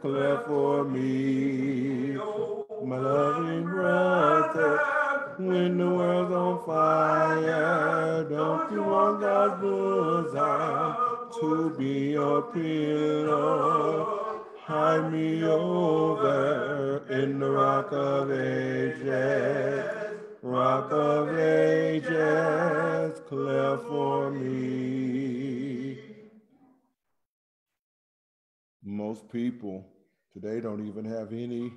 clear for me, my loving brother. When the world's on fire, don't you want God's bosom to be your pillow? Hide me over in the rock of ages, rock of ages, clear for me. Most people today don't even have any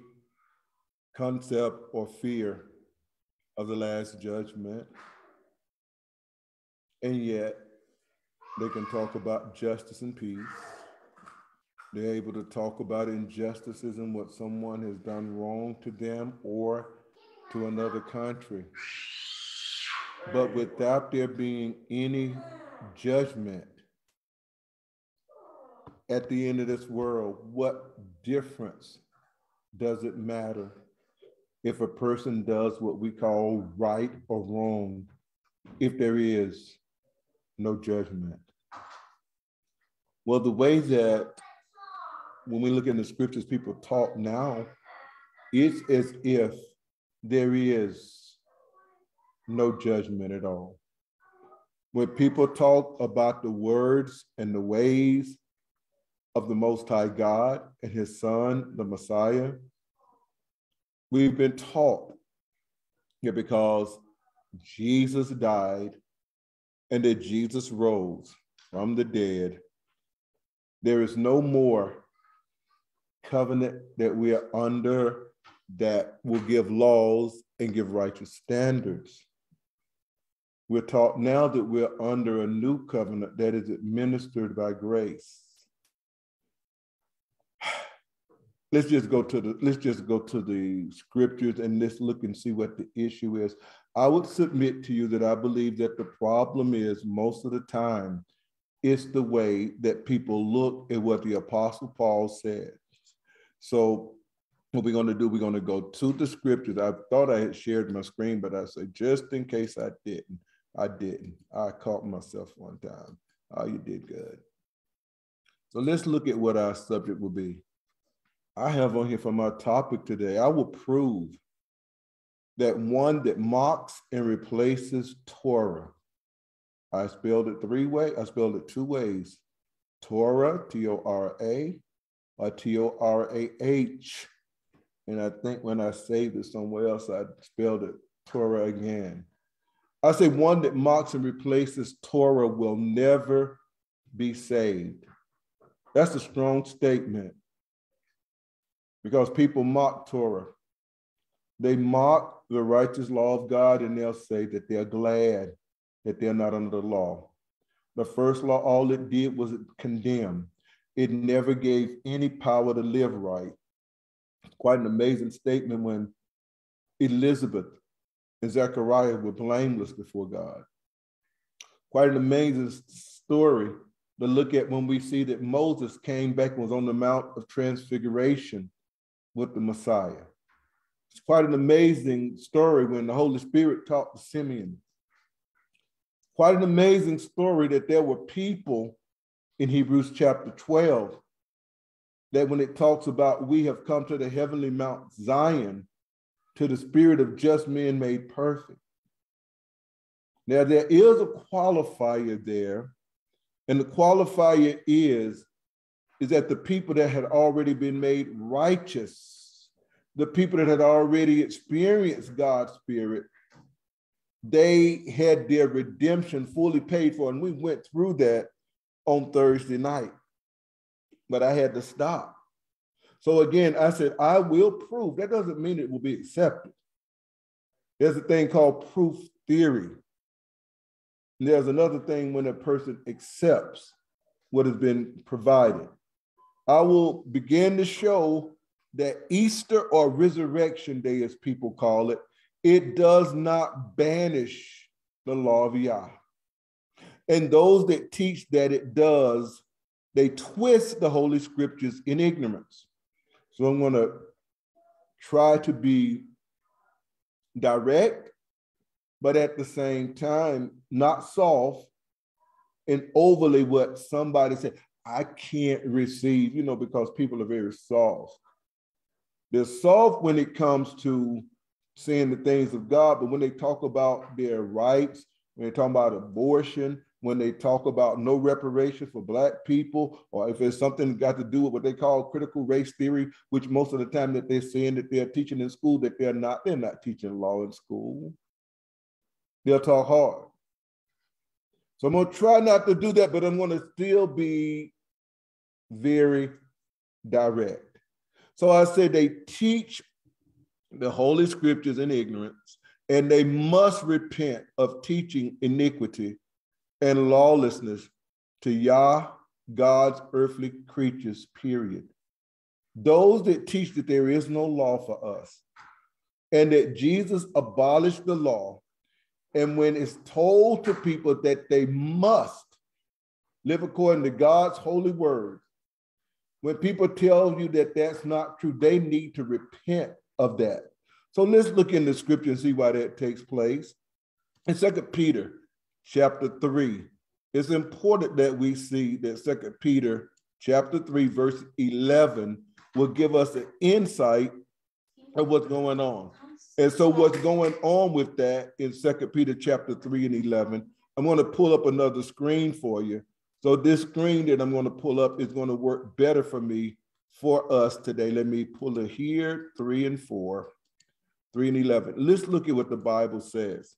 concept or fear of the last judgment. And yet, they can talk about justice and peace. They're able to talk about injustices and what someone has done wrong to them or to another country. But without there being any judgment at the end of this world, what difference does it matter if a person does what we call right or wrong, if there is no judgment. Well, the way that when we look in the scriptures, people talk now, it's as if there is no judgment at all. When people talk about the words and the ways of the Most High God and His Son, the Messiah, We've been taught here because Jesus died and that Jesus rose from the dead. There is no more covenant that we are under that will give laws and give righteous standards. We're taught now that we're under a new covenant that is administered by grace. Let's just go to the let's just go to the scriptures and let's look and see what the issue is. I would submit to you that i believe that the problem is most of the time it's the way that people look at what the apostle paul said so what we're going to do we're going to go to the scriptures. I thought i had shared my screen but i said just in case i didn't i didn't. I caught myself one time. Oh you did good. So let's look at what our subject will be I have on here for my topic today, I will prove that one that mocks and replaces Torah. I spelled it three ways, I spelled it two ways. Torah, T-O-R-A, or T-O-R-A-H. And I think when I saved it somewhere else, I spelled it Torah again. I say one that mocks and replaces Torah will never be saved. That's a strong statement because people mock Torah. They mock the righteous law of God and they'll say that they're glad that they're not under the law. The first law, all it did was condemn. It never gave any power to live right. Quite an amazing statement when Elizabeth and Zechariah were blameless before God. Quite an amazing story to look at when we see that Moses came back and was on the Mount of Transfiguration with the Messiah. It's quite an amazing story when the Holy Spirit talked to Simeon. Quite an amazing story that there were people in Hebrews chapter 12 that when it talks about we have come to the heavenly Mount Zion, to the spirit of just men made perfect. Now, there is a qualifier there, and the qualifier is is that the people that had already been made righteous, the people that had already experienced God's Spirit, they had their redemption fully paid for. And we went through that on Thursday night, but I had to stop. So again, I said, I will prove. That doesn't mean it will be accepted. There's a thing called proof theory. And there's another thing when a person accepts what has been provided. I will begin to show that Easter or Resurrection Day, as people call it, it does not banish the law of Yah. And those that teach that it does, they twist the Holy Scriptures in ignorance. So I'm going to try to be direct, but at the same time, not soft and overly what somebody said. I can't receive, you know, because people are very soft. They're soft when it comes to saying the things of God, but when they talk about their rights, when they talk about abortion, when they talk about no reparation for black people, or if it's something got to do with what they call critical race theory, which most of the time that they're saying that they're teaching in school, that they're not, they're not teaching law in school. They'll talk hard. So I'm gonna try not to do that, but I'm gonna still be very direct. So I said they teach the Holy Scriptures in ignorance, and they must repent of teaching iniquity and lawlessness to Yah, God's earthly creatures, period. Those that teach that there is no law for us and that Jesus abolished the law, and when it's told to people that they must live according to God's holy word, when people tell you that that's not true, they need to repent of that. So let's look in the scripture and see why that takes place. In Second Peter chapter 3, it's important that we see that Second Peter chapter 3, verse 11 will give us an insight of what's going on. And so what's going on with that in Second Peter chapter 3 and 11, I'm going to pull up another screen for you. So this screen that I'm going to pull up is going to work better for me for us today. Let me pull it here, 3 and 4, 3 and 11. Let's look at what the Bible says.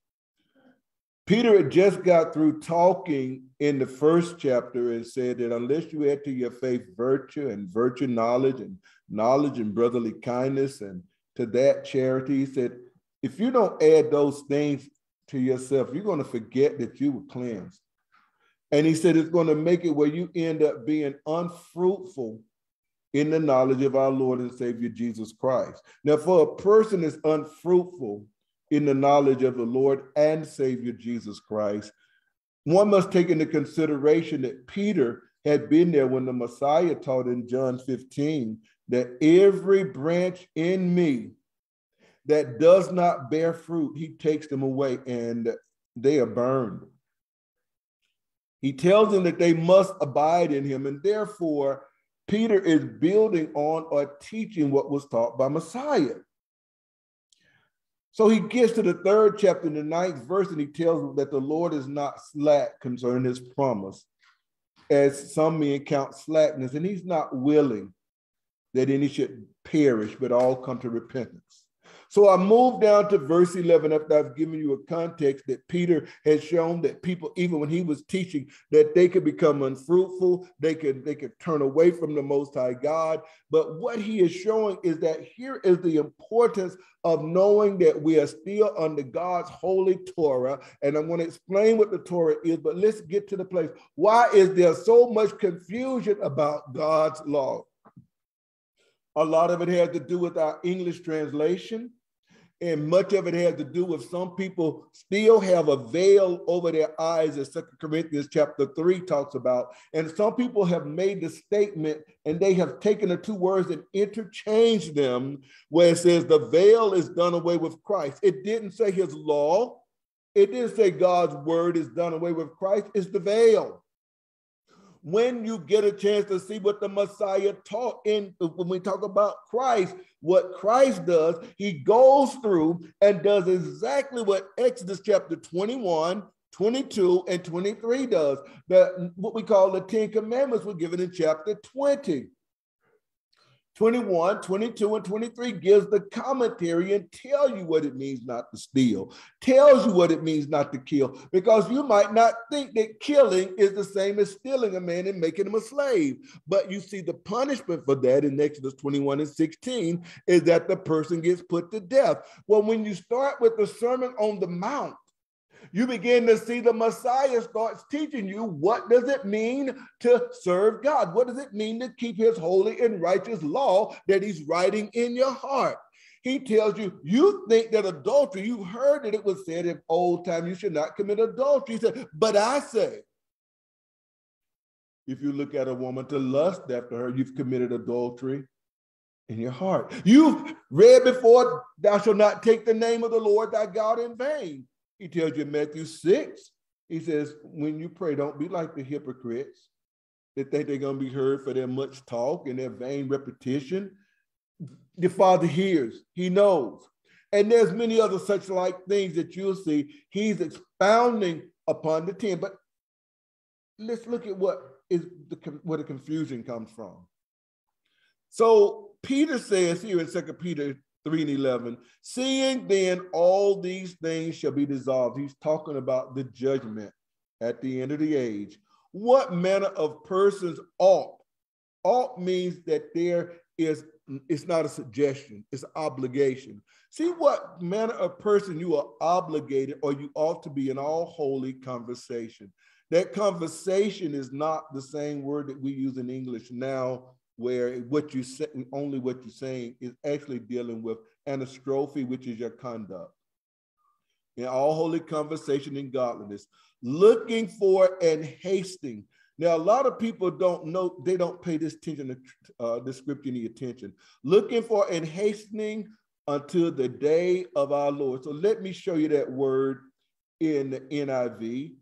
Peter had just got through talking in the first chapter and said that unless you add to your faith virtue and virtue knowledge and knowledge and brotherly kindness and to that charity, he said, if you don't add those things to yourself, you're going to forget that you were cleansed. And he said it's going to make it where you end up being unfruitful in the knowledge of our Lord and Savior Jesus Christ. Now, for a person that's unfruitful in the knowledge of the Lord and Savior Jesus Christ, one must take into consideration that Peter had been there when the Messiah taught in John 15 that every branch in me that does not bear fruit, he takes them away and they are burned. He tells them that they must abide in him, and therefore, Peter is building on or teaching what was taught by Messiah. So he gets to the third chapter in the ninth verse, and he tells them that the Lord is not slack concerning his promise, as some men count slackness, and he's not willing that any should perish, but all come to repentance. So I move down to verse 11 after I've given you a context that Peter has shown that people, even when he was teaching, that they could become unfruitful, they could, they could turn away from the Most High God. But what he is showing is that here is the importance of knowing that we are still under God's holy Torah. And I'm going to explain what the Torah is, but let's get to the place. Why is there so much confusion about God's law? A lot of it has to do with our English translation. And much of it has to do with some people still have a veil over their eyes, as Second Corinthians chapter 3 talks about. And some people have made the statement and they have taken the two words and interchanged them, where it says the veil is done away with Christ. It didn't say his law, it didn't say God's word is done away with Christ, it's the veil when you get a chance to see what the Messiah taught in when we talk about Christ, what Christ does, he goes through and does exactly what Exodus chapter 21, 22, and 23 does. The, what we call the Ten Commandments were given in chapter 20. 21, 22, and 23 gives the commentary and tell you what it means not to steal, tells you what it means not to kill, because you might not think that killing is the same as stealing a man and making him a slave. But you see, the punishment for that in Exodus 21 and 16 is that the person gets put to death. Well, when you start with the Sermon on the Mount, you begin to see the Messiah starts teaching you what does it mean to serve God? What does it mean to keep his holy and righteous law that he's writing in your heart? He tells you, you think that adultery, you heard that it was said in old time, you should not commit adultery. He said, but I say, if you look at a woman to lust after her, you've committed adultery in your heart. You've read before, thou shalt not take the name of the Lord thy God in vain. He tells you in Matthew 6, he says, when you pray, don't be like the hypocrites. They think they're going to be heard for their much talk and their vain repetition. The Father hears, He knows. And there's many other such like things that you'll see. He's expounding upon the 10. But let's look at what is the where the confusion comes from. So Peter says here in Second Peter 3 and 11, seeing then all these things shall be dissolved. He's talking about the judgment at the end of the age. What manner of persons ought? Ought means that there is, it's not a suggestion, it's obligation. See what manner of person you are obligated or you ought to be in all holy conversation. That conversation is not the same word that we use in English now, where what you say, only what you're saying is actually dealing with anastrophe, which is your conduct. In all holy conversation and godliness, looking for and hasting. Now, a lot of people don't know, they don't pay this attention to uh, this scripture any attention. Looking for and hastening until the day of our Lord. So let me show you that word in the NIV.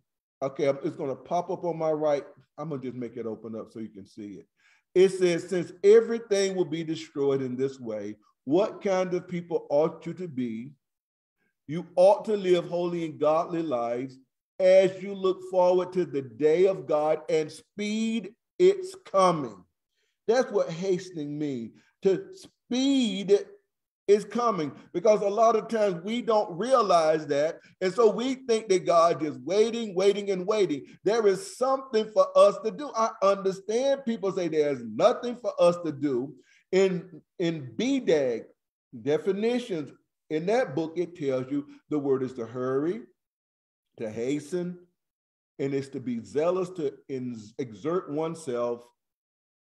Okay, it's going to pop up on my right. I'm going to just make it open up so you can see it. It says, since everything will be destroyed in this way, what kind of people ought you to be? You ought to live holy and godly lives as you look forward to the day of God and speed its coming. That's what hastening means to speed is coming because a lot of times we don't realize that. And so we think that God is waiting, waiting, and waiting. There is something for us to do. I understand people say there's nothing for us to do. In, in BDAG definitions, in that book, it tells you the word is to hurry, to hasten, and it's to be zealous, to exert oneself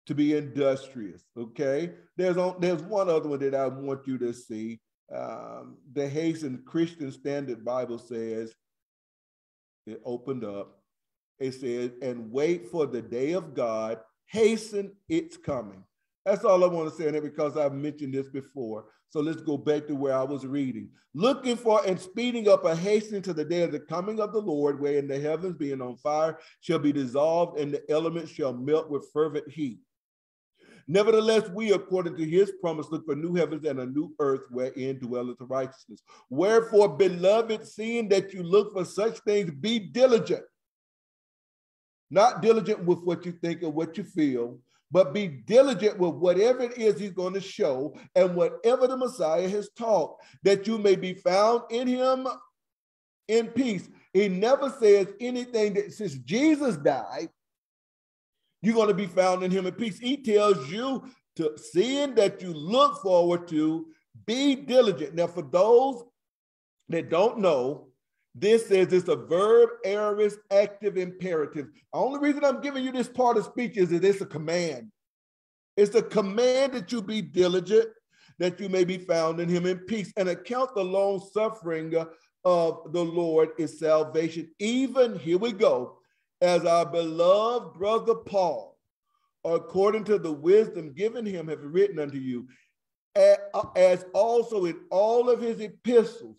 to be industrious. Okay. There's on, there's one other one that I want you to see. Um, the Hazen Christian Standard Bible says it opened up. It says, "And wait for the day of God. Hasten its coming." That's all I want to say on it because I've mentioned this before. So let's go back to where I was reading. Looking for and speeding up a hastening to the day of the coming of the Lord, wherein the heavens being on fire shall be dissolved and the elements shall melt with fervent heat. Nevertheless, we, according to his promise, look for new heavens and a new earth wherein dwelleth righteousness. Wherefore, beloved, seeing that you look for such things, be diligent. Not diligent with what you think or what you feel, but be diligent with whatever it is he's going to show and whatever the Messiah has taught, that you may be found in him in peace. He never says anything that since Jesus died, you're going to be found in him in peace. He tells you to seeing that you look forward to, be diligent. Now, for those that don't know, this says it's a verb aorist active imperative. The only reason I'm giving you this part of speech is that it's a command. It's a command that you be diligent, that you may be found in him in peace, and account the long suffering of the Lord is salvation. Even, here we go, as our beloved brother Paul, according to the wisdom given him, have written unto you, as also in all of his epistles,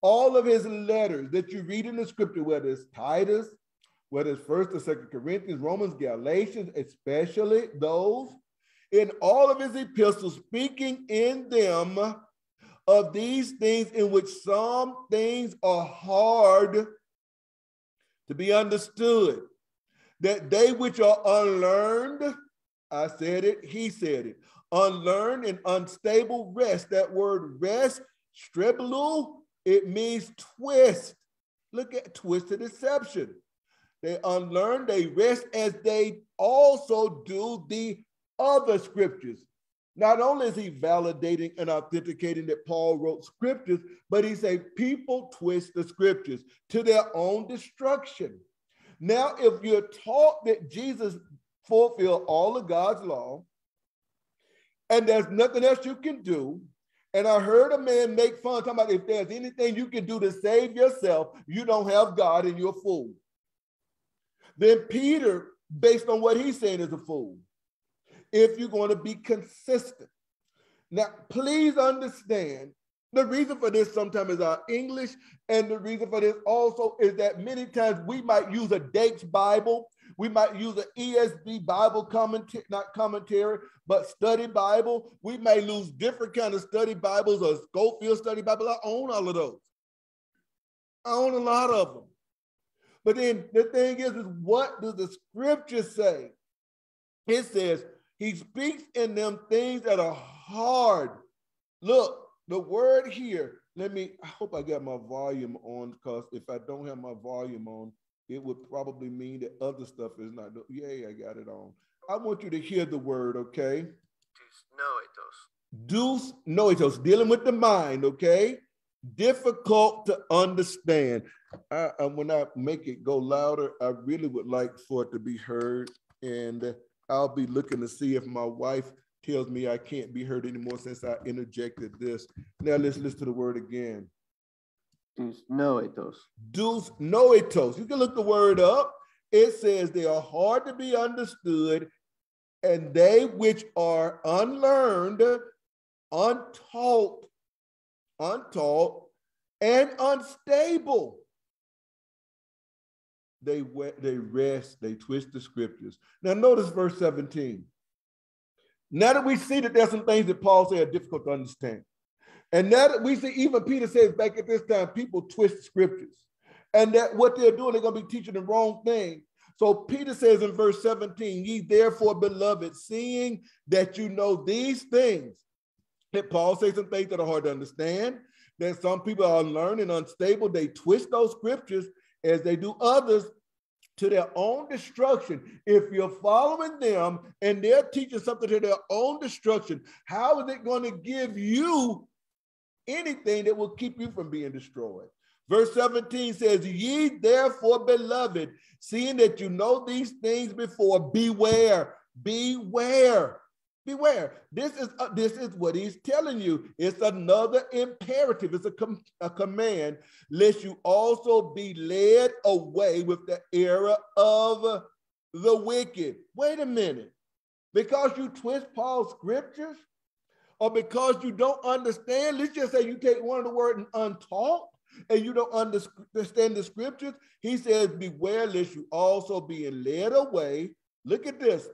all of his letters that you read in the scripture, whether it's Titus, whether it's First or Second Corinthians, Romans, Galatians, especially those, in all of his epistles, speaking in them of these things in which some things are hard to be understood. That they which are unlearned, I said it, he said it, unlearned and unstable rest. That word rest, striblu, it means twist. Look at twisted deception. They unlearn, they rest as they also do the other scriptures. Not only is he validating and authenticating that Paul wrote scriptures, but he said people twist the scriptures to their own destruction. Now, if you're taught that Jesus fulfilled all of God's law, and there's nothing else you can do, and I heard a man make fun, talking about if there's anything you can do to save yourself, you don't have God and you're a fool. Then Peter, based on what he's saying, is a fool if you're going to be consistent. Now, please understand the reason for this sometimes is our English, and the reason for this also is that many times we might use a Dake's Bible We might use an ESV Bible commentary, not commentary, but study Bible. We may use different kind of study Bibles or Scofield study Bible. I own all of those. I own a lot of them. But then the thing is, is what does the scripture say? It says, he speaks in them things that are hard. Look, the word here, let me, I hope I got my volume on because if I don't have my volume on, it would probably mean that other stuff is not, yay, I got it on. I want you to hear the word, okay? Deus noitos, dealing with the mind, okay? Difficult to understand. I, I, when I make it go louder, I really would like for it to be heard. And I'll be looking to see if my wife tells me I can't be heard anymore since I interjected this. Now let's listen to the word again. Deus noitos. Deus noitos. You can look the word up. It says they are hard to be understood, and they which are unlearned, untaught, untaught, and unstable they, they rest, they twist the scriptures. Now, notice verse 17. Now that we see that there's some things that Paul said are difficult to understand, and now that we see, even Peter says back at this time, people twist scriptures, and that what they're doing, they're going to be teaching the wrong thing. So Peter says in verse 17, Ye therefore, beloved, seeing that you know these things, that Paul says some things that are hard to understand, that some people are unlearned and unstable, they twist those scriptures as they do others to their own destruction. If you're following them and they're teaching something to their own destruction, how is it going to give you anything that will keep you from being destroyed? Verse 17 says, Ye therefore, beloved, seeing that you know these things before, beware, beware. Beware. This is uh, this is what he's telling you. It's another imperative. It's a, com- a command, lest you also be led away with the error of the wicked. Wait a minute. Because you twist Paul's scriptures, or because you don't understand, let's just say you take one of the words untaught and you don't understand the scriptures. He says, Beware lest you also be led away. Look at this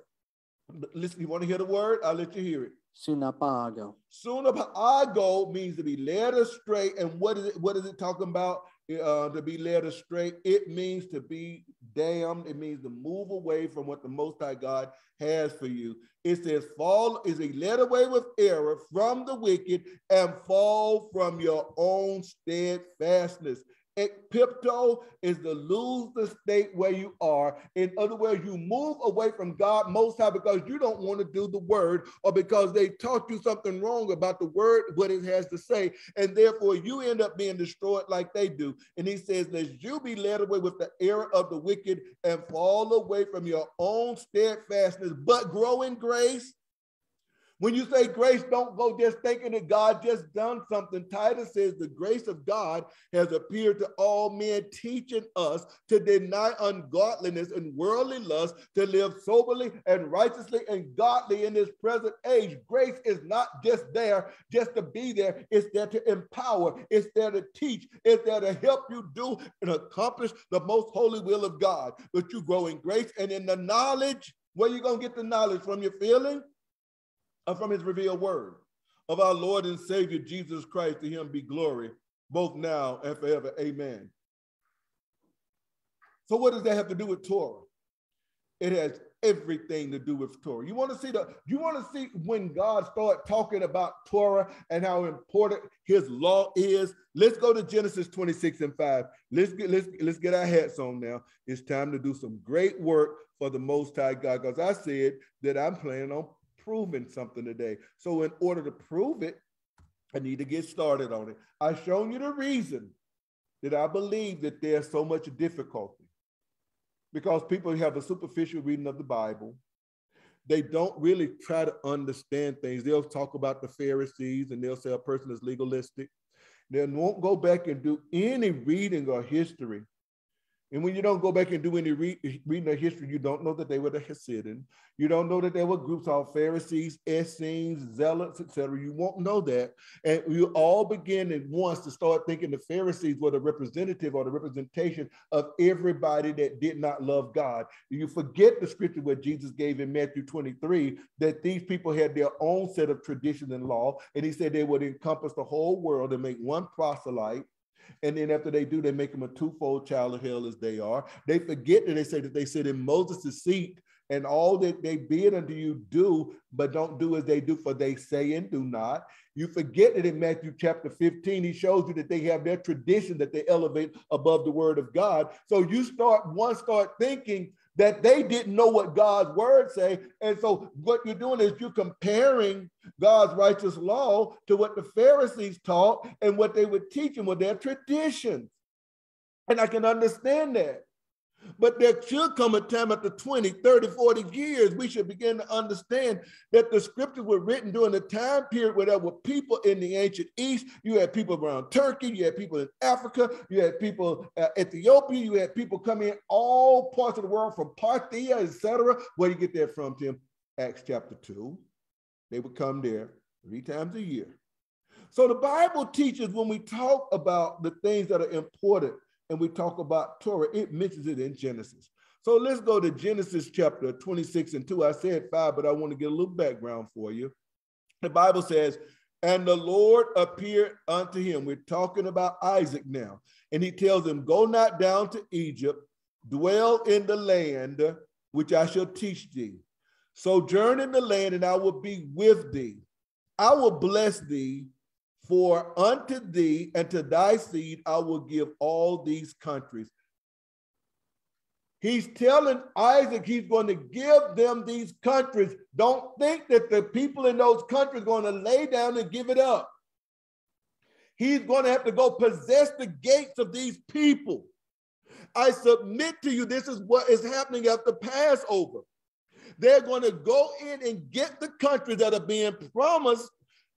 Listen, you want to hear the word? I'll let you hear it. Sunapago. Sunapago means to be led astray. And what is it? What is it talking about? Uh, to be led astray, it means to be damned. It means to move away from what the Most High God has for you. It says, "Fall is a led away with error from the wicked, and fall from your own steadfastness." Epipto is to lose the state where you are. In other words, you move away from God most high because you don't want to do the word or because they taught you something wrong about the word, what it has to say. And therefore, you end up being destroyed like they do. And he says, Lest you be led away with the error of the wicked and fall away from your own steadfastness, but grow in grace when you say grace, don't go just thinking that God just done something. Titus says the grace of God has appeared to all men, teaching us to deny ungodliness and worldly lust, to live soberly and righteously and godly in this present age. Grace is not just there just to be there, it's there to empower, it's there to teach, it's there to help you do and accomplish the most holy will of God. But you grow in grace and in the knowledge. Where you gonna get the knowledge from your feeling? from his revealed word of our Lord and Savior Jesus Christ. To him be glory, both now and forever. Amen. So, what does that have to do with Torah? It has everything to do with Torah. You want to see the you want to see when God started talking about Torah and how important his law is. Let's go to Genesis 26 and 5. Let's get let's let's get our hats on now. It's time to do some great work for the most high God. Because I said that I'm planning on proving something today. So in order to prove it, I need to get started on it. I've shown you the reason that I believe that there's so much difficulty because people have a superficial reading of the Bible. They don't really try to understand things. They'll talk about the Pharisees and they'll say a person is legalistic. They won't go back and do any reading or history And when you don't go back and do any re- reading of history, you don't know that they were the Hasidim. You don't know that there were groups called Pharisees, Essenes, Zealots, etc. You won't know that. And you all begin at once to start thinking the Pharisees were the representative or the representation of everybody that did not love God. You forget the scripture where Jesus gave in Matthew 23 that these people had their own set of traditions and law. And he said they would encompass the whole world and make one proselyte and then after they do, they make them a twofold child of hell as they are. They forget that they say that they sit in Moses' seat and all that they bid unto you do, but don't do as they do, for they say and do not. You forget that in Matthew chapter 15, he shows you that they have their tradition that they elevate above the word of God. So you start, one start thinking that they didn't know what God's word say. And so what you're doing is you're comparing God's righteous law to what the Pharisees taught and what they were teaching with their traditions. And I can understand that. But there should come a time after 20, 30, 40 years, we should begin to understand that the scriptures were written during the time period where there were people in the ancient East. You had people around Turkey, you had people in Africa, you had people uh, Ethiopia, you had people coming in all parts of the world from Parthia, etc. Where do you get that from, Tim? Acts chapter 2. They would come there three times a year. So the Bible teaches when we talk about the things that are important and we talk about Torah, it mentions it in Genesis. So let's go to Genesis chapter 26 and 2. I said five, but I want to get a little background for you. The Bible says, and the Lord appeared unto him. We're talking about Isaac now. And he tells him, Go not down to Egypt, dwell in the land which I shall teach thee. Sojourn in the land, and I will be with thee. I will bless thee for unto thee and to thy seed I will give all these countries. He's telling Isaac he's going to give them these countries. Don't think that the people in those countries are going to lay down and give it up. He's going to have to go possess the gates of these people. I submit to you, this is what is happening after Passover. They're going to go in and get the countries that are being promised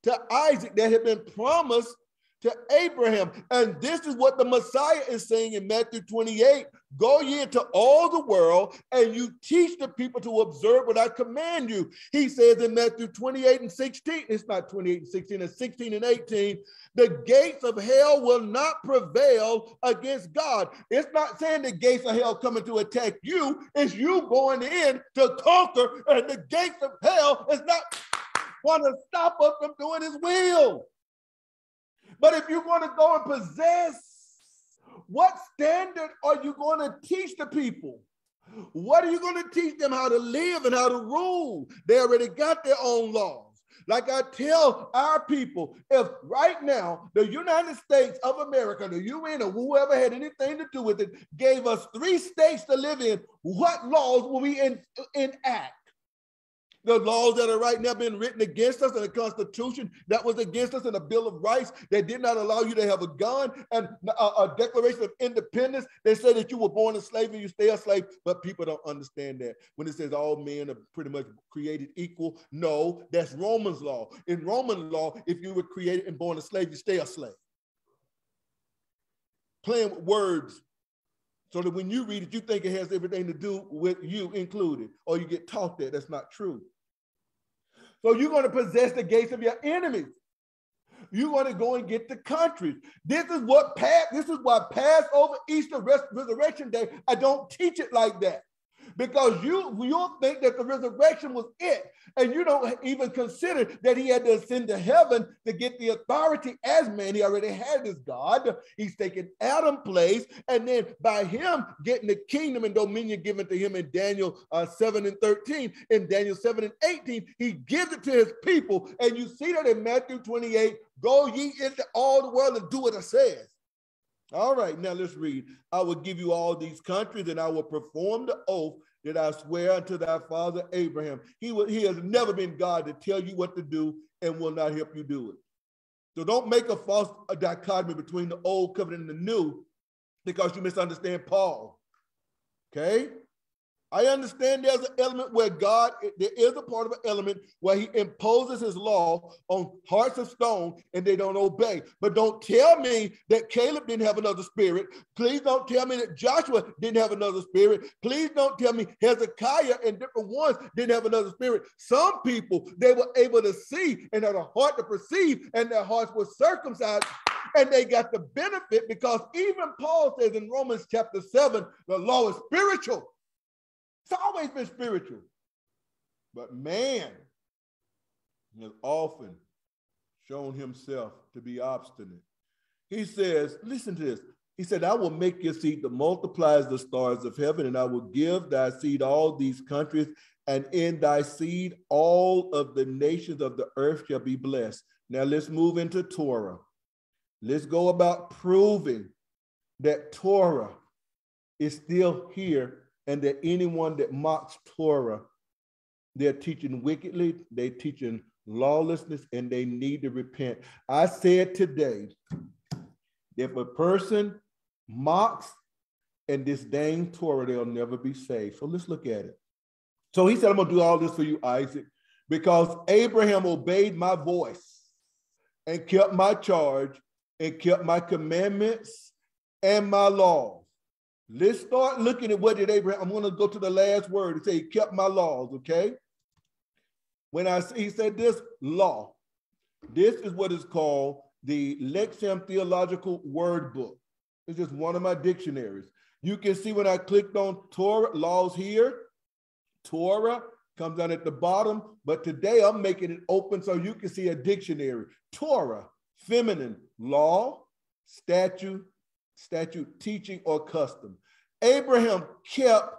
to Isaac that had been promised to Abraham. And this is what the Messiah is saying in Matthew 28 Go ye into all the world and you teach the people to observe what I command you. He says in Matthew 28 and 16, it's not 28 and 16, it's 16 and 18. The gates of hell will not prevail against God. It's not saying the gates of hell coming to attack you, it's you going in to conquer, and the gates of hell is not want to stop us from doing his will. But if you're going to go and possess, what standard are you going to teach the people? What are you going to teach them how to live and how to rule? They already got their own laws. Like I tell our people, if right now the United States of America, the UN, or whoever had anything to do with it, gave us three states to live in, what laws will we enact? The laws that are right now being written against us in the Constitution that was against us in the Bill of Rights that did not allow you to have a gun and a, a Declaration of Independence. They say that you were born a slave and you stay a slave, but people don't understand that. When it says all men are pretty much created equal, no, that's Romans law. In Roman law, if you were created and born a slave, you stay a slave. Playing with words so that when you read it, you think it has everything to do with you included, or you get taught that. That's not true. So you're going to possess the gates of your enemies. You're going to go and get the countries. This is what past, this is why Passover, Easter, Resurrection Day, I don't teach it like that because you you'll think that the resurrection was it, and you don't even consider that he had to ascend to heaven to get the authority as man. He already had his God. He's taken Adam's place, and then by him getting the kingdom and dominion given to him in Daniel uh, 7 and 13, in Daniel 7 and 18, he gives it to his people. And you see that in Matthew 28 go ye into all the world and do what it says. All right, now let's read. I will give you all these countries, and I will perform the oath that I swear unto thy father Abraham. He, will, he has never been God to tell you what to do and will not help you do it. So don't make a false dichotomy between the old covenant and the new because you misunderstand Paul. Okay? I understand there's an element where God, there is a part of an element where he imposes his law on hearts of stone and they don't obey. But don't tell me that Caleb didn't have another spirit. Please don't tell me that Joshua didn't have another spirit. Please don't tell me Hezekiah and different ones didn't have another spirit. Some people, they were able to see and had a heart to perceive and their hearts were circumcised and they got the benefit because even Paul says in Romans chapter 7, the law is spiritual it's always been spiritual. But man has often shown himself to be obstinate. He says, listen to this. He said, I will make your seed to multiply as the stars of heaven, and I will give thy seed all these countries, and in thy seed all of the nations of the earth shall be blessed. Now let's move into Torah. Let's go about proving that Torah is still here and that anyone that mocks Torah, they're teaching wickedly, they're teaching lawlessness, and they need to repent. I said today, if a person mocks and disdains Torah, they'll never be saved. So let's look at it. So he said, I'm going to do all this for you, Isaac, because Abraham obeyed my voice and kept my charge and kept my commandments and my laws. Let's start looking at what did Abraham. I'm going to go to the last word and say he kept my laws, okay? When I he said this law, this is what is called the Lexham Theological Word Book. It's just one of my dictionaries. You can see when I clicked on Torah laws here, Torah comes down at the bottom, but today I'm making it open so you can see a dictionary. Torah, feminine, law, statute, statute, teaching, or custom. Abraham kept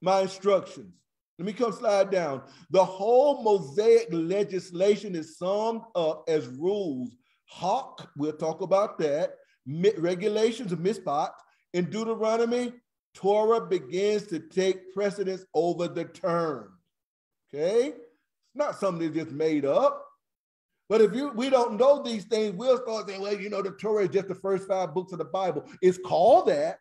my instructions. Let me come slide down. The whole Mosaic legislation is summed up as rules. Hawk, we'll talk about that. Regulations of Mishpat. In Deuteronomy, Torah begins to take precedence over the term. Okay? It's not something that's just made up. But if you we don't know these things, we'll start saying, well, you know, the Torah is just the first five books of the Bible. It's called that,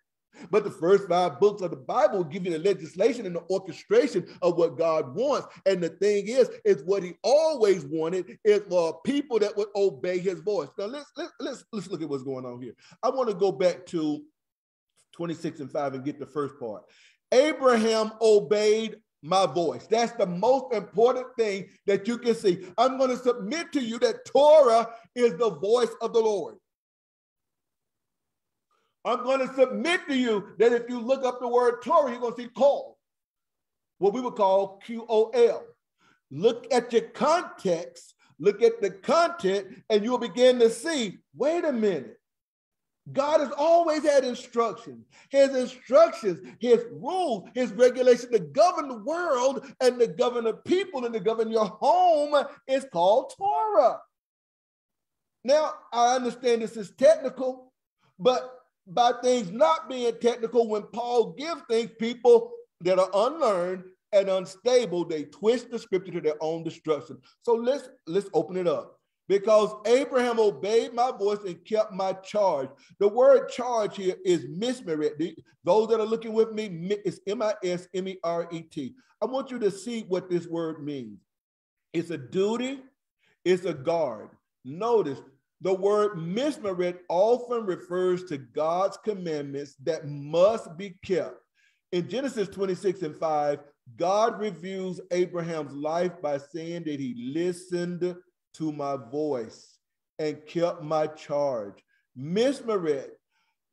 but the first five books of the Bible give you the legislation and the orchestration of what God wants. And the thing is, is what he always wanted is for people that would obey his voice. Now let's let's let's, let's look at what's going on here. I want to go back to 26 and 5 and get the first part. Abraham obeyed my voice. That's the most important thing that you can see. I'm going to submit to you that Torah is the voice of the Lord. I'm going to submit to you that if you look up the word Torah, you're going to see call, what we would call Q O L. Look at your context, look at the content, and you'll begin to see wait a minute. God has always had instructions. His instructions, his rules, his regulations to govern the world and to govern the people and to govern your home is called Torah. Now, I understand this is technical, but by things not being technical, when Paul gives things, people that are unlearned and unstable, they twist the scripture to their own destruction. So let's let's open it up because Abraham obeyed my voice and kept my charge. The word charge here is mismeret. Those that are looking with me, it's M-I-S-M-E-R-E-T. I want you to see what this word means. It's a duty, it's a guard. Notice the word mismeret often refers to God's commandments that must be kept. In Genesis 26 and 5, God reviews Abraham's life by saying that he listened to my voice and kept my charge. Mismeret,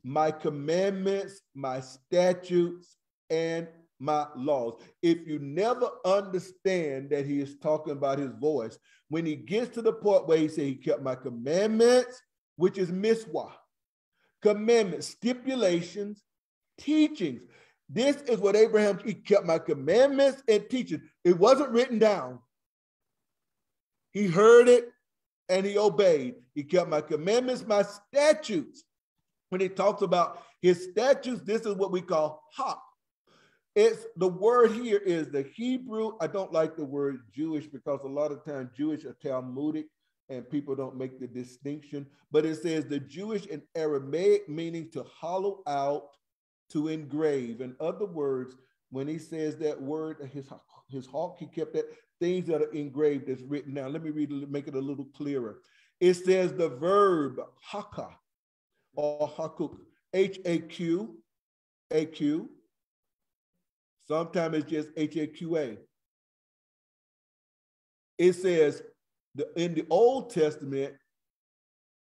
my commandments, my statutes, and my laws. If you never understand that he is talking about his voice, when he gets to the point where he said he kept my commandments, which is miswa, commandments, stipulations, teachings. This is what Abraham, he kept my commandments and teachings. It wasn't written down. He heard it and he obeyed. He kept my commandments, my statutes. When he talks about his statutes, this is what we call hak. It's the word here is the Hebrew. I don't like the word Jewish because a lot of times Jewish are Talmudic and people don't make the distinction. But it says the Jewish and Aramaic meaning to hollow out, to engrave. In other words, when he says that word, his, his hawk, he kept that things that are engraved that's written down. Let me read it, make it a little clearer. It says the verb haka or hakuk, H A Q, A Q. Sometimes it's just H A Q A. It says the, in the Old Testament,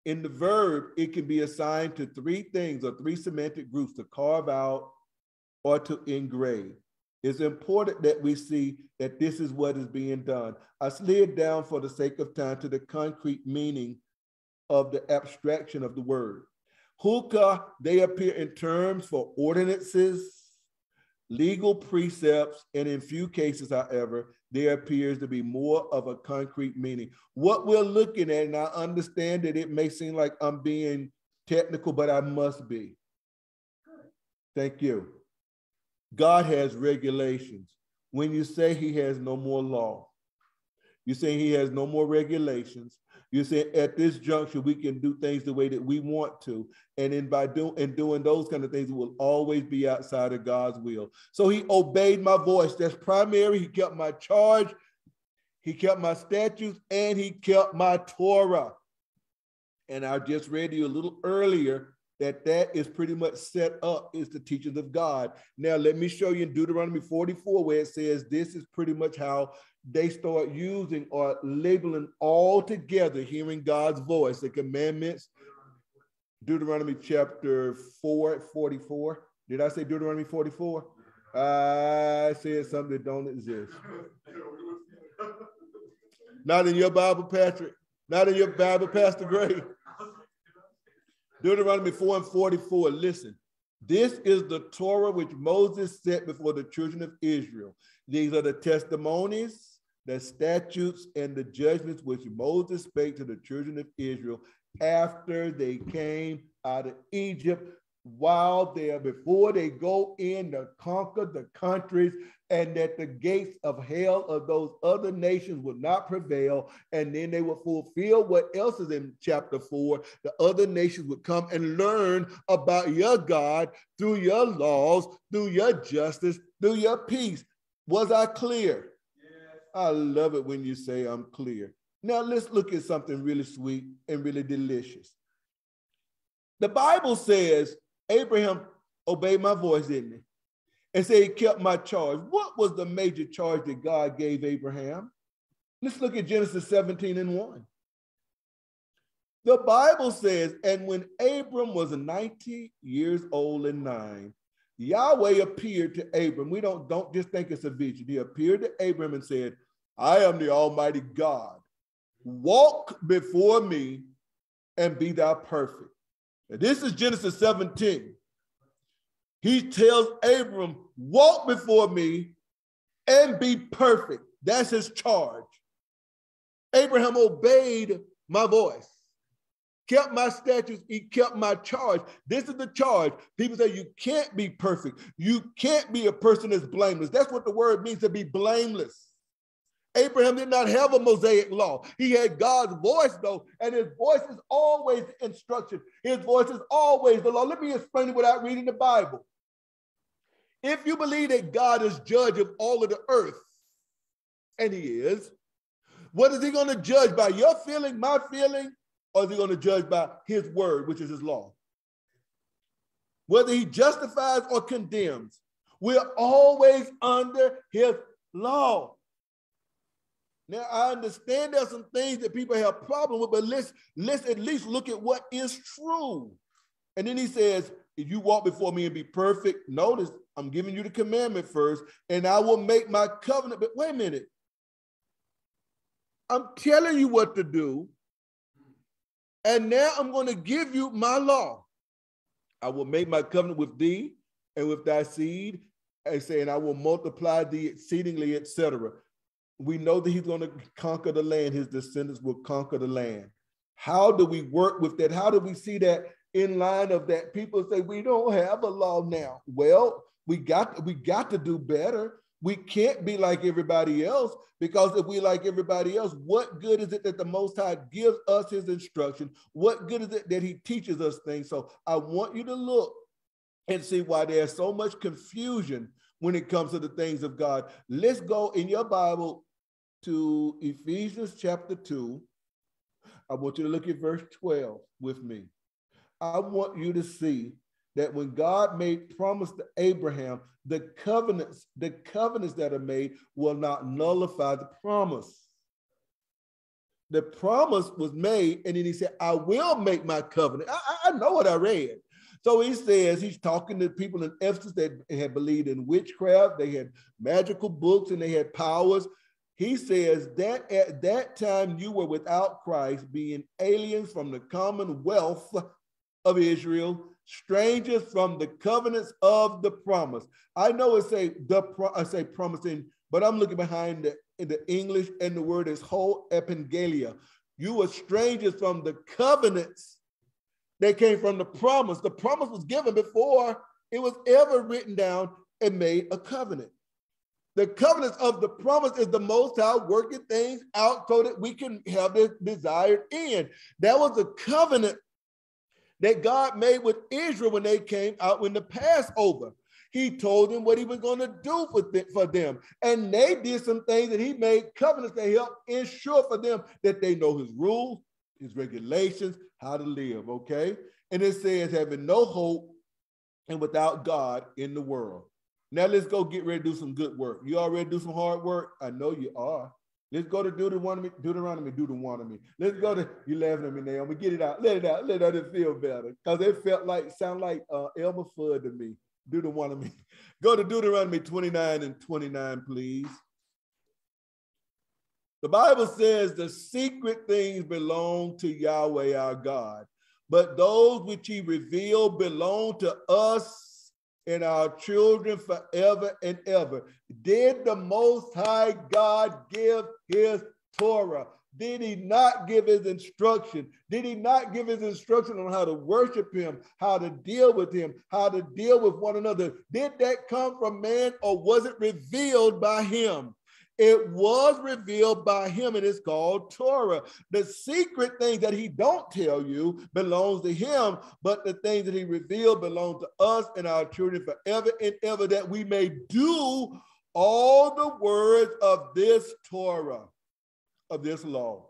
in the verb, it can be assigned to three things or three semantic groups to carve out or to engrave. It's important that we see that this is what is being done. I slid down for the sake of time to the concrete meaning of the abstraction of the word. Hookah, they appear in terms for ordinances, legal precepts, and in few cases, however, there appears to be more of a concrete meaning. What we're looking at, and I understand that it may seem like I'm being technical, but I must be. Thank you. God has regulations. When you say he has no more law, you say he has no more regulations. You say at this juncture we can do things the way that we want to, and then by doing and doing those kind of things, will always be outside of God's will. So he obeyed my voice. That's primary. He kept my charge, he kept my statutes, and he kept my Torah. And I just read to you a little earlier that that is pretty much set up is the teachings of God. Now, let me show you in Deuteronomy 44 where it says this is pretty much how they start using or labeling all together, hearing God's voice, the commandments. Deuteronomy chapter 4, 44. Did I say Deuteronomy 44? I said something that don't exist. Not in your Bible, Patrick. Not in your Bible, Pastor Gray. Deuteronomy 4 and 44. Listen, this is the Torah which Moses set before the children of Israel. These are the testimonies, the statutes, and the judgments which Moses spake to the children of Israel after they came out of Egypt while there before they go in to conquer the countries and that the gates of hell of those other nations would not prevail and then they would fulfill what else is in chapter 4 the other nations would come and learn about your god through your laws through your justice through your peace. Was i clear? Yes. i love it when you say i'm clear. Now let's look at something really sweet and really delicious. The bible says Abraham obeyed my voice, didn't he? And say he kept my charge. What was the major charge that God gave Abraham? Let's look at Genesis 17 and 1. The Bible says, and when Abram was 90 years old and nine, Yahweh appeared to Abram. We don't, don't just think it's a vision. He appeared to Abram and said, I am the Almighty God. Walk before me and be thou perfect. And this is Genesis 17. He tells Abram, walk before me and be perfect. That's his charge. Abraham obeyed my voice, kept my statutes, he kept my charge. This is the charge. People say you can't be perfect. You can't be a person that's blameless. That's what the word means to be blameless. Abraham did not have a Mosaic law. He had God's voice, though, and his voice is always instruction. His voice is always the law. Let me explain it without reading the Bible. If you believe that God is judge of all of the earth, and he is, what is he going to judge by? Your feeling, my feeling, or is he going to judge by his word, which is his law? Whether he justifies or condemns, we're always under his law. Now I understand there's some things that people have problem with, but let's let's at least look at what is true. And then he says, if you walk before me and be perfect, notice I'm giving you the commandment first, and I will make my covenant. But wait a minute. I'm telling you what to do. And now I'm going to give you my law. I will make my covenant with thee and with thy seed, and saying, I will multiply thee exceedingly, etc we know that he's going to conquer the land. His descendants will conquer the land. How do we work with that? How do we see that in line of that? People say we don't have a law now. Well, we got we got to do better. We can't be like everybody else because if we like everybody else, what good is it that the Most High gives us His instruction? What good is it that He teaches us things? So I want you to look and see why there's so much confusion when it comes to the things of God. Let's go in your Bible to Ephesians chapter 2. I want you to look at verse 12 with me. I want you to see that when God made promise to Abraham, the covenants, the covenants that are made will not nullify the promise. The promise was made, and then he said, I will make my covenant. I, I know what I read. So he says he's talking to people in Ephesus that had believed in witchcraft, they had magical books, and they had powers. He says that at that time you were without Christ, being aliens from the commonwealth of Israel, strangers from the covenants of the promise. I know it say the pro- I say promising, but I'm looking behind the the English, and the word is whole epangelia. You were strangers from the covenants. They came from the promise. The promise was given before it was ever written down and made a covenant. The covenants of the promise is the most high working things out so that we can have this desired end. That was a covenant that God made with Israel when they came out when the Passover. He told them what he was going to do for them. And they did some things that he made covenants to help ensure for them that they know his rules, his regulations, how to live, okay? And it says, having no hope and without God in the world. Now let's go get ready to do some good work. You already do some hard work? I know you are. Let's go to do the one of me, Deuteronomy, Deuteronomy, Deuteronomy. Let's go to, you laughing at me, Naomi. Get it out. Let it out. Let it feel better. Because it felt like, sound like uh, Elmer Fudd to me. Deuteronomy. Go to Deuteronomy 29 and 29, please. The Bible says the secret things belong to Yahweh our God, but those which he revealed belong to us and our children forever and ever. Did the Most High God give his Torah? Did he not give his instruction? Did he not give his instruction on how to worship him, how to deal with him, how to deal with one another? Did that come from man or was it revealed by him? It was revealed by him and it's called Torah. The secret things that he don't tell you belongs to him, but the things that he revealed belong to us and our children forever and ever that we may do all the words of this Torah of this law.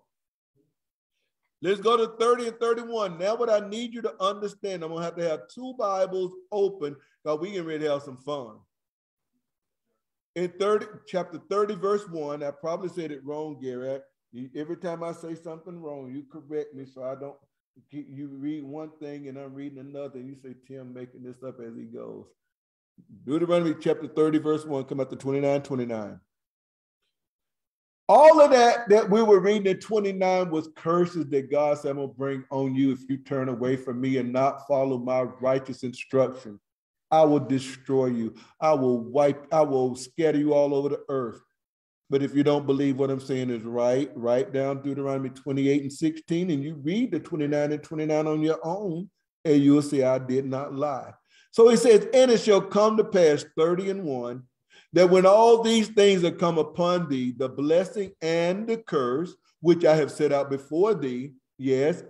Let's go to 30 and 31. Now, what I need you to understand, I'm gonna have to have two Bibles open because we can really have some fun. In 30, chapter 30, verse 1, I probably said it wrong, Garrett. Every time I say something wrong, you correct me so I don't you read one thing and I'm reading another, and you say Tim making this up as he goes. Deuteronomy chapter 30, verse 1, come up to 29, 29. All of that that we were reading in 29 was curses that God said, I'm going to bring on you if you turn away from me and not follow my righteous instruction. I will destroy you. I will wipe, I will scatter you all over the earth. But if you don't believe what I'm saying is right, write down Deuteronomy 28 and 16 and you read the 29 and 29 on your own, and you'll see I did not lie. So he says, And it shall come to pass 30 and 1 that when all these things are come upon thee, the blessing and the curse, which I have set out before thee, yes,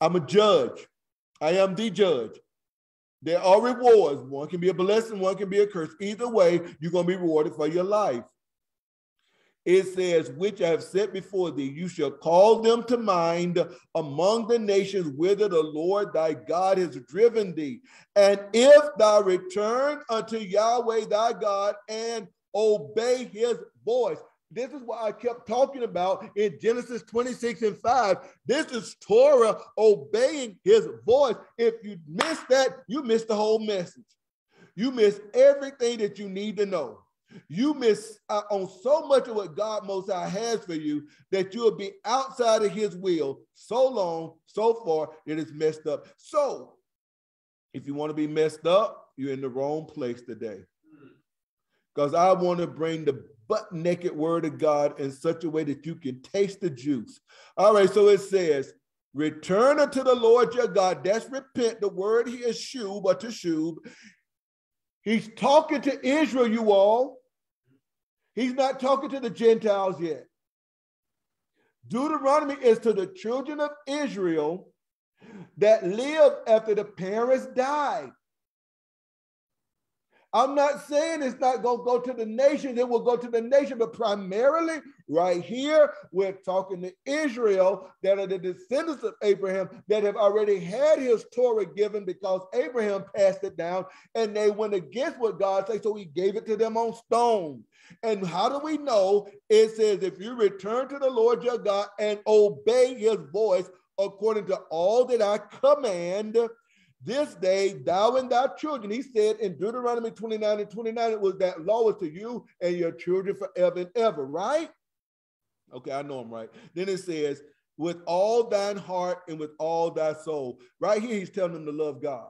I'm a judge. I am the judge. There are rewards. One can be a blessing, one can be a curse. Either way, you're going to be rewarded for your life. It says, which I have set before thee, you shall call them to mind among the nations whither the Lord thy God has driven thee. And if thou return unto Yahweh thy God and obey his voice. This is what I kept talking about in Genesis 26 and 5. This is Torah obeying his voice. If you miss that, you miss the whole message. You miss everything that you need to know. You miss uh, on so much of what God Most High has for you that you'll be outside of His will so long, so far that it's messed up. So, if you want to be messed up, you're in the wrong place today. Because I want to bring the butt naked word of God in such a way that you can taste the juice. All right, so it says, Return unto the Lord your God. That's repent. The word here is shub or to shub. He's talking to Israel, you all. He's not talking to the Gentiles yet. Deuteronomy is to the children of Israel that live after the parents died. I'm not saying it's not going to go to the nations, it will go to the nation, but primarily right here, we're talking to Israel that are the descendants of Abraham that have already had his Torah given because Abraham passed it down and they went against what God said, so he gave it to them on stone. And how do we know? It says, if you return to the Lord your God and obey his voice according to all that I command, this day, thou and thy children, he said in Deuteronomy 29 and 29, it was that law is to you and your children forever and ever, right? Okay, I know I'm right. Then it says, with all thine heart and with all thy soul. Right here, he's telling them to love God.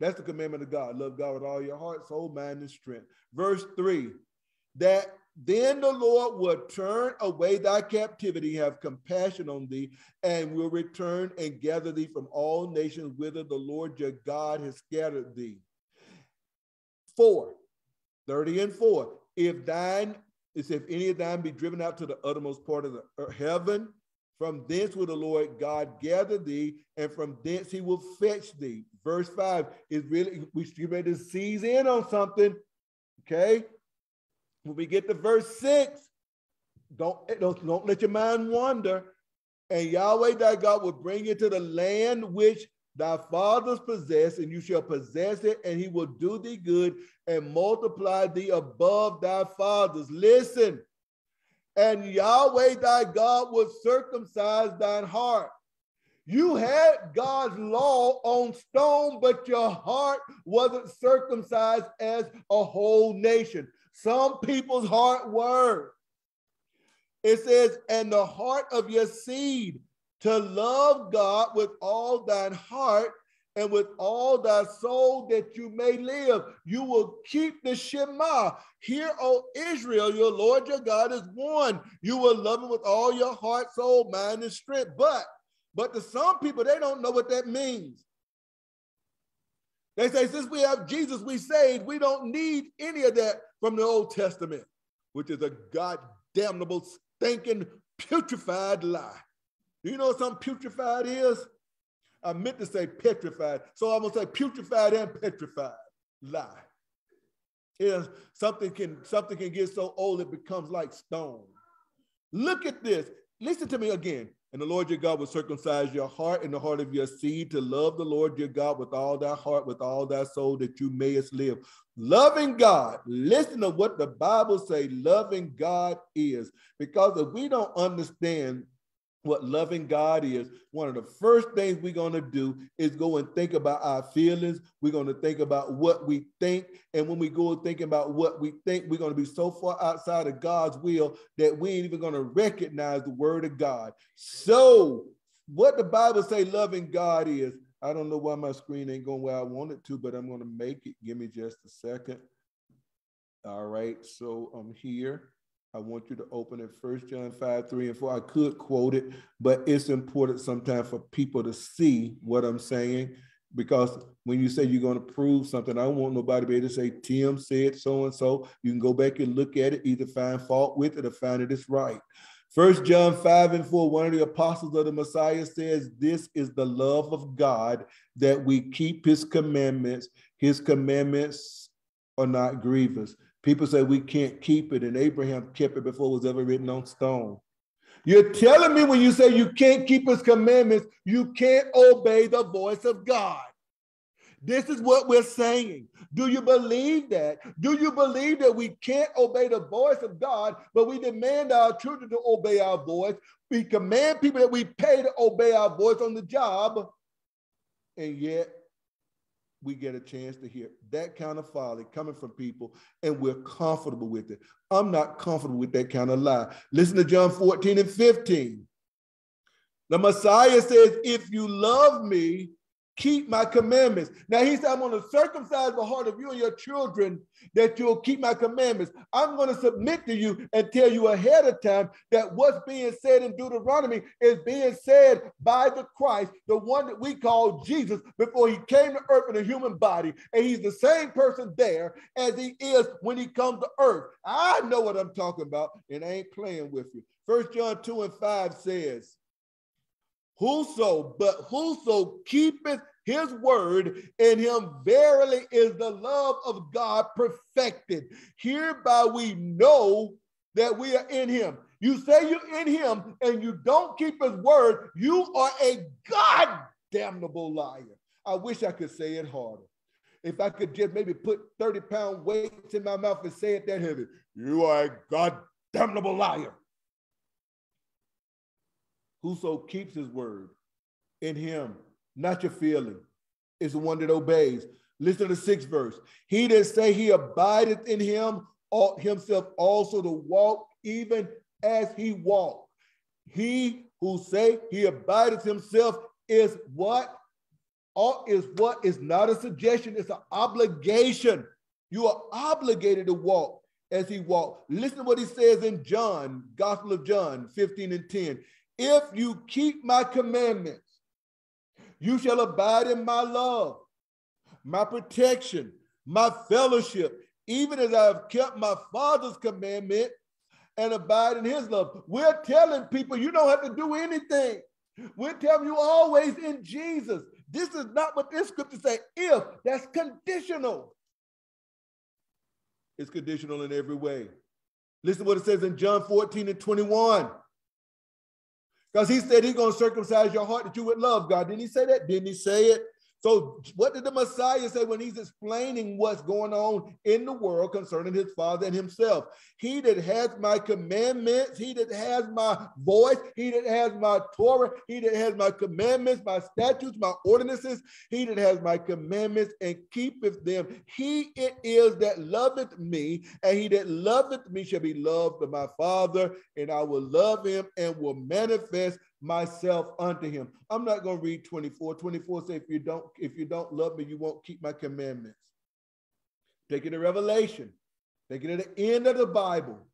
That's the commandment of God. Love God with all your heart, soul, mind, and strength. Verse 3 that then the Lord will turn away thy captivity, have compassion on thee, and will return and gather thee from all nations whither the Lord your God has scattered thee. Four, 30 and 4. If thine is if any of thine be driven out to the uttermost part of the heaven, from thence will the Lord God gather thee, and from thence he will fetch thee. Verse 5 is really, we should ready to seize in on something. Okay. When we get to verse 6, don't, eh, don't, don't let your mind wander. And Yahweh thy God will bring you to the land which thy fathers possess, and you shall possess it, and he will do thee good and multiply thee above thy fathers. Listen, and Yahweh thy God will circumcise thine heart. You had God's law on stone, but your heart wasn't circumcised as a whole nation. Some people's heart were. It says, and the heart of your seed to love God with all thine heart and with all thy soul that you may live. You will keep the Shema. Hear, O Israel, your Lord your God is one. You will love him with all your heart, soul, mind, and strength. But, but to some people, they don't know what that means. They say, since we have Jesus, we saved. We don't need any of that from the Old Testament, which is a God damnable, stinking, putrefied lie. Do you know what something putrefied is? I meant to say petrified, so I'm gonna say putrefied and petrified lie. Is something can something can get so old it becomes like stone. Look at this. Listen to me again. And the Lord your God will circumcise your heart and the heart of your seed to love the Lord your God with all thy heart, with all thy soul, that you mayest live. Loving God, listen to what the Bible say loving God is. Because if we don't understand what loving God is, one of the first things we're going to do is go and think about our feelings. We're going to think about what we think. And when we go thinking about what we think, we're going to be so far outside of God's will that we ain't even going to recognize the word of God. So, what the Bible say loving God is, I don't know why my screen ain't going where I want it to, but I'm going to make it. Give me just a second. All right, so I'm here. I want you to open it First John 5, 3 and 4. I could quote it, but it's important sometimes for people to see what I'm saying. Because when you say you're going to prove something, I don't want nobody to be able to say, Tim said so and so. You can go back and look at it, either find fault with it or find it is right. First John 5 and 4, one of the apostles of the Messiah says, This is the love of God that we keep his commandments. His commandments are not grievous. People say we can't keep it, and Abraham kept it before it was ever written on stone. You're telling me when you say you can't keep his commandments, you can't obey the voice of God. This is what we're saying. Do you believe that? Do you believe that we can't obey the voice of God, but we demand our children to obey our voice? We command people that we pay to obey our voice on the job, and yet we get a chance to hear that kind of folly coming from people and we're comfortable with it. I'm not comfortable with that kind of lie. Listen to John 14 and 15. The Messiah says, If you love me, keep my commandments. Now he said, I'm going to circumcise the heart of you and your children that you'll keep my commandments. I'm going to submit to you and tell you ahead of time that what's being said in Deuteronomy is being said by the Christ, the one that we call Jesus before he came to earth in a human body. And he's the same person there as he is when he comes to earth. I know what I'm talking about and I ain't playing with you. First John 2 and 5 says, Whoso, but whoso keepeth his word, in him verily is the love of God perfected. Hereby we know that we are in him. You say you're in him and you don't keep his word, you are a God damnable liar. I wish I could say it harder. If I could just maybe put 30 pound weights in my mouth and say it that heavy, you are a God damnable liar. Whoso keeps his word in him, not your feeling, is the one that obeys. Listen to the sixth verse. He that say he abideth in him ought himself also to walk even as he walked. He who say he abideth himself is what? All is what is not a suggestion, it's an obligation. You are obligated to walk as he walked. Listen to what he says in John, Gospel of John 15 and 10. If you keep my commandments, you shall abide in my love, my protection, my fellowship, even as I have kept my Father's commandment and abide in his love. We're telling people you don't have to do anything. We're telling you always in Jesus. This is not what this scripture says. If that's conditional. It's conditional in every way. Listen to what it says in John 14 and 21. Because he said he's going to circumcise your heart that you would love God. Didn't he say that? Didn't he say it? So, what did the Messiah say when he's explaining what's going on in the world concerning his Father and himself? He that has my commandments, he that has my voice, he that has my Torah, he that has my commandments, my statutes, my ordinances, he that has my commandments and keepeth them, he it is that loveth me, and he that loveth me shall be loved of my Father, and I will love him and will manifest myself unto him. I'm not going to read 24. 24 say, if you don't, if you don't love me, you won't keep my commandments. Take it to Revelation. Take it at the end of the Bible.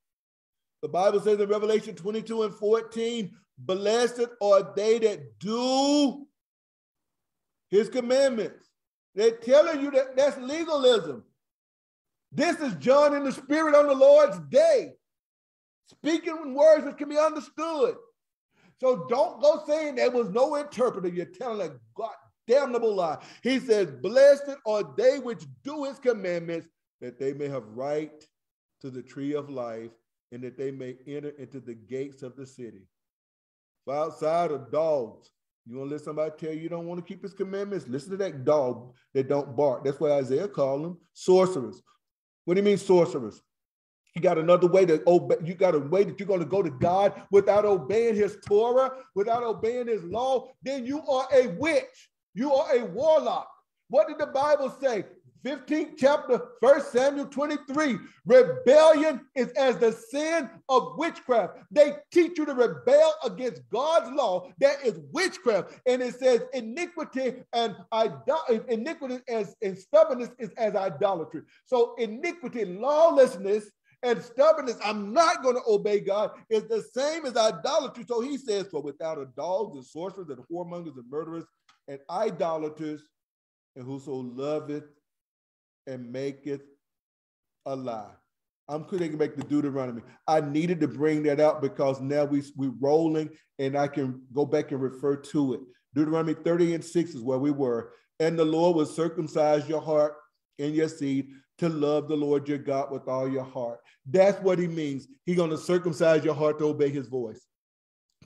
The Bible says in Revelation 22 and 14, blessed are they that do his commandments. They're telling you that that's legalism. This is John in the Spirit on the Lord's day, speaking in words that can be understood. So don't go saying there was no interpreter. You're telling a God damnable lie. He says, Blessed are they which do his commandments, that they may have right to the tree of life, and that they may enter into the gates of the city. For outside of dogs, you want to let somebody tell you you don't want to keep his commandments? Listen to that dog that don't bark. That's what Isaiah called them sorcerers. What do you mean sorcerers? You got another way to obey. You got a way that you're going to go to God without obeying his Torah, without obeying his law. Then you are a witch. You are a warlock. What did the Bible say? 15th chapter, 1 Samuel 23. Rebellion is as the sin of witchcraft. They teach you to rebel against God's law. That is witchcraft. And it says iniquity and idol- iniquity as and stubbornness is as idolatry. So iniquity, lawlessness and stubbornness, I'm not going to obey God, is the same as idolatry. So he says, For without a dogs and sorcerers and whoremongers and murderers and idolaters, and whoso loveth and maketh a lie. I'm couldn't make the Deuteronomy. I needed to bring that out because now we, we're rolling and I can go back and refer to it. Deuteronomy 30 and 6 is where we were. And the Lord will circumcise your heart and your seed to love the Lord your God with all your heart. That's what he means. He's going to circumcise your heart to obey his voice,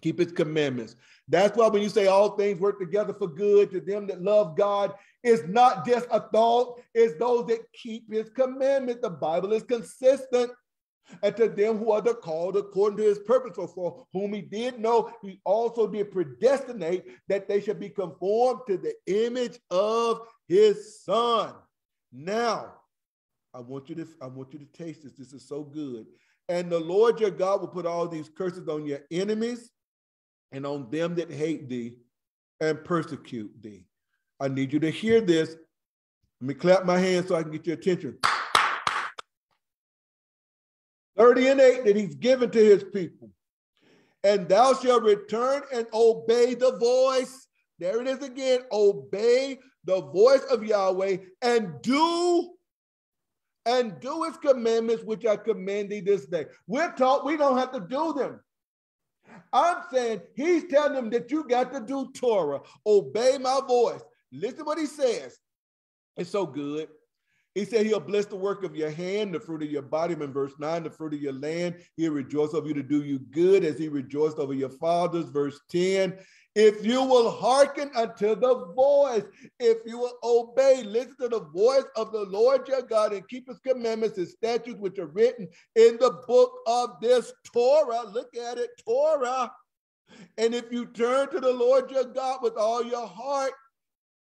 keep his commandments. That's why when you say all things work together for good to them that love God, it's not just a thought, it's those that keep his commandments. The Bible is consistent. And to them who are the called according to his purpose, for whom he did know, he also did predestinate that they should be conformed to the image of his son. Now, I want you to I want you to taste this. This is so good. And the Lord your God will put all these curses on your enemies and on them that hate thee and persecute thee. I need you to hear this. Let me clap my hands so I can get your attention. 30 and 8 that he's given to his people. And thou shalt return and obey the voice. There it is again. Obey the voice of Yahweh and do and do his commandments, which I command thee this day. We're taught we don't have to do them. I'm saying he's telling them that you got to do Torah, obey my voice. Listen what he says. It's so good. He said he'll bless the work of your hand, the fruit of your body. In verse 9, the fruit of your land. He'll rejoice over you to do you good as he rejoiced over your fathers. Verse 10. If you will hearken unto the voice, if you will obey, listen to the voice of the Lord your God and keep his commandments, and statutes, which are written in the book of this Torah. Look at it, Torah. And if you turn to the Lord your God with all your heart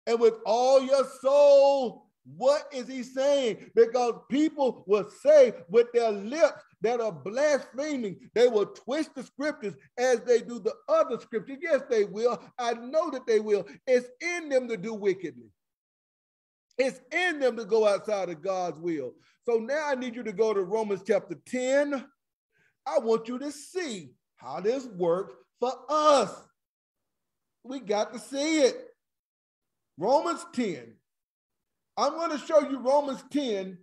and with all your soul, what is he saying? Because people will say with their lips that are blaspheming, they will twist the scriptures as they do the other scriptures. Yes, they will. I know that they will. It's in them to do wickedly. It's in them to go outside of God's will. So now I need you to go to Romans chapter 10. I want you to see how this works for us. We got to see it. Romans 10. I'm going to show you Romans 10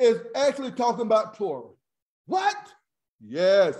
is actually talking about Torah. What? Yes.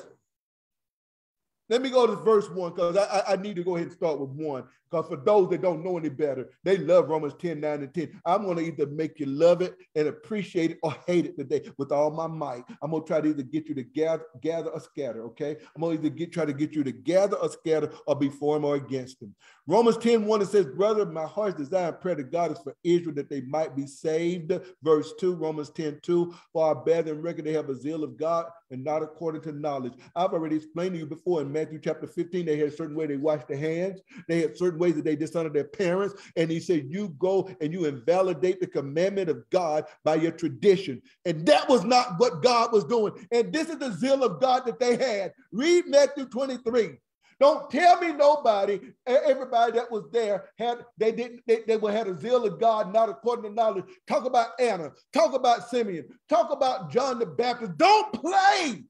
Let me go to verse one because I, I, need to go ahead and start with one. Because for those that don't know any better, they love Romans 10, 9, and 10. I'm going to either make you love it and appreciate it or hate it today with all my might. I'm going to try to either get you to gather, gather or scatter, okay? I'm going to either get, try to get you to gather or scatter or be for him or against him. Romans 10, 1, it says, Brother, my heart's desire and prayer to God is for Israel that they might be saved. Verse 2, Romans 10, 2, for I bear them record they have a zeal of God and not according to knowledge. I've already explained to you before in Matthew chapter 15, they had a certain way they washed their hands. They had certain ways that they dishonor their parents. And he said, you go and you invalidate the commandment of God by your tradition. And that was not what God was doing. And this is the zeal of God that they had. Read Matthew 23. Don't tell me nobody, everybody that was there had they didn't they, they had a zeal of God, not according to knowledge. Talk about Anna, talk about Simeon, talk about John the Baptist. Don't play.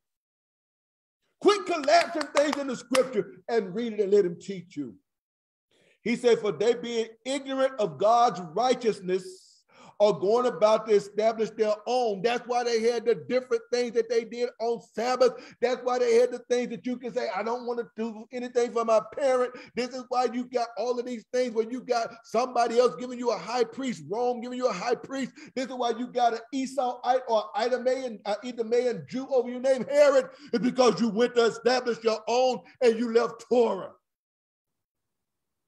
Quit collapsing things in the scripture and read it and let him teach you. He said, For they being ignorant of God's righteousness are going about to establish their own. That's why they had the different things that they did on Sabbath. That's why they had the things that you can say, I don't want to do anything for my parent. This is why you got all of these things where you got somebody else giving you a high priest, Rome giving you a high priest. This is why you got an Esauite or uh, Idumean Jew over your name, Herod. It's because you went to establish your own and you left Torah.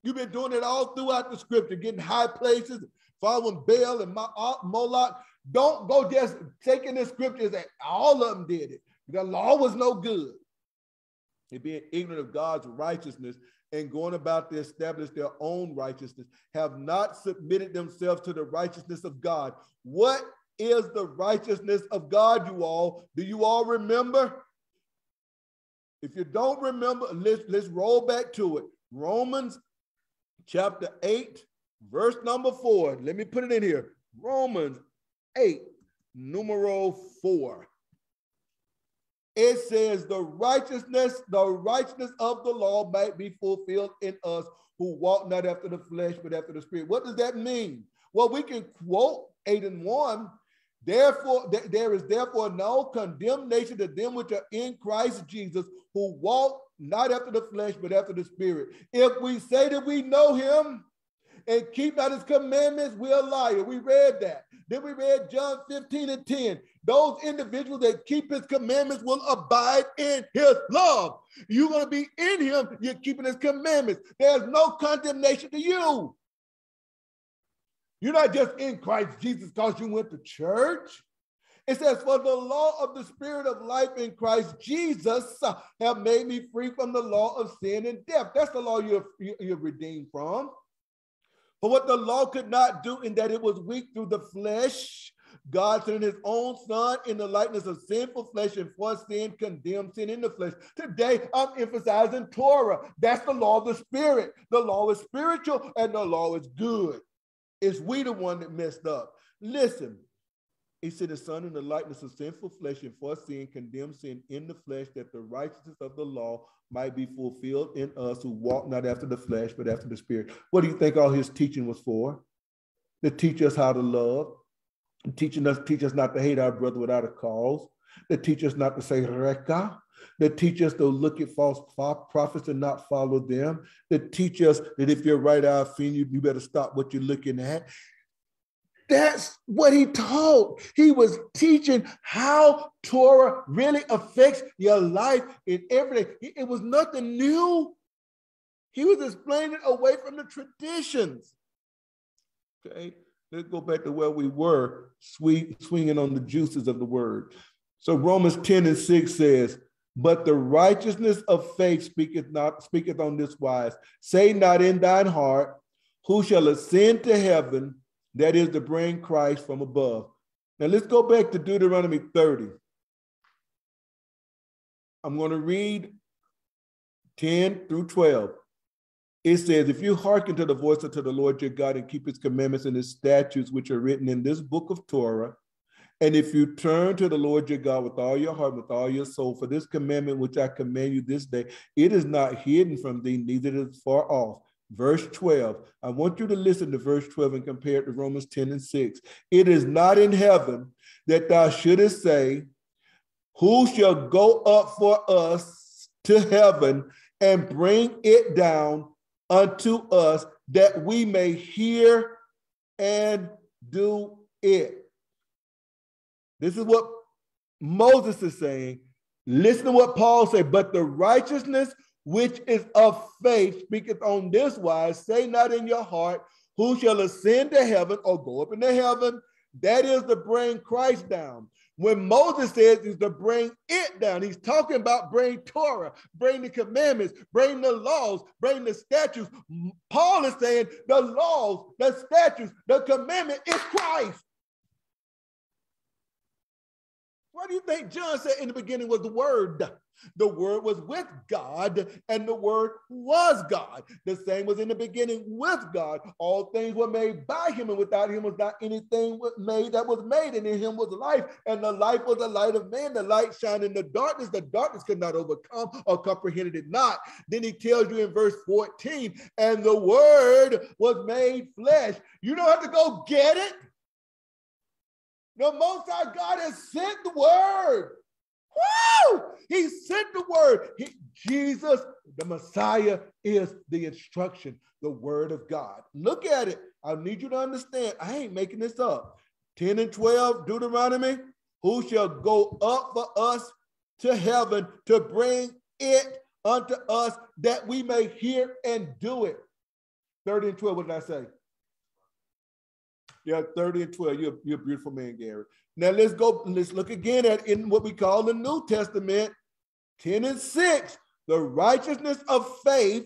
You've been doing it all throughout the scripture, getting high places, following Baal and uh, Moloch. Don't go just taking the scriptures that all of them did it. The law was no good. They being ignorant of God's righteousness and going about to establish their own righteousness, have not submitted themselves to the righteousness of God. What is the righteousness of God, you all? Do you all remember? If you don't remember, let's, let's roll back to it. Romans chapter 8, verse number 4. Let me put it in here. Romans 8, numero 4. It says, The righteousness, the righteousness of the law might be fulfilled in us who walk not after the flesh, but after the spirit. What does that mean? Well, we can quote 8 and 1. Therefore, th- there is therefore no condemnation to them which are in Christ Jesus, who walk not after the flesh, but after the spirit. If we say that we know him and keep not his commandments, we're a liar. We read that. Then we read John 15 and 10. Those individuals that keep his commandments will abide in his love. You're going to be in him, you're keeping his commandments. There's no condemnation to you. You're not just in Christ Jesus because you went to church. It says, For the law of the Spirit of life in Christ Jesus have made me free from the law of sin and death. That's the law you're, you're redeemed from. For what the law could not do, in that it was weak through the flesh, God sent his own son in the likeness of sinful flesh and for sin condemned sin in the flesh. Today, I'm emphasizing Torah. That's the law of the spirit. The law is spiritual and the law is good. It's we the one that messed up. Listen, he said, The Son in the likeness of sinful flesh and for sin condemned sin in the flesh, that the righteousness of the law might be fulfilled in us who walk not after the flesh, but after the spirit. What do you think all his teaching was for? To teach us how to love, teaching us, teach us not to hate our brother without a cause, to teach us not to say reka, that teach us to look at false prophets and not follow them, that teach us that if your right eye offend you, you better stop what you're looking at. That's what he taught. He was teaching how Torah really affects your life in every day. It was nothing new. He was explaining away from the traditions. Okay, let's go back to where we were, sweet, swinging on the juices of the word. So Romans 10 and 6 says, but the righteousness of faith speaketh not speaketh on this wise. Say not in thine heart, who shall ascend to heaven, that is to bring Christ from above. Now let's go back to Deuteronomy 30. I'm going to read 10 through 12. It says, If you hearken to the voice of the Lord your God and keep his commandments and his statutes, which are written in this book of Torah, and if you turn to the Lord your God with all your heart, with all your soul, for this commandment which I command you this day, it is not hidden from thee, neither is far off. Verse 12. I want you to listen to verse 12 and compare it to Romans 10 and 6. It is not in heaven that thou shouldest say, Who shall go up for us to heaven and bring it down unto us that we may hear and do it? This is what Moses is saying. Listen to what Paul said. But the righteousness which is of faith speaketh on this wise say not in your heart, who shall ascend to heaven or go up into heaven? That is to bring Christ down. When Moses says is to bring it down, he's talking about bring Torah, bring the commandments, bring the laws, bring the statutes. Paul is saying the laws, the statutes, the commandment is Christ. Why do you think John said in the beginning was the Word? The Word was with God, and the Word was God. The same was in the beginning with God. All things were made by Him, and without Him was not anything made that was made. And in Him was life, and the life was the light of man. The light shined in the darkness. The darkness could not overcome or comprehend it not. Then He tells you in verse 14, and the Word was made flesh. You don't have to go get it. The Most High God has sent the word. Woo! He sent the word. He, Jesus, the Messiah, is the instruction, the word of God. Look at it. I need you to understand. I ain't making this up. 10 and 12, Deuteronomy. Who shall go up for us to heaven to bring it unto us that we may hear and do it? 30 and 12, what did I say? Yeah, 30 and 12. You're, you're a beautiful man, Gary. Now let's go, let's look again at in what we call the New Testament, 10 and 6. The righteousness of faith,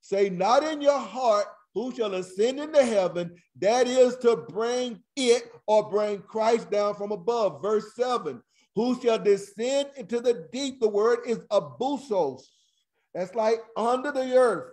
say not in your heart, who shall ascend into heaven, that is to bring it or bring Christ down from above. Verse 7 Who shall descend into the deep? The word is abusos. That's like under the earth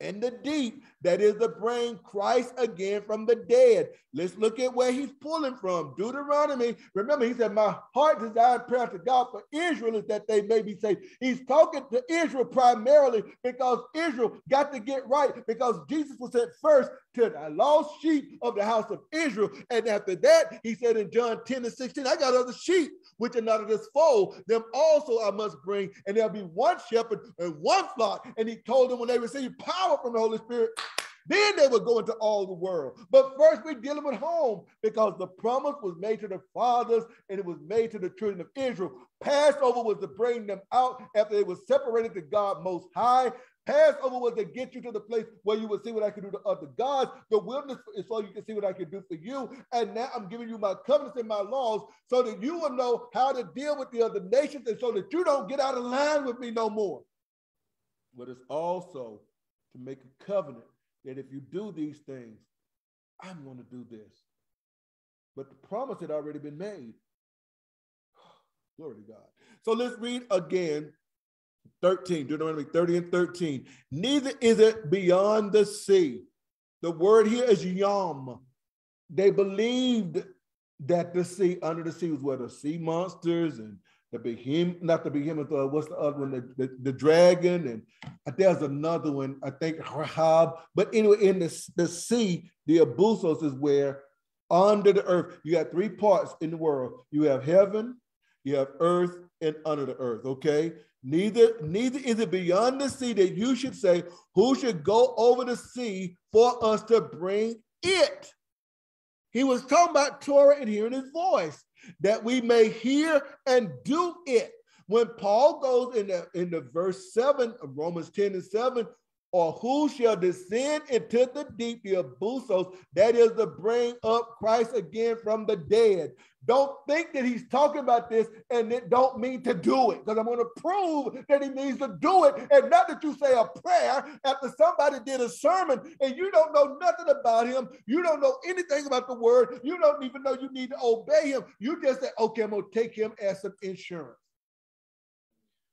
in the deep that is to bring Christ again from the dead. Let's look at where he's pulling from. Deuteronomy, remember, he said, My heart desire prayer to God for Israel is that they may be saved. He's talking to Israel primarily because Israel got to get right because Jesus was sent first to the lost sheep of the house of Israel. And after that, he said in John 10 and 16, I got other sheep which are not of this fold, them also I must bring, and there'll be one shepherd and one flock. And he told them when they receive power from the Holy Spirit, then they would go into all the world. But first, we're dealing with home because the promise was made to the fathers and it was made to the children of Israel. Passover was to bring them out after they were separated to God Most High. Passover was to get you to the place where you would see what I can do to other gods. The wilderness is so you can see what I can do for you. And now I'm giving you my covenants and my laws so that you will know how to deal with the other nations and so that you don't get out of line with me no more. But it's also to make a covenant that if you do these things, I'm going to do this. But the promise had already been made. Glory to God. So let's read again 13, Deuteronomy 30 and 13. Neither is it beyond the sea. The word here is yom. They believed that the sea, under the sea, was where the sea monsters and the behemoth, not the behemoth, uh, what's the other one? The, the, the, dragon, and there's another one, I think Rahab. But anyway, in the, the sea, the abusos is where under the earth, you got three parts in the world. You have heaven, you have earth, and under the earth. Okay. Neither, neither is it beyond the sea that you should say, Who should go over the sea for us to bring it? He was talking about Torah and hearing his voice, that we may hear and do it. When Paul goes in the, in the verse 7 of Romans 10 and 7, or who shall descend into the deep, the abusos, that is to bring up Christ again from the dead. Don't think that he's talking about this and it don't mean to do it, because I'm going to prove that he means to do it, and not that you say a prayer after somebody did a sermon and you don't know nothing about him, you don't know anything about the word, you don't even know you need to obey him. You just say, okay, I'm going to take him as some insurance.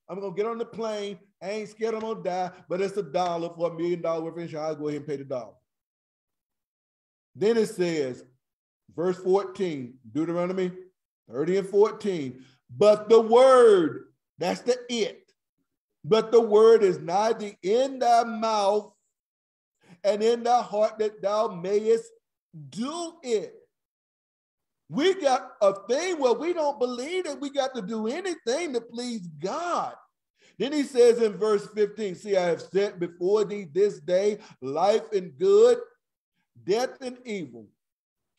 I'm gonna get on the plane. I ain't scared I'm gonna die, but it's a dollar for a million dollar worth of insurance. I'll go ahead and pay the dollar. Then it says, verse 14, Deuteronomy 30 and 14. But the word, that's the it. But the word is neither in thy mouth and in thy heart that thou mayest do it. We got a thing where we don't believe that we got to do anything to please God. Then he says in verse 15, See, I have set before thee this day life and good, death and evil.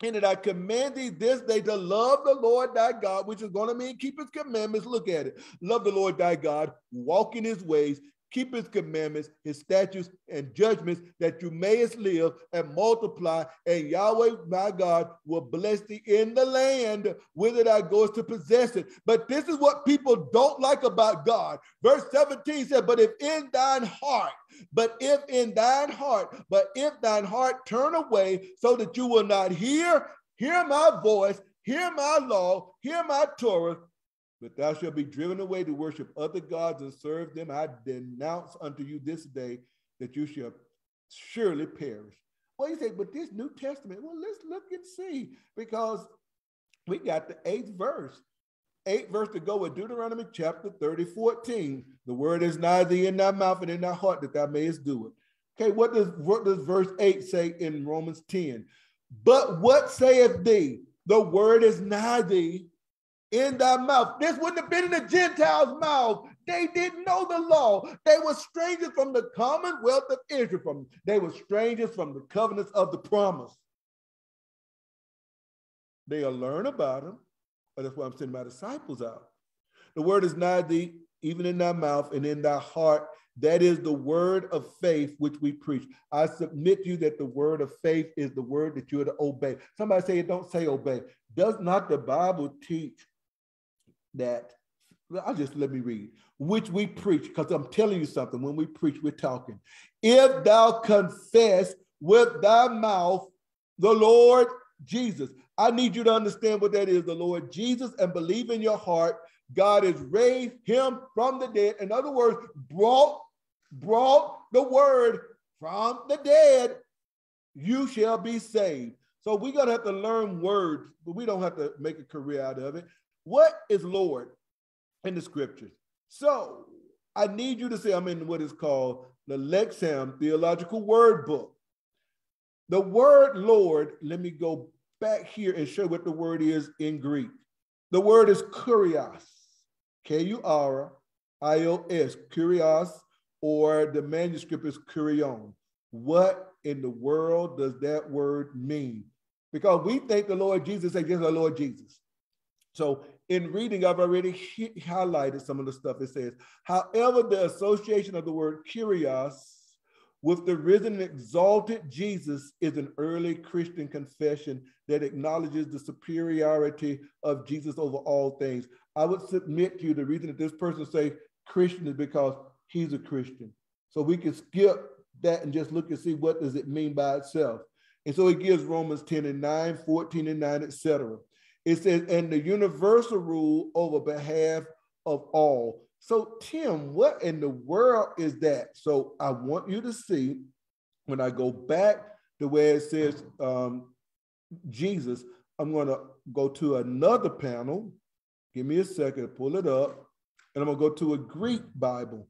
And that I command thee this day to love the Lord thy God, which is going to mean keep his commandments. Look at it. Love the Lord thy God, walk in his ways, keep his commandments, his statutes, and judgments, that you mayest live and multiply, and Yahweh my God will bless thee in the land whither thou goest to possess it. But this is what people don't like about God. Verse 17 said, But if in thine heart, but if in thine heart, but if thine heart turn away so that you will not hear, hear my voice, hear my law, hear my Torah, but thou shalt be driven away to worship other gods and serve them. I denounce unto you this day that you shall surely perish. Well, you say, but this New Testament, well, let's look and see, because we got the eighth verse. Eight verse to go with Deuteronomy chapter 30, 14. The word is nigh thee in thy mouth and in thy heart that thou mayest do it. Okay, what does, what does verse 8 say in Romans 10? But what saith thee? The word is nigh thee in thy mouth. This wouldn't have been in the Gentiles' mouth. They didn't know the law. They were strangers from the commonwealth of Israel. From they were strangers from the covenants of the promise. They'll learn about them, that's why I'm sending my disciples out. The word is nigh thee, even in thy mouth and in thy heart. That is the word of faith which we preach. I submit to you that the word of faith is the word that you're to obey. Somebody say it, don't say obey. Does not the Bible teach that I'll just let me read, which we preach, because I'm telling you something. When we preach, we're talking. If thou confess with thy mouth the Lord Jesus, I need you to understand what that is the Lord Jesus and believe in your heart God has raised him from the dead. In other words, brought, brought the word from the dead, you shall be saved. So we're going to have to learn words, but we don't have to make a career out of it. What is Lord in the scriptures? So I need you to say I'm in what is called the Lexham Theological Word Book. The word Lord, let me go back here and show what the word is in Greek. The word is kurios, K U R I O S, kurios, or the manuscript is kurion. What in the world does that word mean? Because we think the Lord Jesus said, yes, the Lord Jesus. So in reading, I've already highlighted some of the stuff it says. However, the association of the word kurios with the risen and exalted Jesus is an early Christian confession that acknowledges the superiority of Jesus over all things. I would submit to you the reason that this person say Christian is because he's a Christian. So we can skip that and just look and see what does it mean by itself. And so it gives Romans 10 and 9, 14 and 9, etc. It says, and the universal rule over behalf of all. So, Tim, what in the world is that? So, I want you to see when I go back to where it says um, Jesus, I'm going to go to another panel. Give me a second pull it up. And I'm going to go to a Greek Bible.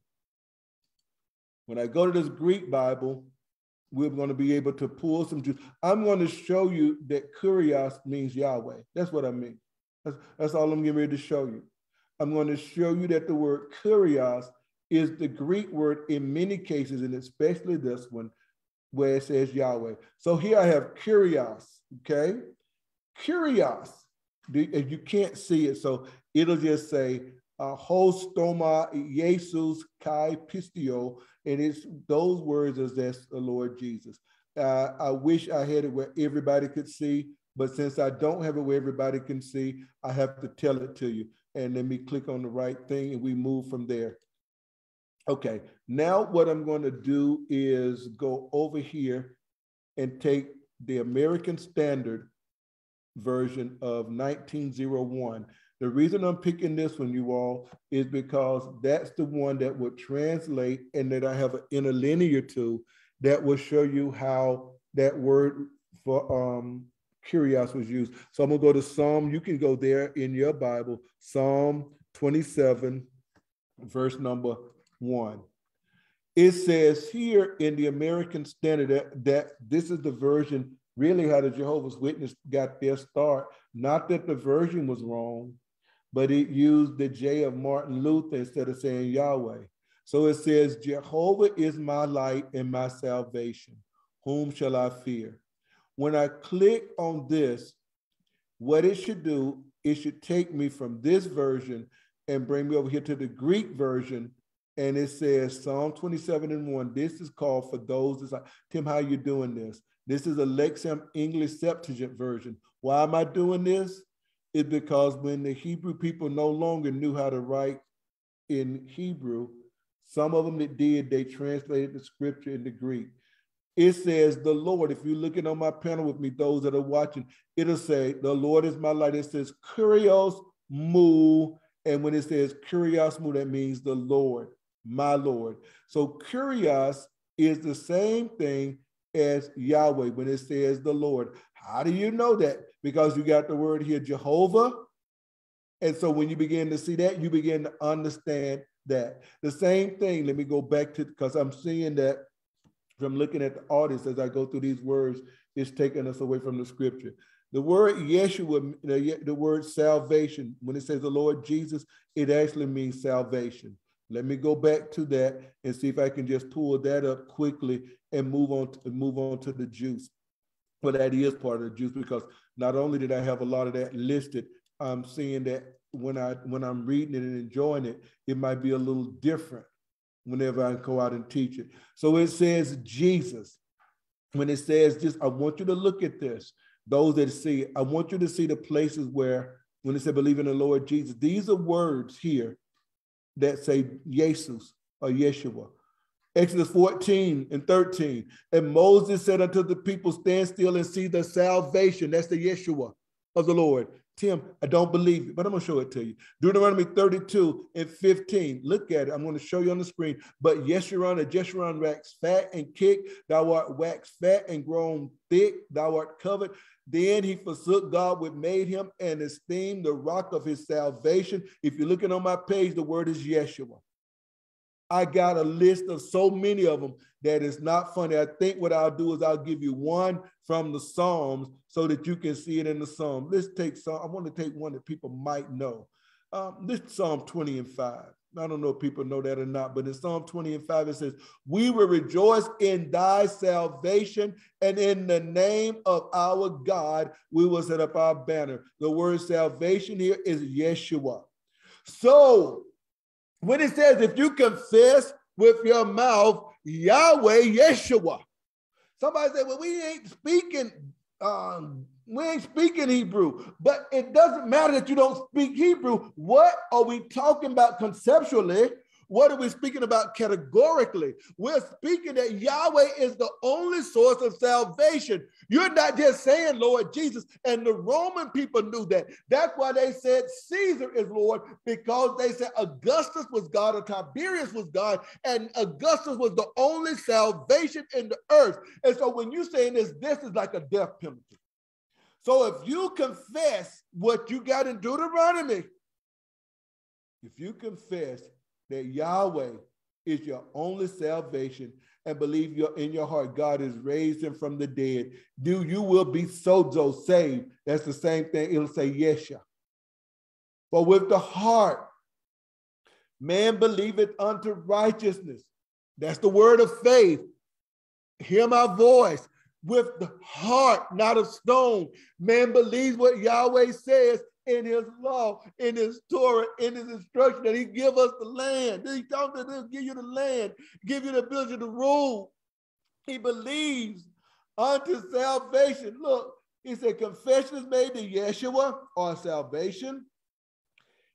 When I go to this Greek Bible, we're going to be able to pull some juice. I'm going to show you that kurios means Yahweh. That's what I mean. That's, that's all I'm getting ready to show you. I'm going to show you that the word kurios is the Greek word in many cases, and especially this one, where it says Yahweh. So here I have kurios, okay? Kurios. You can't see it, so it'll just say uh, hostoma Jesus kai pistio, and it's those words as that's the Lord Jesus. Uh, I wish I had it where everybody could see, but since I don't have it where everybody can see, I have to tell it to you. And let me click on the right thing and we move from there. Okay, now what I'm going to do is go over here and take the American Standard version of 1901. The reason I'm picking this one, you all, is because that's the one that would translate and that I have an interlinear to that will show you how that word for um, kurios was used. So I'm gonna go to Psalm, you can go there in your Bible, Psalm 27, verse number one. It says here in the American Standard that, that this is the version really how the Jehovah's Witness got their start. Not that the version was wrong, but it used the J of Martin Luther instead of saying Yahweh. So it says, Jehovah is my light and my salvation. Whom shall I fear? When I click on this, what it should do, it should take me from this version and bring me over here to the Greek version and it says Psalm 27 and 1. This is called for those that's like, Tim, how you doing this? This is a Lexham English Septuagint version. Why am I doing this? It's because when the Hebrew people no longer knew how to write in Hebrew, some of them that did, they translated the scripture into Greek. It says, the Lord, if you're looking on my panel with me, those that are watching, it'll say, the Lord is my light. It says, Kurios mu. And when it says Kurios mu, that means the Lord my Lord. So kurios is the same thing as Yahweh when it says the Lord. How do you know that? Because you got the word here, Jehovah. And so when you begin to see that, you begin to understand that. The same thing, let me go back to, because I'm seeing that from looking at the audience as I go through these words, it's taking us away from the scripture. The word Yeshua, the, word salvation, when it says the Lord Jesus, it actually means salvation. Let me go back to that and see if I can just pull that up quickly and move on to, move on to the juice. Well, that is part of the juice because not only did I have a lot of that listed, I'm seeing that when I when I'm reading it and enjoying it, it might be a little different whenever I go out and teach it. So it says Jesus. When it says just, I want you to look at this. Those that see, I want you to see the places where when it said believe in the Lord Jesus, these are words here that say Jesus or Yeshua. Exodus 14 and 13. And Moses said unto the people, Stand still and see the salvation. That's the Yeshua of the Lord. Tim, I don't believe it, but I'm going to show it to you. Deuteronomy 32 and 15. Look at it. I'm going to show you on the screen. But Yeshurun and Jeshurun waxed fat and kick. Thou art waxed fat and grown thick. Thou art covered. Then he forsook God, which made him, and esteemed the rock of his salvation. If you're looking on my page, the word is Yeshua. I got a list of so many of them that is not funny. I think what I'll do is I'll give you one from the Psalms so that you can see it in the Psalm. Let's take some. I want to take one that people might know. Um, this Psalm 20 and 5. I don't know if people know that or not, but in Psalm 20 and 5, it says, We will rejoice in thy salvation, and in the name of our God, we will set up our banner. The word salvation here is Yeshua. So when it says, if you confess with your mouth Yahweh Yeshua, somebody said, Well, we ain't speaking um, we ain't speaking Hebrew, but it doesn't matter that you don't speak Hebrew. What are we talking about conceptually? What are we speaking about categorically? We're speaking that Yahweh is the only source of salvation. You're not just saying Lord Jesus, and the Roman people knew that. That's why they said Caesar is Lord, because they said Augustus was God or Tiberius was God, and Augustus was the only salvation in the earth. And so when you're saying this, this is like a death penalty. So if you confess what you got in Deuteronomy, if you confess that Yahweh is your only salvation and believe you're in your heart God is raised him from the dead, do you will be sozo saved. That's the same thing. It'll say Yesha. But with the heart, Man believeth unto righteousness. That's the word of faith. Hear my voice with the heart, not of stone. Man believes what Yahweh says in his law, in his Torah, in his instruction that he give us the land. He us to give you the land, give you the ability to rule. He believes unto salvation. Look, he said, confession is made to Yeshua or salvation.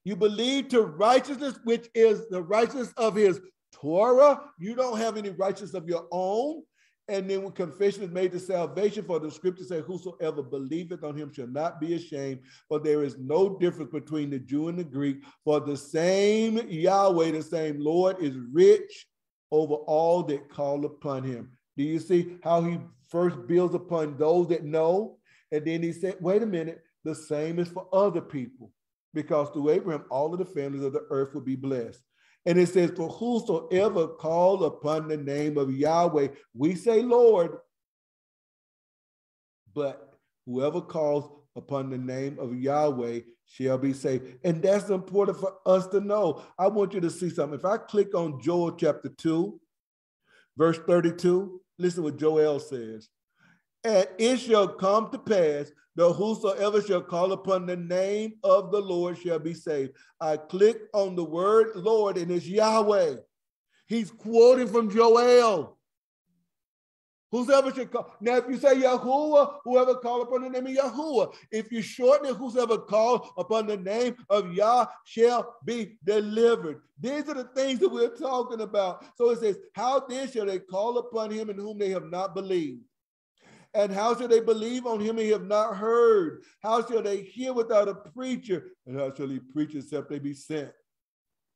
You believe to righteousness, which is the righteousness of his Torah. You don't have any righteousness of your own. And then when confession is made to salvation, for the scripture says, Whosoever believeth on him shall not be ashamed, for there is no difference between the Jew and the Greek. For the same Yahweh, the same Lord, is rich over all that call upon him. Do you see how he first builds upon those that know? And then he said, Wait a minute, the same is for other people, because through Abraham, all of the families of the earth will be blessed. And it says, For whosoever call upon the name of Yahweh, we say Lord, but whoever calls upon the name of Yahweh shall be saved. And that's important for us to know. I want you to see something. If I click on Joel chapter 2, verse 32, listen what Joel says. And it shall come to pass that whosoever shall call upon the name of the Lord shall be saved. I click on the word Lord and it's Yahweh. He's quoting from Joel. Whosoever should call. Now, if you say Yahuwah, whoever call upon the name of Yahuwah. If you shorten it, whosoever call upon the name of Yah shall be delivered. These are the things that we're talking about. So it says, How then shall they call upon him in whom they have not believed? And how shall they believe on him they have not heard? How shall they hear without a preacher? And how shall he preach except they be sent?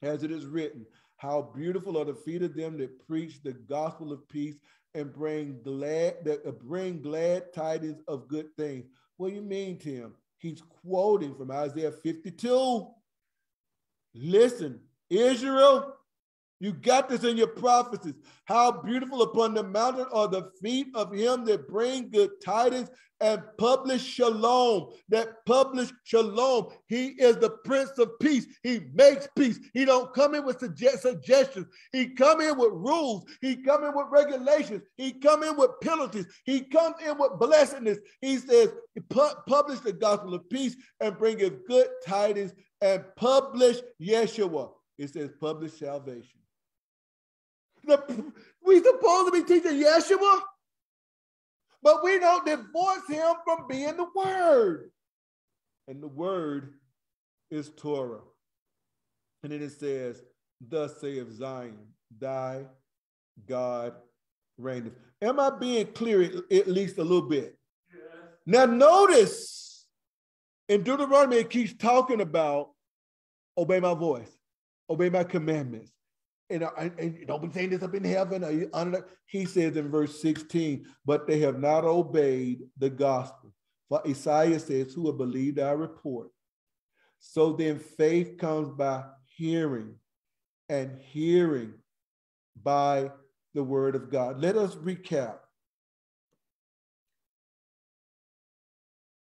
As it is written, how beautiful are the feet of them that preach the gospel of peace and bring glad that uh, bring glad tidings of good things. What do you mean, Tim? He's quoting from Isaiah 52. Listen, Israel, you got this in your prophecies. How beautiful upon the mountain are the feet of him that bring good tidings and publish shalom. That publish shalom. He is the Prince of Peace. He makes peace. He don't come in with suggest- suggestions. He come in with rules. He come in with regulations. He come in with penalties. He comes in with blessedness. He says, publish the gospel of peace and bring good tidings and publish Yeshua. It says publish salvation. The, we supposed to be teaching Yeshua, but we don't divorce him from being the word. And the word is Torah. And then it says, Thus saith Zion, thy God reigneth. Am I being clear at least a little bit? Yes. Now notice in Deuteronomy, it keeps talking about obey my voice, obey my commandments, Uh, and, and don't be saying this up in heaven. He says in verse 16, but they have not obeyed the gospel. For Isaiah says, Who have believed our report? So then faith comes by hearing, and hearing by the word of God. Let us recap.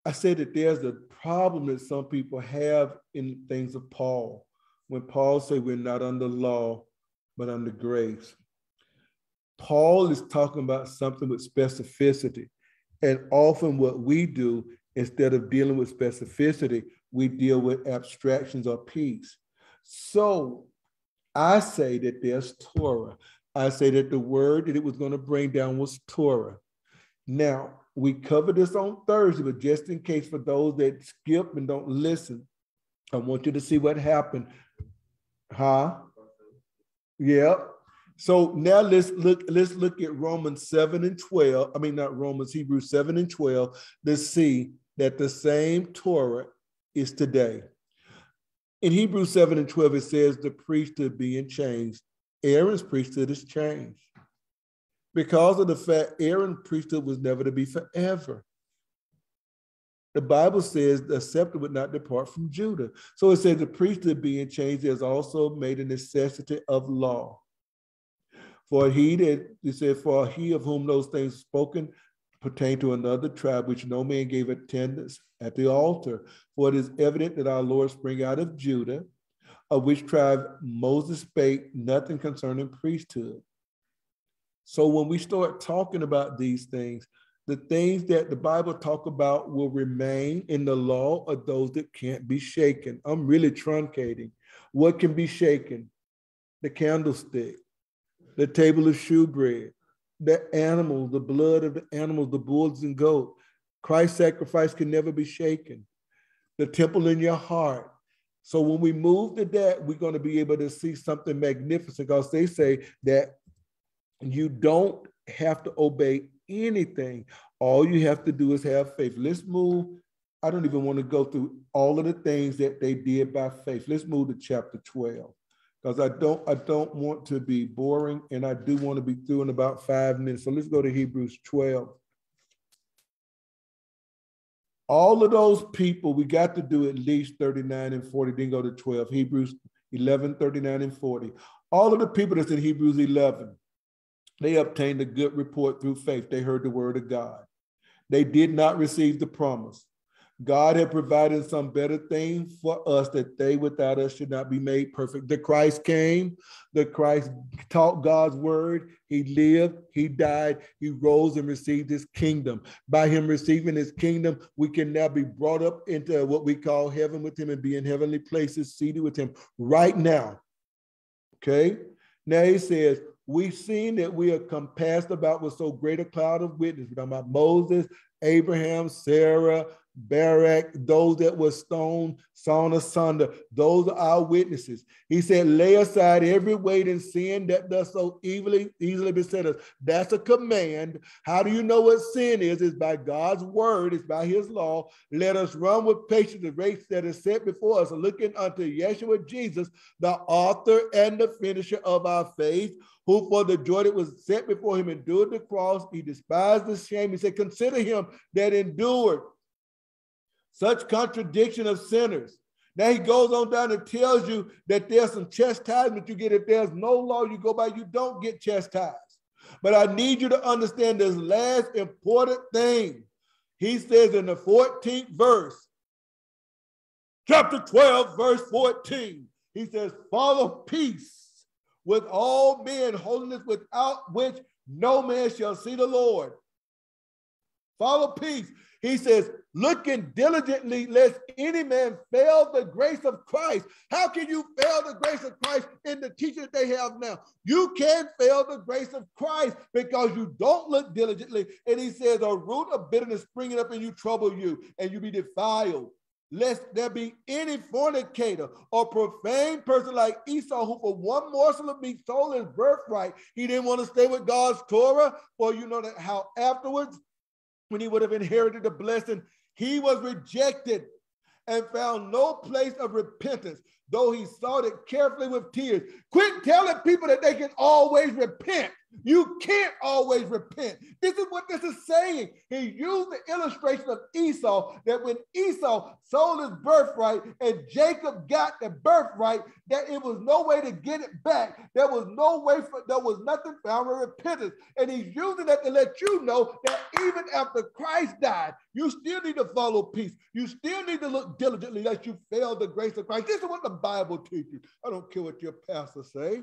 I said that there's a problem that some people have in things of Paul. When Paul said we're not under law, but under grace. Paul is talking about something with specificity. And often, what we do, instead of dealing with specificity, we deal with abstractions or peace. So I say that there's Torah. I say that the word that it was going to bring down was Torah. Now, we covered this on Thursday, but just in case for those that skip and don't listen, I want you to see what happened. Huh? Yeah. So now let's look, let's look at Romans 7 and 12. I mean, not Romans, Hebrews 7 and 12 to see that the same Torah is today. In Hebrews 7 and 12, it says the priesthood being changed. Aaron's priesthood is changed because of the fact Aaron's priesthood was never to be forever. The Bible says the scepter would not depart from Judah. So it says the priesthood being changed is also made a necessity of law. For he that he said, for he of whom those things spoken pertain to another tribe, which no man gave attendance at the altar. For it is evident that our Lord spring out of Judah, of which tribe Moses spake nothing concerning priesthood. So when we start talking about these things, the things that the Bible talk about will remain in the law of those that can't be shaken. I'm really truncating. What can be shaken? The candlestick, the table of shewbread, the animals, the blood of the animals, the bulls and goats. Christ's sacrifice can never be shaken. The temple in your heart. So when we move to that, we're going to be able to see something magnificent because they say that you don't have to obey anything. All you have to do is have faith. Let's move. I don't even want to go through all of the things that they did by faith. Let's move to chapter 12 because I don't I don't want to be boring and I do want to be through in about five minutes. So let's go to Hebrews 12. All of those people, we got to do at least 39 and 40, then go to 12. Hebrews 11, 39 and 40. All of the people that's in Hebrews 11, they obtained a good report through faith. They heard the word of God. They did not receive the promise. God had provided some better thing for us that they without us should not be made perfect. The Christ came, the Christ taught God's word. He lived, he died, he rose and received his kingdom. By him receiving his kingdom, we can now be brought up into what we call heaven with him and be in heavenly places seated with him right now. Okay? Now he says, We've seen that we are compassed about with so great a cloud of witnesses. We're talking about Moses, Abraham, Sarah, Barak, those that were stoned, sawn asunder, those are our witnesses. He said, lay aside every weight and sin that does so easily, easily beset us. That's a command. How do you know what sin is? It's by God's word, it's by his law. Let us run with patience the race that is set before us, looking unto Yeshua Jesus, the author and the finisher of our faith, who for the joy that was set before him endured the cross. He despised the shame. He said, consider him that endured such contradiction of sinners. Now he goes on down and tells you that there's some chastisement you get. If there's no law you go by, you don't get chastised. But I need you to understand this last important thing. He says in the 14th verse, chapter 12, verse 14, he says, Follow peace with all men, holiness without which no man shall see the Lord. Follow peace. He says, looking diligently lest any man fail the grace of Christ. How can you fail the grace of Christ in the teaching that they have now? You can't fail the grace of Christ because you don't look diligently. And he says, a root of bitterness springing up and you trouble you and you be defiled. Lest there be any fornicator or profane person like Esau, who for one morsel of meat sold his birthright. He didn't want to stay with God's Torah. For you know that how afterwards when he would have inherited the blessing, he was rejected and found no place of repentance, though he sought it carefully with tears. Quit telling people that they can always repent. You can't always repent. This is what this is saying. He used the illustration of Esau that when Esau sold his birthright and Jacob got the birthright, that it was no way to get it back. There was no way for there was nothing found for repentance. And he's using that to let you know that even after Christ died, you still need to follow peace. You still need to look diligently lest you fail the grace of Christ. This is what the Bible teaches. I don't care what your pastor say.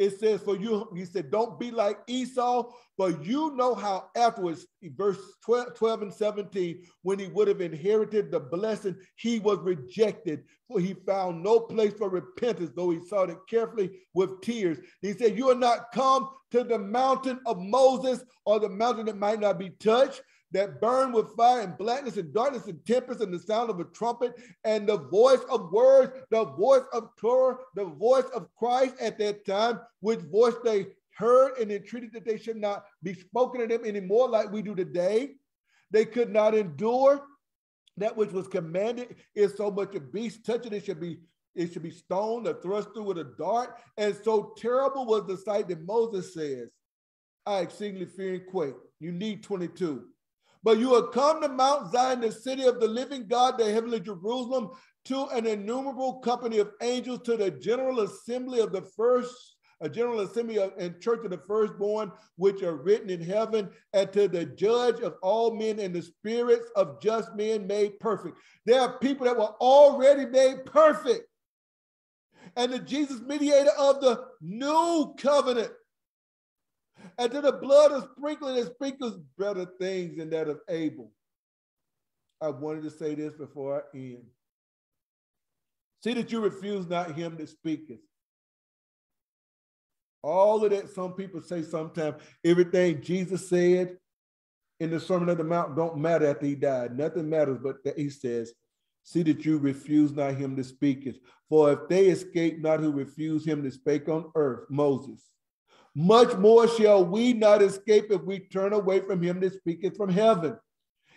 It says, for you, he said, don't be like Esau, but you know how afterwards, verse 12, 12 and 17, when he would have inherited the blessing, he was rejected, for he found no place for repentance, though he sought it carefully with tears. He said, You are not come to the mountain of Moses or the mountain that might not be touched that burn with fire and blackness and darkness and tempest and the sound of a trumpet and the voice of words, the voice of Torah, the voice of Christ at that time, which voice they heard and entreated that they should not be spoken to them anymore like we do today. They could not endure that which was commanded. Is so much a beast touching it should be it should be stoned or thrust through with a dart. And so terrible was the sight that Moses says, I exceedingly fear and quake. You need 22. But you will come to Mount Zion, the city of the living God, the heavenly Jerusalem, to an innumerable company of angels, to the general assembly of the first, a general assembly of, and church of the firstborn, which are written in heaven, and to the judge of all men and the spirits of just men made perfect. There are people that were already made perfect. and the Jesus mediator of the new covenant. And to the blood of sprinkling that sprinkles better things than that of Abel. I wanted to say this before I end. See that you refuse not him that speaketh. All of that, some people say sometimes, everything Jesus said in the Sermon of the Mount don't matter after he died. Nothing matters but that he says, See that you refuse not him that speaketh. For if they escape not who refuse him that spake on earth, Moses, much more shall we not escape if we turn away from him that speaketh from heaven.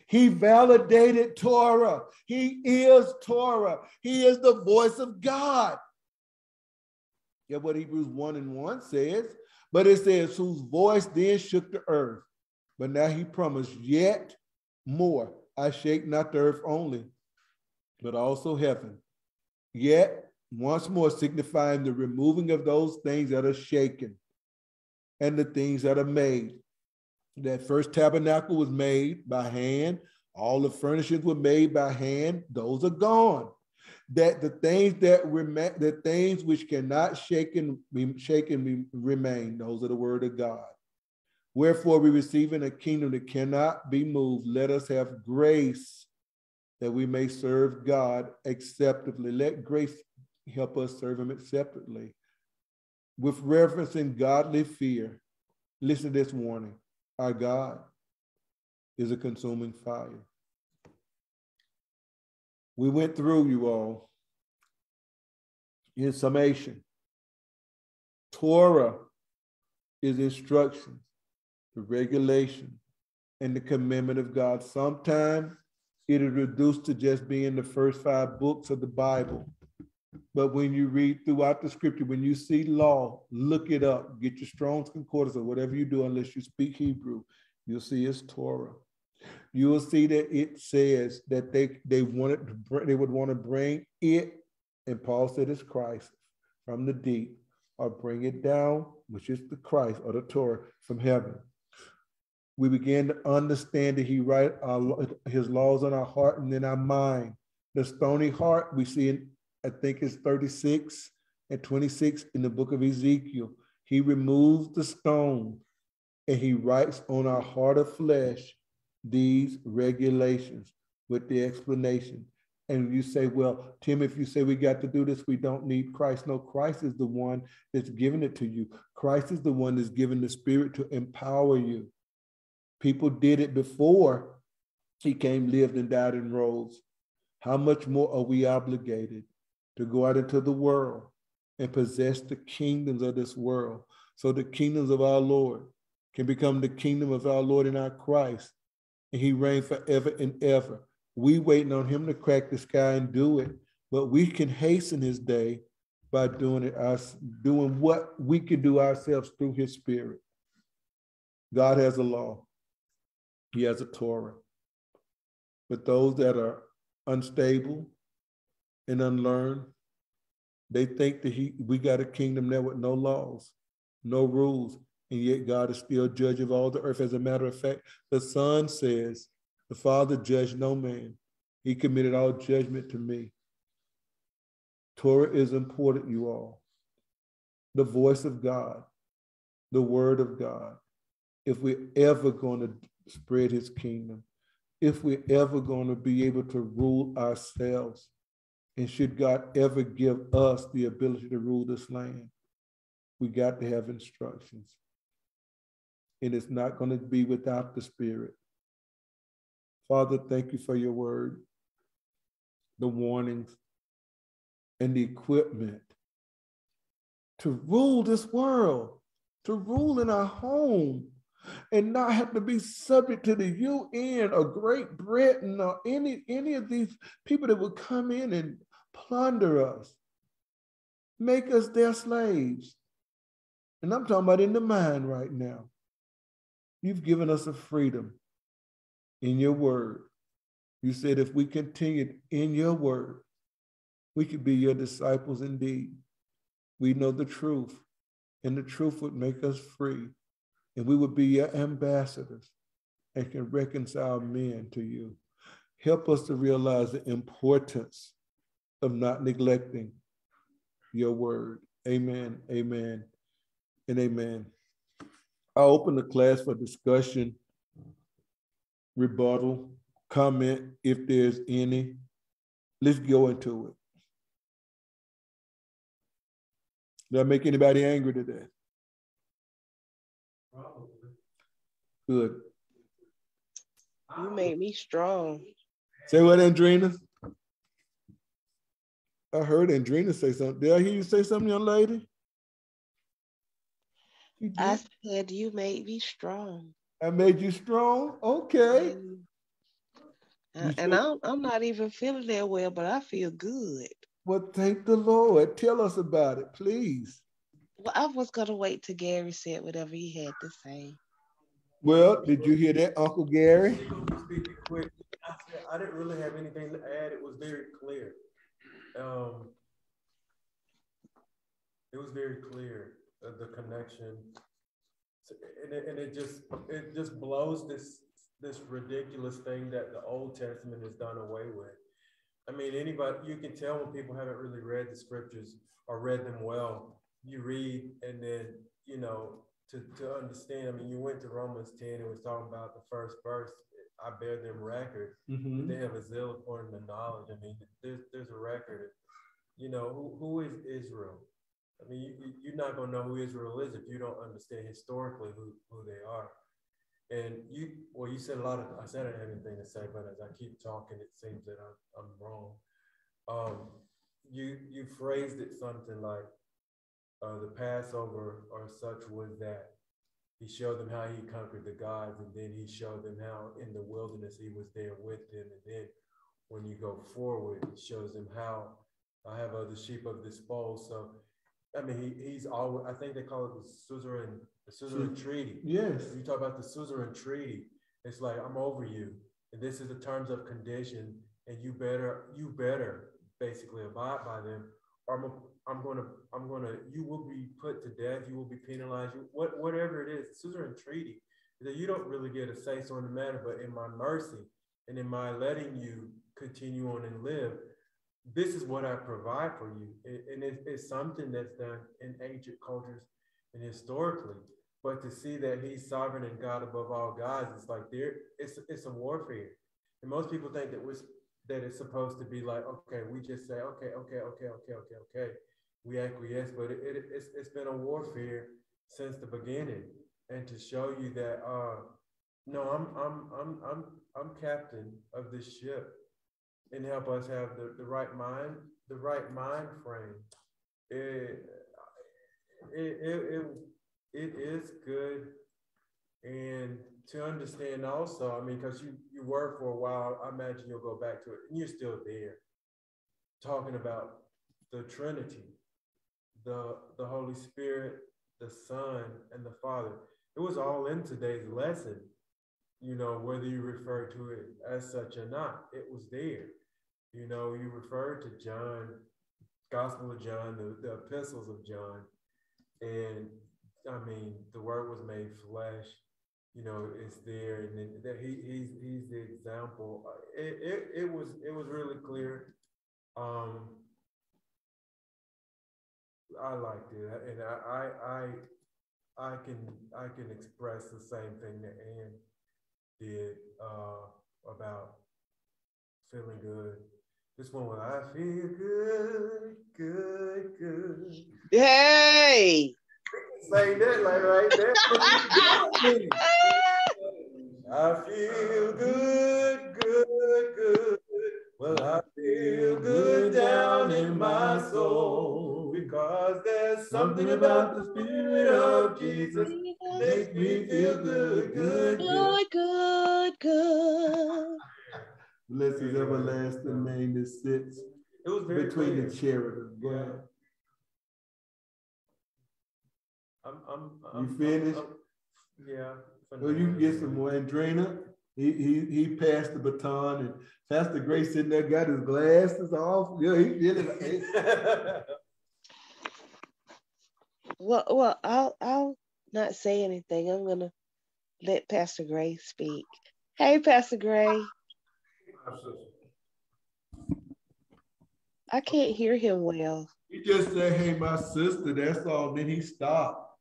He validated Torah. He is Torah. He is the voice of God. Yeah, what Hebrews 1 and 1 says. But it says, whose voice then shook the earth. But now he promised, yet more. I shake not the earth only, but also heaven. Yet once more signifying the removing of those things that are shaken and the things that are made. That first tabernacle was made by hand. All the furnishings were made by hand. Those are gone. That the things that remain, the things which cannot shaken, be shaken remain. Those are the word of God. Wherefore, we receiving a kingdom that cannot be moved. Let us have grace that we may serve God acceptably. Let grace help us serve Him acceptably with reverence and godly fear. Listen to this warning our God is a consuming fire. We went through you all in summation. Torah is instructions, the regulation, and the commandment of God. Sometimes it is reduced to just being the first five books of the Bible. But when you read throughout the scripture, when you see law, look it up. Get your Strong's Concordance or whatever you do, unless you speak Hebrew. You'll see it's Torah. You will see that it says that they they wanted to bring, they would want to bring it, and Paul said it's Christ from the deep, or bring it down, which is the Christ or the Torah from heaven. We began to understand that He write our, His laws on our heart and in our mind. The stony heart we see in I think it's 36 and 26 in the book of Ezekiel. He removes the stone and he writes on our heart of flesh these regulations with the explanation. And you say, well, Tim, if you say we got to do this, we don't need Christ. No, Christ is the one that's giving it to you. Christ is the one that's given the Spirit to empower you. People did it before he came, lived, and died and rose. How much more are we obligated to go out into the world and possess the kingdoms of this world so the kingdoms of our Lord can become the kingdom of our Lord and our Christ. And he reigns forever and ever. We waiting on him to crack the sky and do it, but we can hasten his day by doing it us doing what we can do ourselves through his spirit. God has a law. He has a Torah. But those that are unstable, and unlearned. They think that he, we got a kingdom there with no laws, no rules, and yet God is still judge of all the earth. As a matter of fact, the Son says, the Father judged no man. He committed all judgment to me. Torah is important, you all. The voice of God, the word of God. If we're ever going to spread his kingdom, if we're ever going to be able to rule ourselves, and should God ever give us the ability to rule this land, we got to have instructions. And it's not going to be without the Spirit. Father, thank you for your word, the warnings, and the equipment to rule this world, to rule in our home, and not have to be subject to the UN or Great Britain or any, any of these people that would come in and plunder us, make us their slaves. And I'm talking about in the mind right now. You've given us a freedom in your word. You said if we continued in your word, we could be your disciples indeed. We know the truth, and the truth would make us free and we would be your ambassadors and can reconcile men to you. Help us to realize the importance of not neglecting your word. Amen, amen, and amen. I'll open the class for discussion, rebuttal, comment, if there's any. Let's go into it. Did I make anybody angry today? Probably. Good. You made me strong. Say what, Andrina? I heard Andrina say something. Did I hear you say something, young lady? You? I said you made me strong. I made you strong. Okay. Mm. Uh, and, and? I'm, I'm not even feeling that well, but I feel good. Well, thank the Lord. Tell us about it, please. Well, I was gonna wait till Gary said whatever he had to say. Well, did you hear that, Uncle Gary? She gonna be speaking quick. I said, I didn't really have anything to add. It was very clear. Um, it was very clear, uh, the connection. And it, and it just, it just blows this, this ridiculous thing that the Old Testament has done away with. I mean, anybody, you can tell when people haven't really read the scriptures or read them well. You read and then, you know, to, to understand, I mean, you went to Romans 10 and was talking about the first verse. I bear them record. Mhm. They have a zeal according to knowledge. I mean, there's there's a record. You know, who, who is Israel? I mean, you, you- you're not gonna know who Israel is if you don't understand historically who, who they are. And you, well, you said a lot of, I said I didn't have anything to say, but as I keep talking, it seems that I'm, I'm wrong. Um, you, you phrased it something like, uh, the Passover or such was that he showed them how he conquered the gods, and then he showed them how in the wilderness he was there with them. And then when you go forward, it shows them how I have other sheep of this fold. So, I mean, he, he's always, I think they call it the suzerain, the suzerain treaty. Yes. You talk about the suzerain treaty. It's like I'm over you, and this is the terms of condition, and you better, you better basically abide by them, or I'm, I'm gonna, I'm gonna, you will be put to death. You will be penalized. You, what, whatever it is, suzerain treaty that you don't really get a say so in the matter, but in my mercy and in my letting you continue on and live, this is what I provide for you. And- And it- it's something that's done in ancient cultures and historically. But to see that he's sovereign and God above all gods, it's like there, it's it's a warfare. And most people think that we're that it's supposed to be like, okay, we just say, okay, okay, okay, okay, okay, okay. We acquiesce, but it, it, it's it's been a warfare since the beginning. And to show you that uh no, I'm I'm I'm I'm I'm captain of this ship and help us have the, the right mind, the right mind frame. It, it, it, it, is good. And to understand also, I mean, because you, you were for a while, I imagine you'll go back to it, and you're still there, talking about the Trinity, the, the Holy Spirit, the Son, and the Father. It was all in today's lesson, you know, whether you refer to it as such or not, it was there. You know, you refer to John, Gospel of John, the, the epistles of John. And I mean, the word was made flesh, you know, it's there. And then that he, he's, he's the example. It, it, it was, it was really clear. Um, I liked it. And I, I, I, I can, I can express the same thing that Ann did, uh, about feeling good. This one where I feel good, good, good. Hey! Say that like right there. I feel good, good, good. Well, I feel good down in my soul because there's something about the Spirit of Jesus makes me feel good, good, good. Good, good, good. Bless his everlasting name that sits It was very between clear. the cherubim. Go Yeah. ahead. I'm, I'm, I'm, You finished? I'm- yeah. Well, oh, you can get some more. Andrina, he, he, he passed the baton and Pastor Gray sitting there, got his glasses off. Yeah, he did it. Well, well, I'll I'll not say anything. I'm gonna let Pastor Gray speak. Hey, Pastor Gray. I can't hear him well. He just said, hey, my sister, that's all. Then he stopped.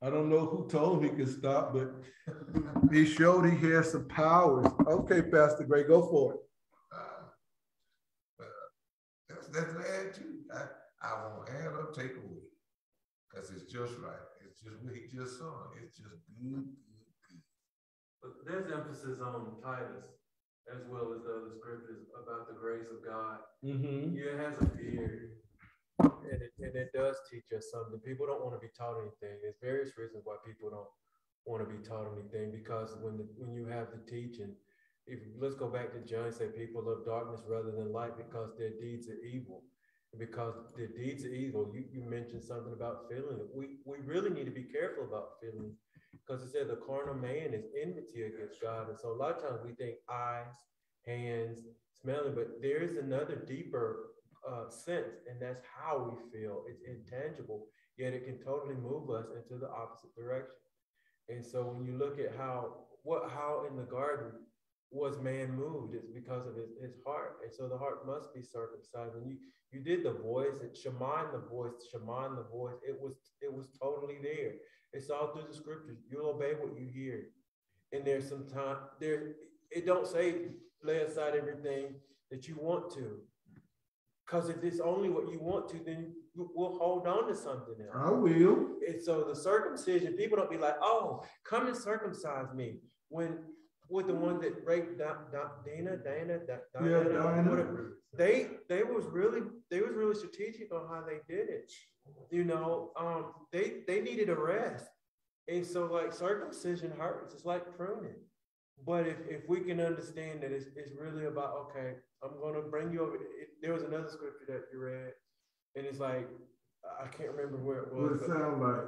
I don't know who told him he could stop, but he showed he has some powers. Okay, Pastor Gray, go for it. Uh, uh, that's, that's add too. I, I won't add or take away because it's just right. It's just what he just saw. It's just good, good, good. But there's emphasis on Titus as well as the other scriptures about the grace of God. Mm-hmm. Yeah, it has a period. And it, and it does teach us something. People don't want to be taught anything. There's various reasons why people don't want to be taught anything because when the, when you have the teaching, if let's go back to John, say people love darkness rather than light because their deeds are evil. Because the deeds are evil. You, you mentioned something about feeling. We we really need to be careful about feelings because it said the carnal man is enmity against God. And so a lot of times we think eyes, hands, smelling, but there is another deeper uh, sense, and that's how we feel. It's intangible, yet it can totally move us into the opposite direction. And so when you look at how what how in the garden was man moved, it's because of his, his heart. And so the heart must be circumcised. and you you did the voice, it shaman the voice, shaman the voice, it was it was totally there. It's all through the scriptures. You'll obey what you hear. And there's some time there, it don't say lay aside everything that you want to. Because if it's only what you want to, then we'll hold on to something else. I will. And so the circumcision, people don't be like, oh, come and circumcise me. When with the one that raped da, da, Dana, Dana, da, yeah, Diana. Whatever, they they was really they was really strategic on how they did it. You know, um, they they needed a rest. And so like circumcision hurts. It's like pruning. But if, if we can understand that it's, it's really about, okay, I'm going to bring you over. It, there was another scripture that you read, and it's like, I can't remember where it was. What it sound like?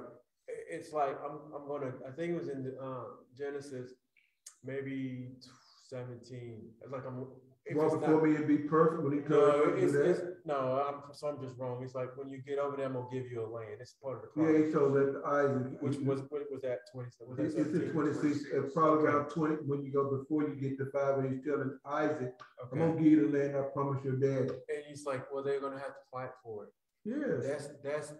It's like, I'm, I'm going to, I think it was in the, uh, Genesis, maybe 17. It's like I'm, Walk before me and be perfect when he told no, it's. It's, no, I'm, so I'm just wrong. It's like when you get over there, I'm gonna give you a land. It's part of the promise. Yeah, he told that Isaac. Which was what was that 20? Was that it's in 26, uh, it's probably okay. around 20 when you go before you get to five, and he's telling Isaac, okay. I'm gonna give you the land I promise your dad. And he's like, Well, they're gonna have to fight for it. Yes. That's that's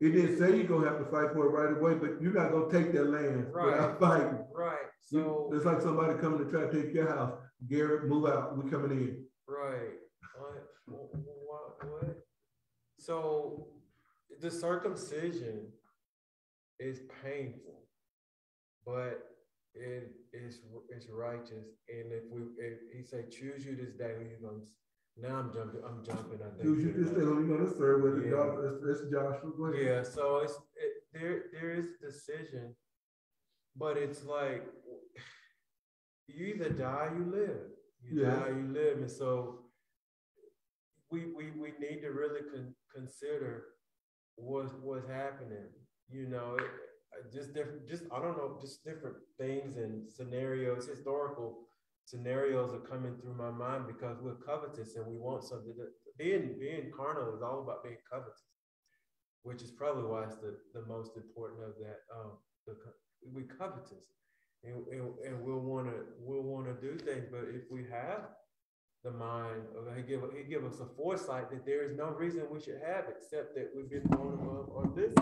it didn't say you're gonna have to fight for it right away, but you're not gonna take that land right. without fighting. Right. So it's like somebody coming to try to take your house. Garrett, move out. We're coming in. Right. What? What? what? So the circumcision is painful, but it is it's righteous. And if we if he say choose you this day, you gonna now I'm jumping. I'm jumping. I think. Choose you this day. Who you gonna serve with? Yeah. It's, it's Joshua. Go ahead. Yeah. So it's it, there. There is a decision, but it's like you either die, you live. You yeah. die, you live. And so we we, we need to really con- consider what's what's happening. You know, it, just different, just I don't know, just different things and scenarios, historical scenarios are coming through my mind because we're covetous and we want something that being being carnal is all about being covetous, which is probably why it's the, the most important of that. Um, the, we covetous and, and, and we'll want to we'll want to do things. But if we have the mind, of, he give he give us a foresight that there is no reason we should have except that we've been born above or this.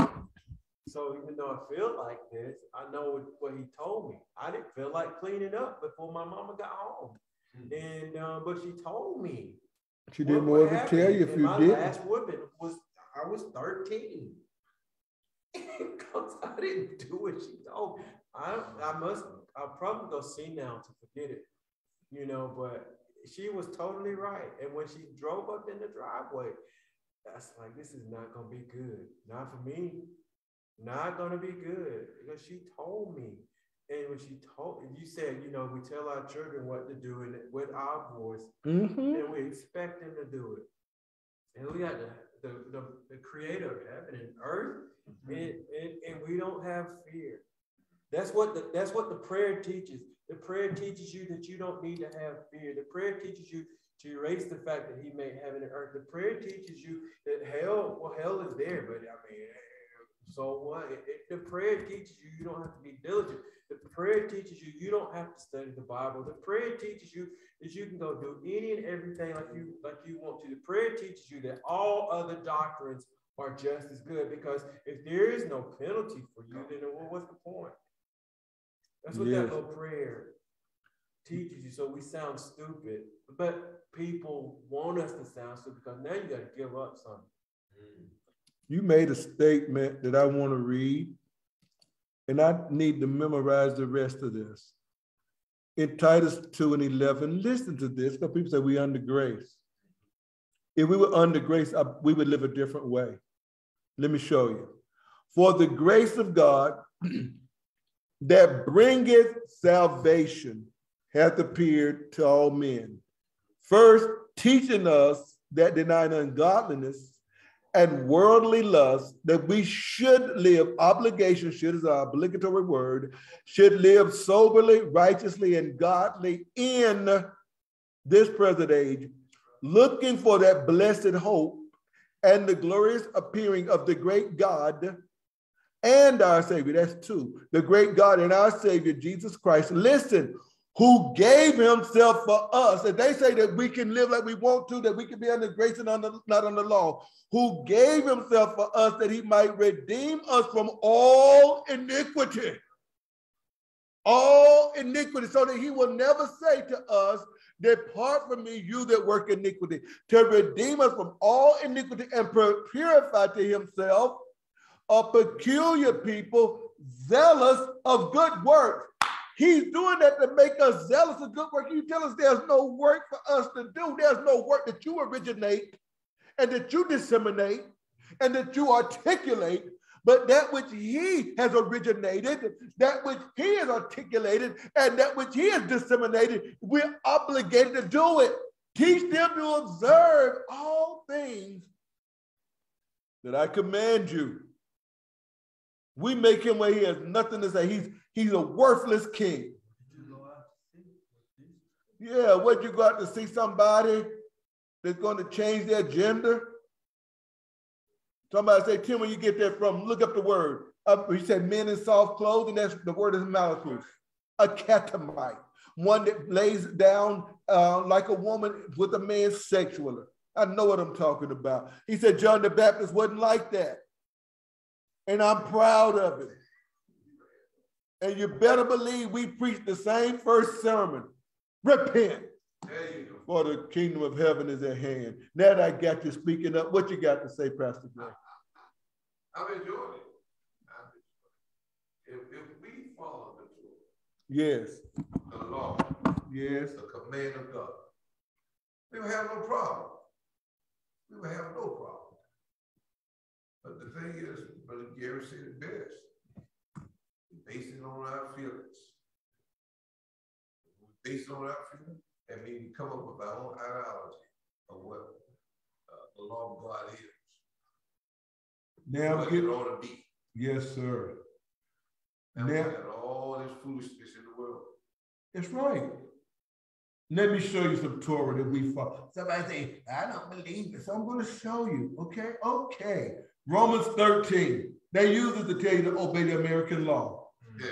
So even though I feel like this, I know what he told me. I didn't feel like cleaning up before my mama got home, mm-hmm. and uh, but she told me. She didn't know what to tell you if and you my did. My last whooping was I was thirteen. Because I didn't do what she told. I I must I'll probably go see now to forget it, you know, but she was totally right. And when she drove up in the driveway, that's like this is not gonna be good. Not for me. Not gonna be good. Because she told me. And when she told you said, you know, we tell our children what to do and with our voice, mm-hmm. and we expect them to do it. And we got the the, the, the creator of heaven and earth, mm-hmm. and, and, and we don't have fear. That's what the that's what the prayer teaches. The prayer teaches you that you don't need to have fear. The prayer teaches you to erase the fact that he made heaven and earth. The prayer teaches you that hell, well, hell is there, but I mean, So what? It, the prayer teaches you you don't have to be diligent. The prayer teaches you you don't have to study the Bible. The prayer teaches you that you can go do any and everything like you like you want to. The prayer teaches you that all other doctrines are just as good because if there is no penalty for you, then what's the point? That's what yes. that little prayer teaches you. So we sound stupid, but people want us to sound stupid because now you got to give up something. You made a statement that I want to read, and I need to memorize the rest of this. In Titus 2 and 11, listen to this because people say we under grace. If we were under grace, we would live a different way. Let me show you. For the grace of God that bringeth salvation hath appeared to all men. First, teaching us that denying ungodliness and worldly lust, that we should live, obligation, should is our obligatory word, should live soberly, righteously, and godly in this present age, looking for that blessed hope and the glorious appearing of the great God and our Savior. That's two. The great God and our Savior, Jesus Christ. Listen, who gave himself for us. And they say that we can live like we want to, that we can be under grace and under, not under law. Who gave himself for us that he might redeem us from all iniquity. All iniquity, so that he will never say to us, Depart from me, you that work iniquity, to redeem us from all iniquity and purify to himself a peculiar people, zealous of good works. He's doing that to make us zealous of good work. You tell us there's no work for us to do. There's no work that you originate and that you disseminate and that you articulate but that which he has originated, that which he has articulated, and that which he has disseminated, we're obligated to do it. Teach them to observe all things that I command you. We make him where he has nothing to say. He's he's a worthless king. Yeah, what you got to see somebody that's going to change their gender? Somebody say, Tim, where you get that from? Look up the word. Uh, he said men in soft clothing. That's the word is malakos. A catamite, one that lays down uh, like a woman with a man sexually. I know what I'm talking about. He said John the Baptist wasn't like that. And I'm proud of it. And you better believe we preach the same first sermon. Repent. For the kingdom of heaven is at hand. Now that I got you speaking up, what you got to say, Pastor Gray? I've enjoyed it. If, if we follow the Torah, yes, the law, yes, the command of God, we will have no problem. We will have no problem. But the thing is, Brother Gary said it best. Based it on our feelings. Based on our feelings, and we come up with our own ideology of what uh, the law of God is. Now what get, it ought to be. Yes, sir. And now, got all this foolishness in the world. That's right. Let me show you some Torah that we follow. Somebody say, I don't believe this. I'm going to show you. Okay, okay. Romans 13. They use it to tell you to obey the American law. Yeah.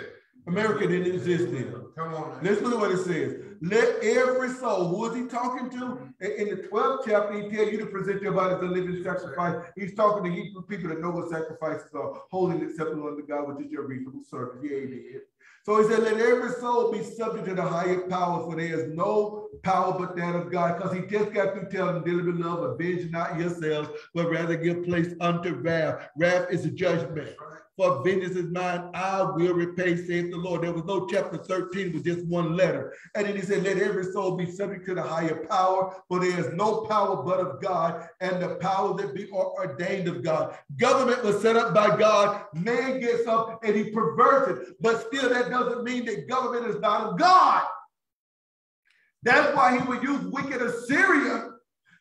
America didn't exist then. Come on. Let's look at what it says. Let every soul, who is he talking to? In the 12th chapter, he tells you to present your body as a living sacrifice. He's talking to Hebrew people that know what sacrifices are, holy and acceptable unto God, which is your reasonable service. Yeah, he did. So he said, let every soul be subject to the higher power, for there is no power but that of God. Because he just got through telling them, dearly beloved, avenge not yourselves, but rather give place unto wrath. Wrath is a judgment. For vengeance is mine, I will repay, saith the Lord. There was no chapter 13 with just one letter. And then he said, Let every soul be subject to the higher power, for there is no power but of God, and the power that be are ordained of God. Government was set up by God. Man gets up and he perverts it. But still, that doesn't mean that government is not of God. That's why he would use wicked Assyria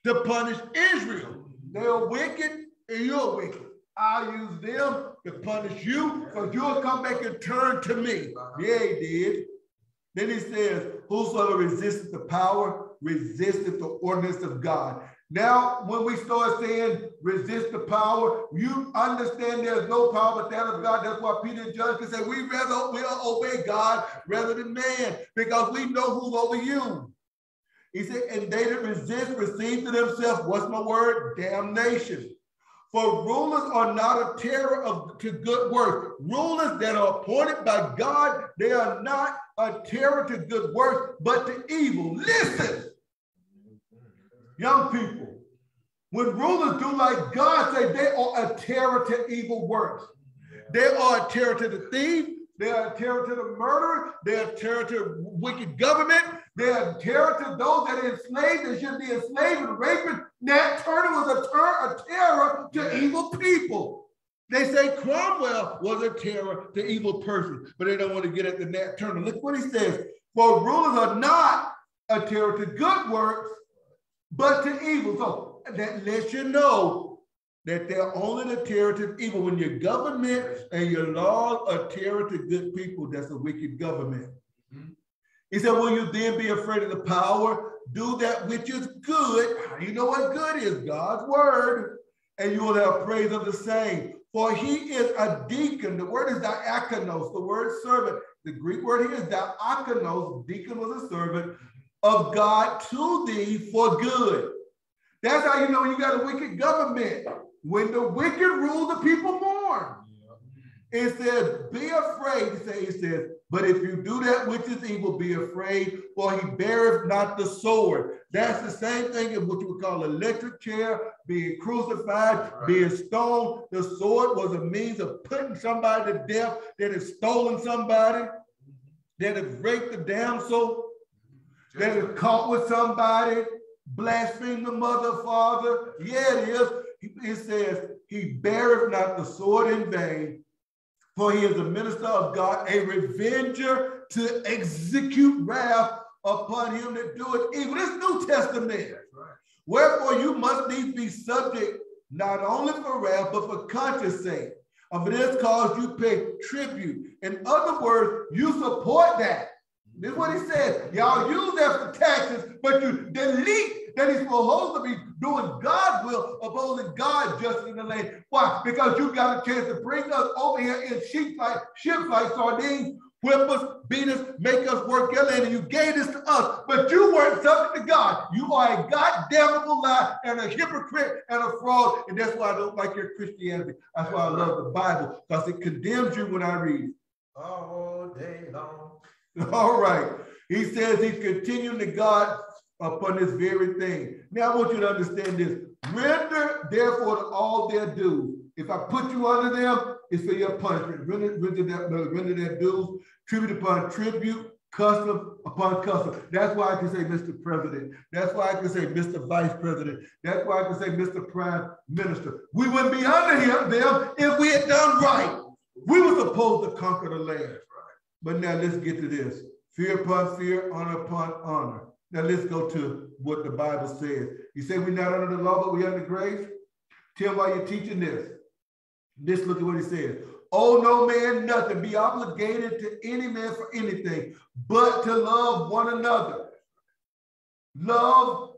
to punish Israel. They're wicked and you're wicked. I'll use them to punish you because you'll come back and turn to me. Yeah, he did. Then he says, Whosoever resisteth the power, resisteth the ordinance of God. Now, when we start saying resist the power, you understand there's no power but that of God. That's why Peter and John can say, we rather we'll obey God rather than man, because we know who's over you. He said, and they that resist receive to themselves, what's my word? Damnation. For rulers are not a terror of to good works. Rulers that are appointed by God, they are not a terror to good works, but to evil. Listen, young people, when rulers do like God say, they are a terror to evil works. They are a terror to the thief. They are a terror to the murderer. They are a terror to wicked government. They are terror to those that are enslaved that should be enslaved and raping. Nat Turner was a, ter- a terror to yeah. evil people. They say Cromwell was a terror to evil persons, but they don't want to get at the Nat Turner. Look what he says. For rulers are not a terror to good works, but to evil. So that lets you know that they're only a terror to evil. When your government and your laws are terror to good people, that's a wicked government. Mm-hmm. He said, Will you then be afraid of the power? Do that which is good. You know what good is? God's word. And you will have praise of the same. For he is a deacon. The word is diakonos, the word servant. The Greek word here is diakonos. Deacon was a servant of God to thee for good. That's how you know you got a wicked government. When the wicked rule, the people mourn. It says, be afraid. It says, but if you do that which is evil, be afraid, for he beareth not the sword. That's the same thing as what you would call electric chair, being crucified, right. being stoned. The sword was a means of putting somebody to death that has stolen somebody, mm-hmm. that has raped the damsel, mm-hmm. that has caught with somebody, blasphemed the mother, father. Yeah, it is. It says, he beareth not the sword in vain, for he is a minister of God, a revenger to execute wrath upon him that doeth evil. This New Testament. Right. Wherefore you must needs be subject not only for wrath, but for conscience sake. Of this cause you pay tribute. In other words, you support that. This is what he says. Y'all use that for taxes, but you delete that he's supposed to be doing God's will, opposing God's justice in the land. Why? Because you got a chance to bring us over here in sheep like ships like sardines, whip us, beat us, make us work your land, and you gave this to us, but you weren't subject to God. You are a goddamnable lie and a hypocrite and a fraud, and that's why I don't like your Christianity. That's why I love the Bible, because it condemns you when I read. All day long. All right. He says he's continuing to God upon this very thing. Now I want you to understand this. Render therefore all their dues. If I put you under them, it's for your punishment. Render, render, that, render their dues, tribute upon tribute, custom upon custom. That's why I can say Mr. President. That's why I can say Mr. Vice President. That's why I can say Mr. Prime Minister. We wouldn't be under him, them if we had done right. We were supposed to conquer the land. But now let's get to this. Fear upon fear, honor upon honor. Now let's go to what the Bible says. You say we're not under the law, but we're under grace? Tell why you're teaching this. Let's look at what he says. Oh, no man, nothing. Be obligated to any man for anything, but to love one another. Love,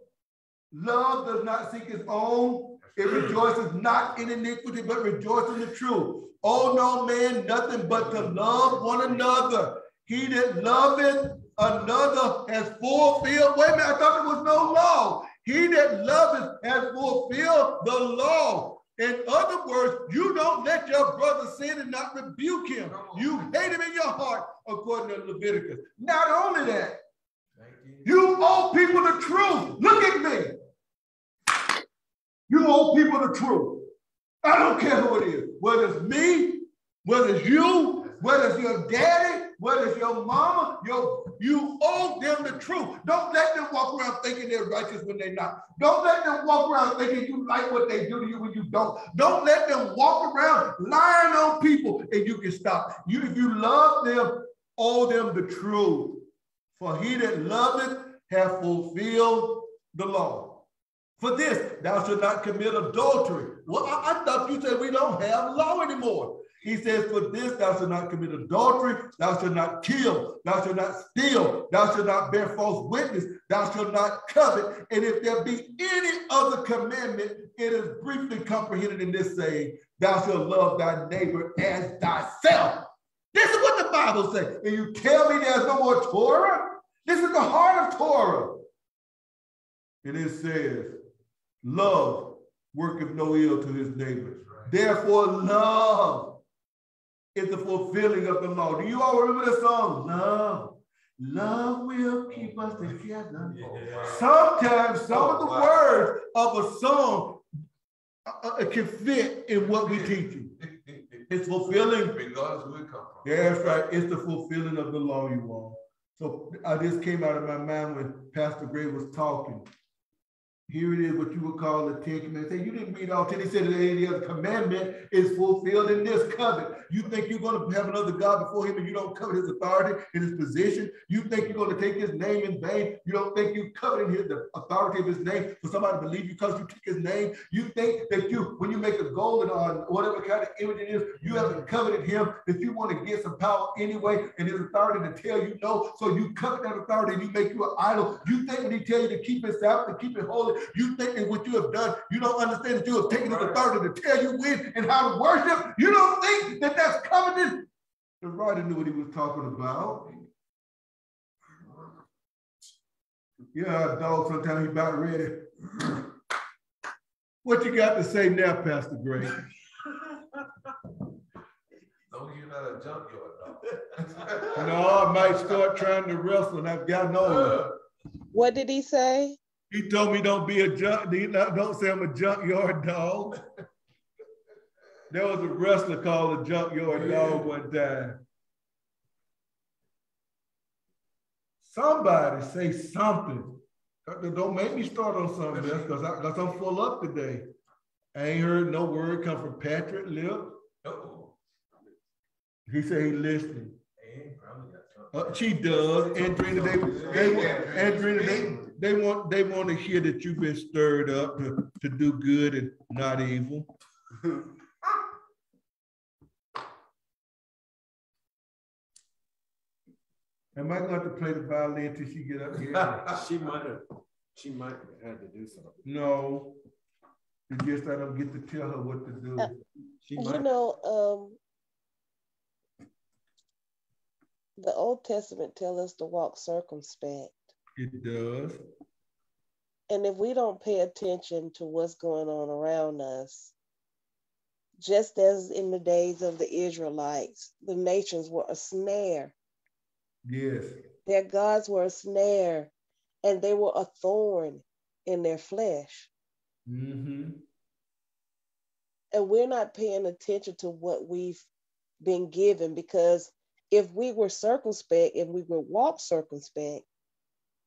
love does not seek its own. It rejoices not in iniquity, but rejoices in the truth. Oh, no man, nothing but to love one another. He that loveth another has fulfilled. Wait a minute, I thought there was no law. He that loveth has fulfilled the law. In other words, you don't let your brother sin and not rebuke him. You hate him in your heart, according to Leviticus. Not only that, you owe people the truth. Look at me. You owe people the truth. I don't care who it is, whether it's me, whether it's you, whether it's your daddy, whether it's your mama, your you owe them the truth. Don't let them walk around thinking they're righteous when they're not. Don't let them walk around thinking you like what they do to you when you don't. Don't let them walk around lying on people and you can stop. You if you love them, owe them the truth. For he that loveth hath fulfilled the law. For this, thou shalt not commit adultery. Well, I, I thought you said we don't have law anymore. He says, For this thou shalt not commit adultery, thou shalt not kill, thou shalt not steal, thou shalt not bear false witness, thou shalt not covet. And if there be any other commandment, it is briefly comprehended in this saying, Thou shalt love thy neighbor as thyself. This is what the Bible says. And you tell me there's no more Torah? This is the heart of Torah. And it says, Love worketh no ill to his neighbor. Therefore, love is the fulfilling of the law. Do you all remember the song? Love. Love will keep us together. Sometimes some of the words of a song uh, uh, can fit in what we're teaching. It's fulfilling. Who it come from. Yeah, that's right. It's the fulfilling of the law you all. So I just came out of my mind when Pastor Gray was talking. Here it is, what you would call the Ten Commandments. Say, you didn't read all 10. He said any other commandment is fulfilled in this covenant. You think you're going to have another God before him and you don't covet his authority and his position. You think you're going to take his name in vain. You don't think you're coveting his the authority of his name for somebody to believe you because you took his name. You think that you, when you make a golden or whatever kind of image it is, you haven't coveted him, that you want to get some power anyway and his authority to tell you no. So you covet that authority and you make you an idol. You think when he tell you to keep it Sabbath, to keep it holy, you think that what you have done, you don't understand that you have taken his authority to tell you when and how to worship. You don't think that that's covenant. The writer knew what he was talking about. Yeah, dog, sometimes he about ready. What you got to say now, Pastor Gray? Don't you're not a junkyard dog. No, I might start trying to wrestle and I've got no. What did he say? He told me don't be a junk, don't say I'm a junkyard dog. There was a wrestler called a junkyard dog one time. Somebody say something. Don't make me start on something else because because I'm full up today. I ain't heard no word come from Patrick Lip. Uh-oh. He said he listening. Hey, probably got something. Uh, she does. Andrina, they, they, want- Andrina, they, they want, they want to hear that you've been stirred up to, to do good and not evil. Am I going to play the violin till she get up here? She might have, she might have had to do something. No. It's just I don't get to tell her what to do. Uh, She You might, know, um, the Old Testament tell us to walk circumspect. It does. And if we don't pay attention to what's going on around us, just as in the days of the Israelites, the nations were a snare. Yes. Their gods were a snare and they were a thorn in their flesh. Mm-hmm. And we're not paying attention to what we've been given because if we were circumspect and we would walk circumspect,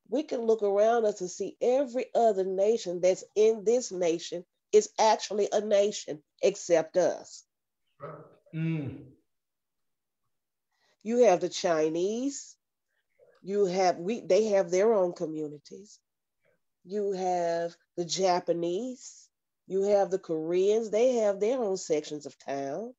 we can look around us and see every other nation that's in this nation is actually a nation except us. Mm. You have the Chinese, you have we they have their own communities. You have the Japanese, you have the Koreans, they have their own sections of town.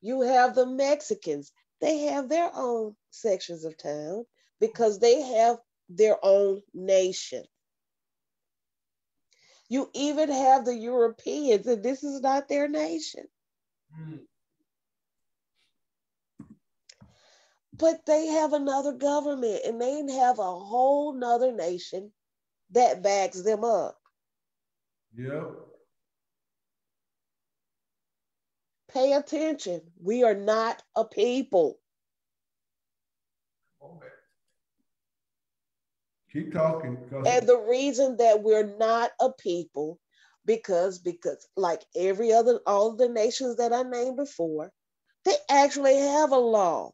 You have the Mexicans, they have their own sections of town because they have their own nation. You even have the Europeans, and this is not their nation. Mm. but they have another government and they have a whole nother nation that backs them up. Yep. Pay attention. We are not a people. Come on, man. Keep talking. And the reason that we're not a people, because because like every other all the nations that I named before, they actually have a law.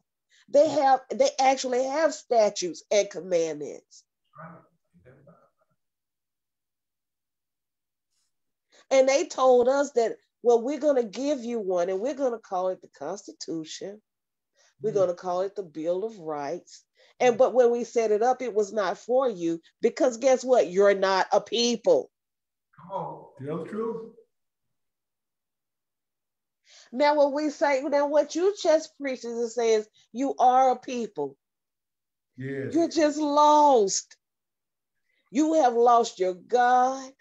They have they actually have statutes and commandments. Right. And they told us that, well, we're going to give you one and we're going to call it the Constitution. We're Mm. going to call it the Bill of Rights. And but when we set it up, it was not for you because guess what? You're not a people. Come on. Tell the truth. Now, what we say, now what you just preaching and says, you are a people. Yes. You're just lost. You have lost your God.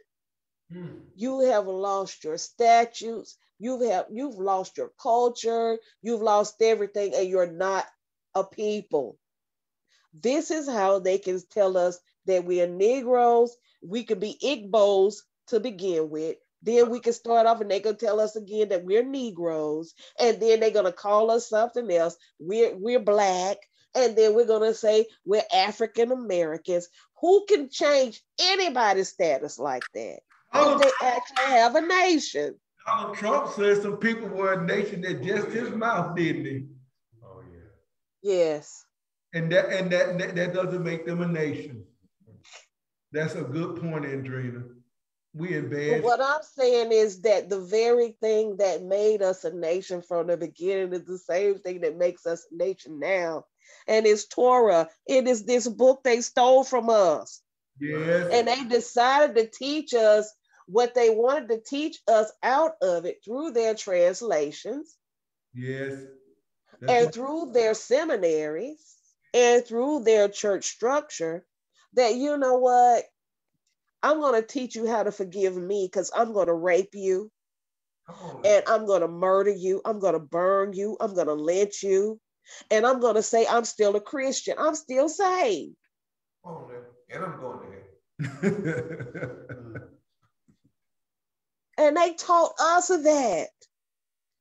You have lost your statutes. You've have you've lost your culture. You've lost everything, and you're not a people. This is how they can tell us that we are Negroes. We could be Igbos to begin with. Then we can start off and they can tell us again that we're Negroes. And then they're gonna call us something else. We're we're black. And then we're gonna say we're African Americans. Who can change anybody's status like that? And Donald, they actually have a nation. Donald Trump said some people were a nation that just his mouth, didn't he? Oh yeah. Yes. And that and that, that that doesn't make them a nation. That's a good point, Andrina. We in But bad. what I'm saying is that the very thing that made us a nation from the beginning is the same thing that makes us a nation now. And it's Torah. It is this book they stole from us. Yes. And they decided to teach us what they wanted to teach us out of it through their translations yes. That's and through their seminaries and through their church structure that you know what? I'm going to teach you how to forgive me because i'm going to rape you and i'm going to murder you. I'm going to burn you. I'm going to lynch you. And i'm going to say i'm still a christian. I'm still saved. On. And I'm going there. and they taught us that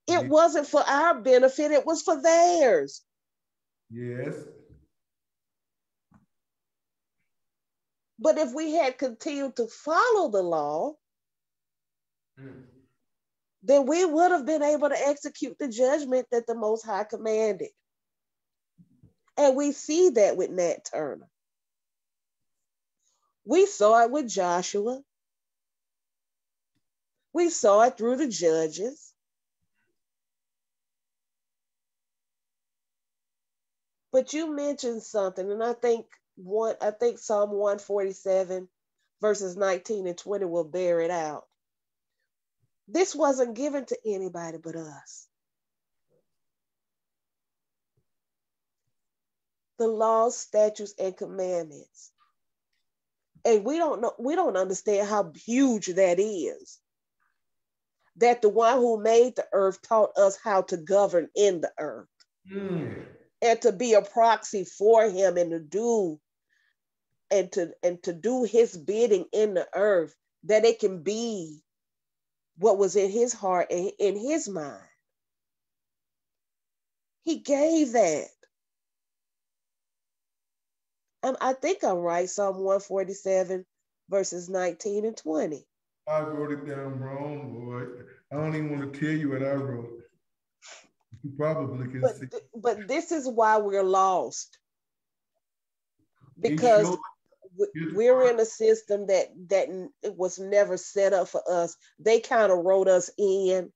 it Yeah. wasn't for our benefit it was for theirs yes. but if we had continued to follow the law Mm. then we would have been able to execute the judgment that the Most High commanded. And we see that with Nat Turner. We saw it with Joshua. We saw it through the judges. But you mentioned something, and I think one, I think Psalm 147, verses 19 and 20 will bear it out. This wasn't given to anybody but us. The laws, statutes, and commandments. And we don't know, we don't understand how huge that is. That the one who made the earth taught us how to govern in the earth. Mm. and to be a proxy for him and to do and to and to do his bidding in the earth that it can be what was in his heart and in his mind. He gave that. Um, i think i'm right psalm 147 verses 19 and 20 I wrote it down wrong, boy. I don't even want to tell you what I wrote. You probably can but see. th- but this is why we're lost because showed- w- Here's the we're in a system that that it was never set up for us. They kind of wrote us in.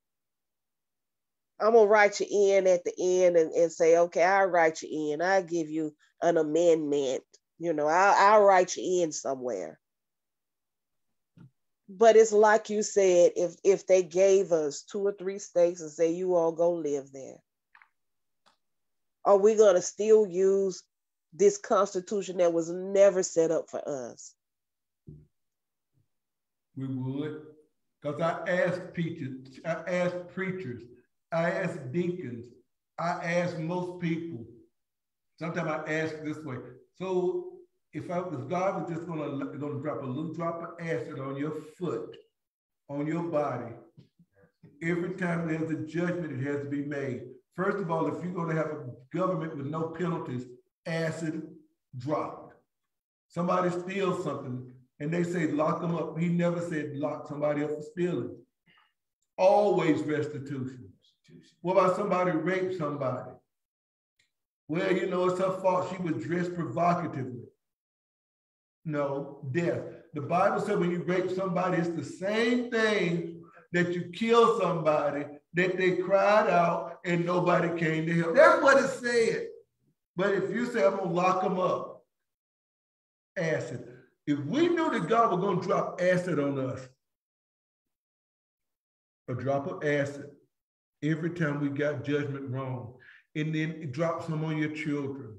I'm gonna write you in at the end and, and say, okay, I'll write you in. I'll give you an amendment. You know, I'll, I'll write you in somewhere. But it's like you said, if if they gave us two or three states and say you all go live there, are we gonna still use this constitution that was never set up for us? We would. Because I asked preachers, I asked preachers, I asked deacons, I asked most people. Sometimes I ask this way. So if I if God was just gonna, gonna drop a little drop of acid on your foot, on your body, every time there's a judgment, it has to be made. First of all, if you're gonna have a government with no penalties, acid dropped. Somebody steals something and they say lock them up. He never said lock somebody up for stealing. Always restitution. What about somebody raped somebody? Well, you know, it's her fault. She was dressed provocatively. No, death. The Bible said when you rape somebody, it's the same thing that you kill somebody that they cried out and nobody came to help. That's what it said. But if you say, I'm going to lock them up, acid. If we knew that God was going to drop acid on us, a drop of acid, every time we got judgment wrong. And then it drops some on your children.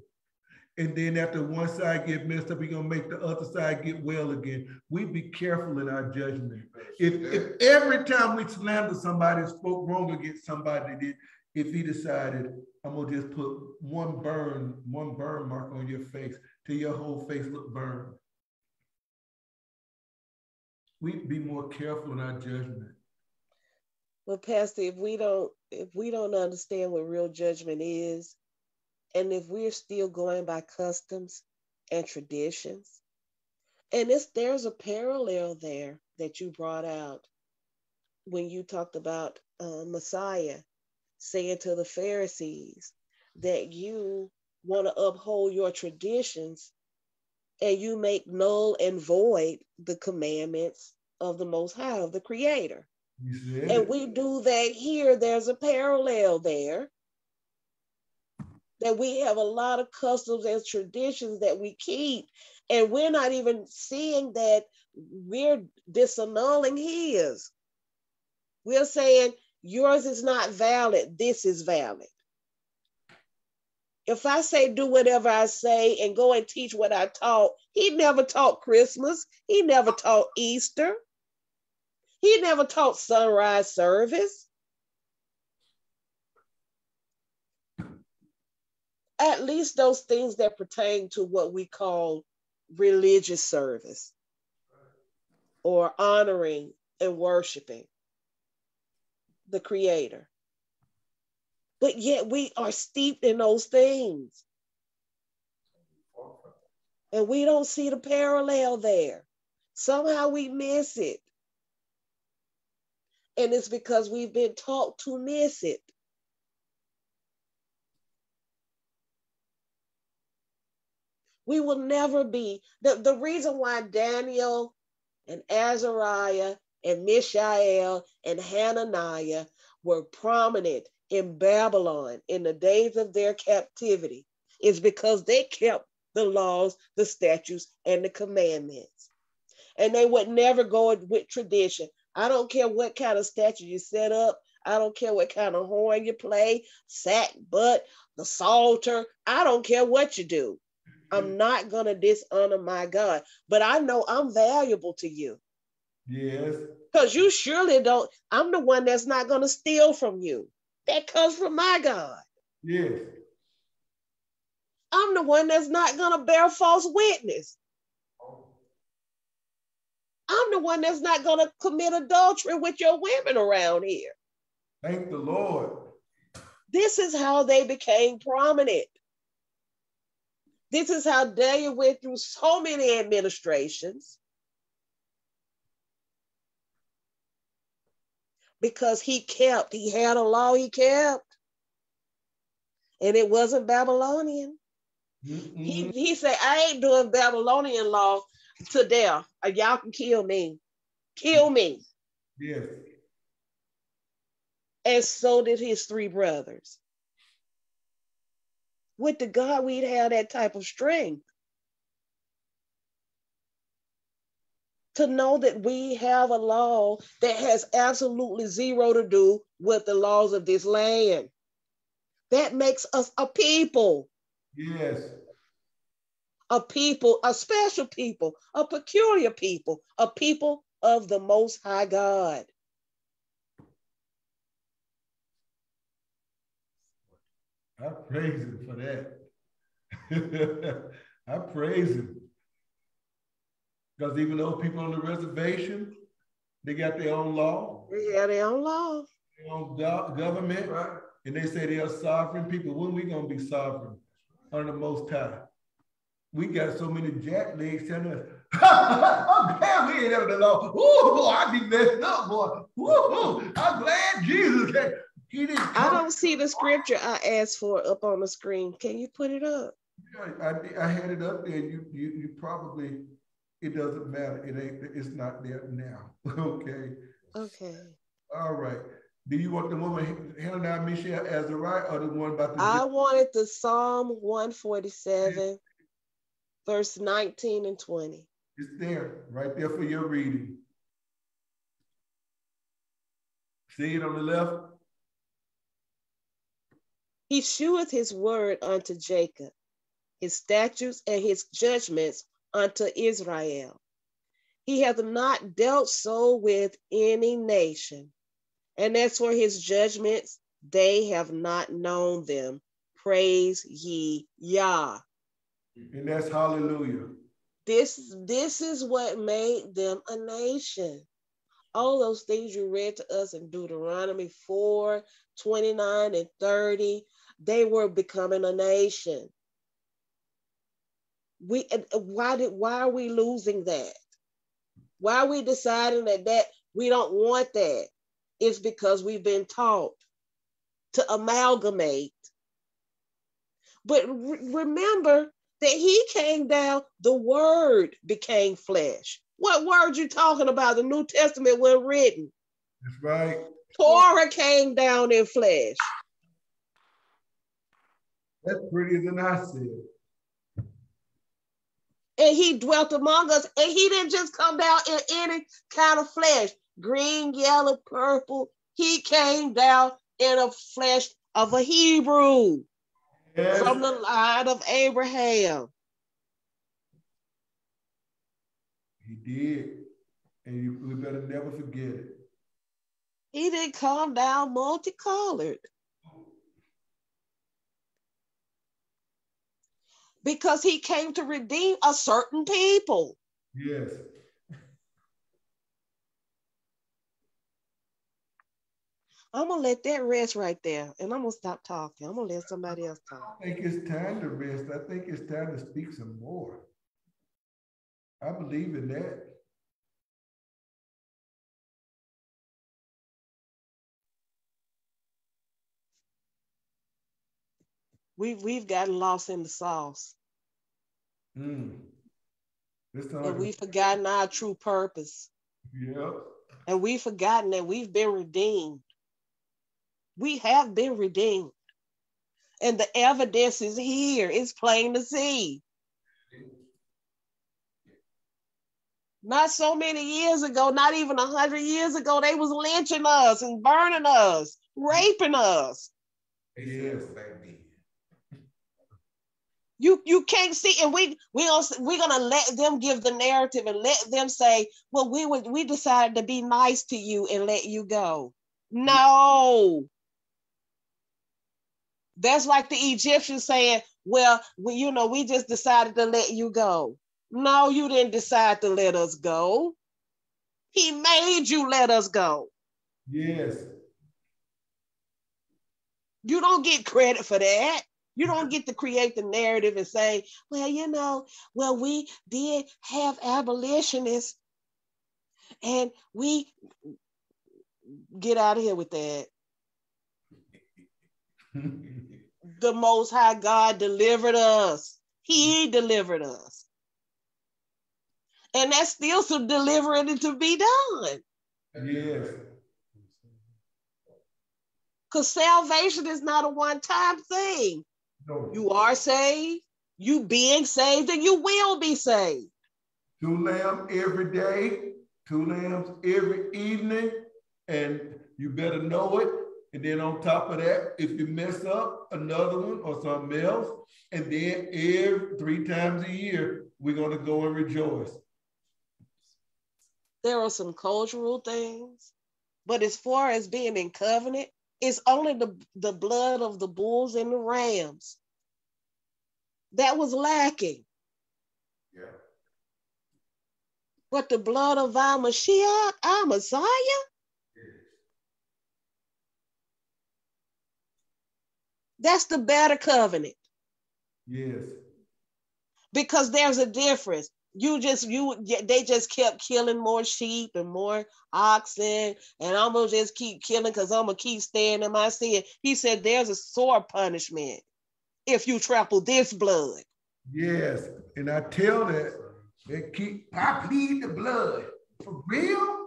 And then after one side get messed up, we're gonna make the other side get well again. We be careful in our judgment. If, if every time we slander somebody, spoke wrong against somebody, if he decided, I'm gonna just put one burn, one burn mark on your face till your whole face look burned. We be more careful in our judgment. Well, Pastor, if we don't if we don't understand what real judgment is, and if we're still going by customs and traditions, and it's there's a parallel there that you brought out when you talked about uh, Messiah saying to the Pharisees that you want to uphold your traditions and you make null and void the commandments of the Most High, of the Creator. And we do that here. There's a parallel there. That we have a lot of customs and traditions that we keep, and we're not even seeing that we're disannulling His. We're saying yours is not valid, this is valid. If I say do whatever I say and go and teach what I taught, he never taught Christmas, he never taught Easter. He never taught sunrise service. At least those things that pertain to what we call religious service or honoring and worshiping the Creator. But yet we are steeped in those things. And we don't see the parallel there. Somehow we miss it. And it's because we've been taught to miss it. We will never be. The, the reason why Daniel and Azariah and Mishael and Hananiah were prominent in Babylon in the days of their captivity is because they kept the laws, the statutes, and the commandments. And they would never go with tradition. I don't care what kind of statue you set up. I don't care what kind of horn you play, sack, butt, the psalter. I don't care what you do. I'm not going to dishonor my God, but I know I'm valuable to you. Yes. Because you surely don't, I'm the one that's not going to steal from you. That comes from my God. Yes. I'm the one that's not going to bear false witness. I'm the one that's not going to commit adultery with your women around here. Thank the Lord. This is how they became prominent. This is how Daniel went through so many administrations. Because he kept, he had a law he kept. And it wasn't Babylonian. He, he said, I ain't doing Babylonian law to death. Uh, y'all can kill me. Kill me. Yes. And so did his three brothers. With the God, we'd have that type of strength. To know that we have a law that has absolutely zero to do with the laws of this land. That makes us a people. Yes a people, a special people, a peculiar people, a people of the Most High God. I praise him for that. I praise him. Because even though people on the reservation, they got their own law. They got their own law. Their own go- government. Right. And they say they are sovereign people. When we going to be sovereign? Under the Most High we got so many jacklegs telling us, I'm glad we ain't ever the law. Ooh, boy, I be messed up, boy. Ooh, I'm glad Jesus came. He didn't I don't see the scripture I asked for up on the screen. Can you put it up? I, I had it up there. You, you, you probably, it doesn't matter. It ain't, it's not there now. okay. Okay. All right. Do you want the woman Hannah Mishael right or the one about the? I wanted the Psalm 147 verse 19 and 20. It's there, right there for your reading. See it on the left? He sheweth his word unto Jacob, his statutes and his judgments unto Israel. He hath not dealt so with any nation. And as for his judgments, they have not known them. Praise ye Yah. And that's hallelujah. This, this is what made them a nation. All those things you read to us in Deuteronomy 4, 29, and 30, they were becoming a nation. We why did why are we losing that? Why are we deciding that that we don't want that? It's because we've been taught to amalgamate. But re- remember that he came down, the word became flesh. What word you talking about? The New Testament was written. That's right. Torah came down in flesh. That's prettier than I said. And he dwelt among us, and he didn't just come down in any kind of flesh green, yellow, purple. He came down in a flesh of a Hebrew Yes. from the line of Abraham. He did. And you, we better never forget it. He didn't come down multicolored. Because he came to redeem a certain people. Yes. I'm gonna let that rest right there, and I'm gonna stop talking. I'm gonna let somebody else talk. I think it's time to rest. I think it's time to speak some more. I believe in that. We've we've gotten lost in the sauce, Mm. And we've forgotten our true purpose, yeah. and we've forgotten that we've been redeemed. We have been redeemed, and the evidence is here. It's plain to see. Not so many years ago, not even a hundred years ago, they was lynching us and burning us, raping us. Yes. then. You you can't see, and we we gonna we're gonna let them give the narrative and let them say, well, we would we decided to be nice to you and let you go. No. That's like the Egyptians saying, well, we, you know, we just decided to let you go. No, you didn't decide to let us go. He made you let us go. Yes. You don't get credit for that. You don't get to create the narrative and say, well, you know, well, we did have abolitionists and we get out of here with that. The Most High God delivered us, He delivered us. And that's still some delivering to be done yes. because salvation is not a one time thing. No. You are saved, you being saved, and you will be saved. Two lambs every day, two lambs every evening, and you better know it. And then on top of that, if you mess up, another one or something else. And then every three times a year, we're gonna go and rejoice. There are some cultural things, but as far as being in covenant, it's only the, the blood of the bulls and the rams that was lacking. Yeah. But the blood of our Mashiach, our Messiah, that's the better covenant Yes. because there's a difference. You just you they just kept killing more sheep and more oxen, and I'm gonna just keep killing because I'm gonna keep staying in my sin. He said there's a sore punishment if you trample this blood. Yes. And I tell that they keep I plead the blood. For real?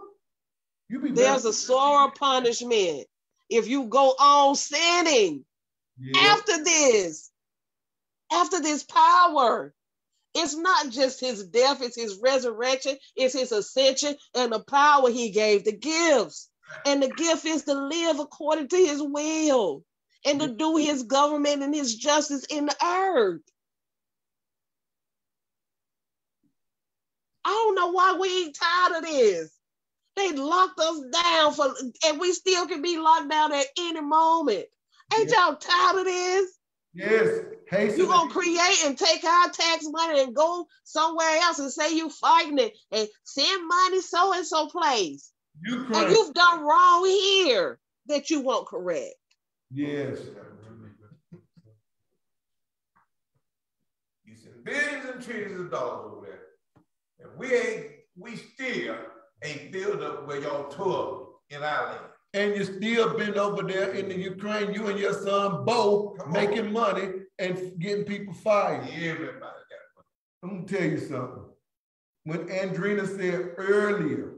You be There's a sore punishment if you go on sinning Yeah. after this, after this power. It's not just his death, it's his resurrection, it's his ascension and the power he gave the gifts. And the gift is to live according to his will. and to do his government and his justice in the earth. I don't know why we ain't tired of this. They locked us down for, and we still can be locked down at any moment. Ain't y'all tired of this? Yes, hasten. You gonna create and take our tax money and go somewhere else and say you fighting it and send money so and so place. And you've done wrong here that you won't correct. Yes. You send billions and trillions of dollars over there. And we ain't, we still ain't built up where y'all tore in our land. And you still been over there in the Ukraine, you and your son both making money and getting people fired. Everybody got I'm gonna tell you something. When Andrina said earlier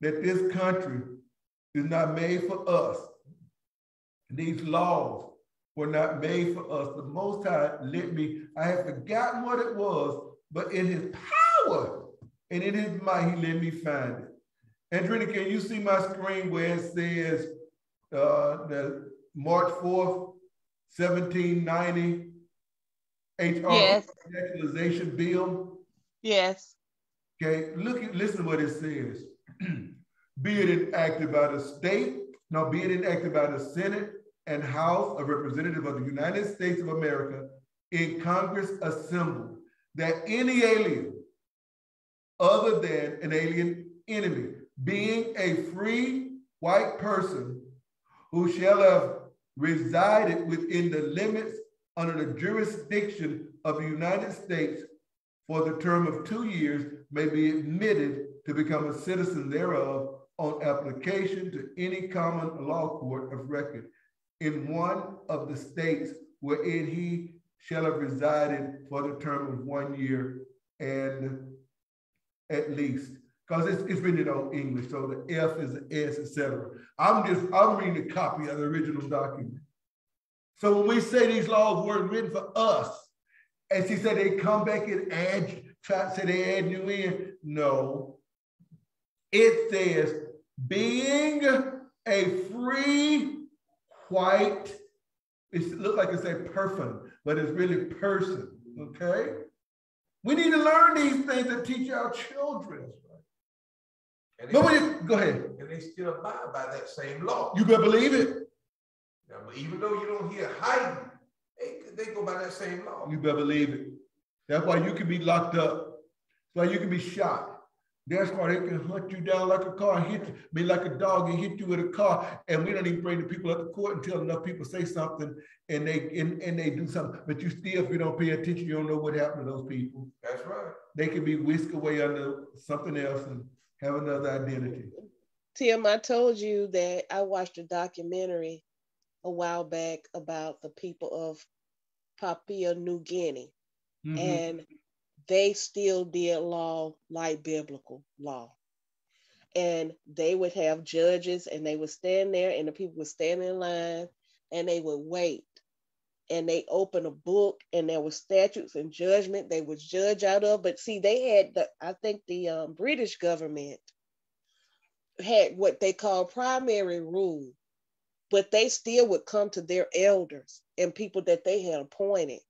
that this country is not made for us, these laws were not made for us. The Most High let me, I have forgotten what it was, but in his power and in his might, he let me find it. Andrina, can you see my screen where it says uh, the March 4th, 1790 HR Yes. Naturalization Bill? Yes. Okay, look at listen to what it says. be it enacted by the state, now be it enacted by the Senate and House of Representatives of the United States of America in Congress assembled that any alien other than an alien enemy, being a free white person who shall have resided within the limits under the jurisdiction of the United States for the term of two years may be admitted to become a citizen thereof on application to any common law court of record in one of the states wherein he shall have resided for the term of one year and at least. Because it's, it's written in old English, so the F is the S, etc. I'm just, I'm reading a copy of the original document. So when we say these laws weren't written for us, and she said they come back and add, try to say they add you in. No. It says, being a free white, it look like it's a person, but it's really person. Okay. We need to learn these things and teach our children. And But when they, go ahead. and they still abide by that same law. You better believe it. Now, even though you don't hear hiding, they, they go by that same law. You better believe it. That's why you can be locked up. That's why you can be shot. That's why they can hunt you down like a car, hit you, be like a dog and hit you with a car. And we don't even bring the people up to court until enough people say something and they and, and they do something. But you still, if you don't pay attention, you don't know what happened to those people. That's right. They can be whisked away under something else and have another identity. Tim, I told you that I watched a documentary a while back about the people of Papua New Guinea, Mhm. and they still did law like biblical law. And they would have judges, and they would stand there, and the people would stand in line, and they would wait. And they opened a book, and there were statutes and judgment they would judge out of. But see, they had the, I think the um, British government had what they call primary rule, but they still would come to their elders and people that they had appointed.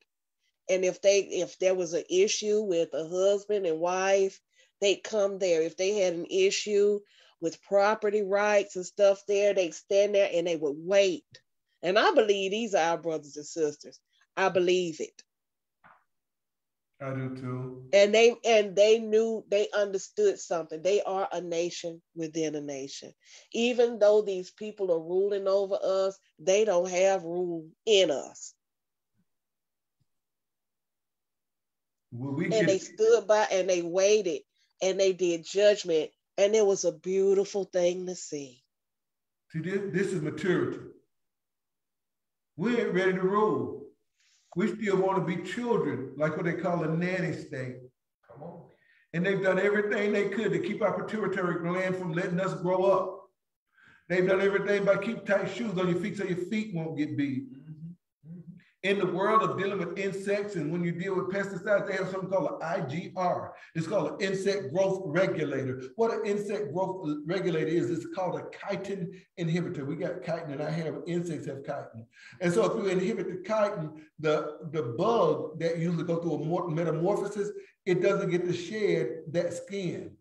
And if they if there was an issue with a husband and wife, they'd come there. If they had an issue with property rights and stuff there, they'd stand there and they would wait. And I believe these are our brothers and sisters. I believe it. I do too. and they and they knew they understood something. They are a nation within a nation. Even though these people are ruling over us they don't have rule in us. Well, we and they stood by and they waited and they did judgment. And it was a beautiful thing to see. See this, this is maturity. We ain't ready to rule. We still want to be children, like what they call a nanny state. Come on. And they've done everything they could to keep our pituitary gland from letting us grow up. They've done everything by keep tight shoes on your feet so your feet won't get beat. In the world of dealing with insects and when you deal with pesticides, they have something called an IGR. It's called an insect growth regulator. What an insect growth regulator is, it's called a chitin inhibitor. We got chitin and I have insects have chitin. And so if you inhibit the chitin, the, the bug that usually go through a metamorphosis, it doesn't get to shed that skin.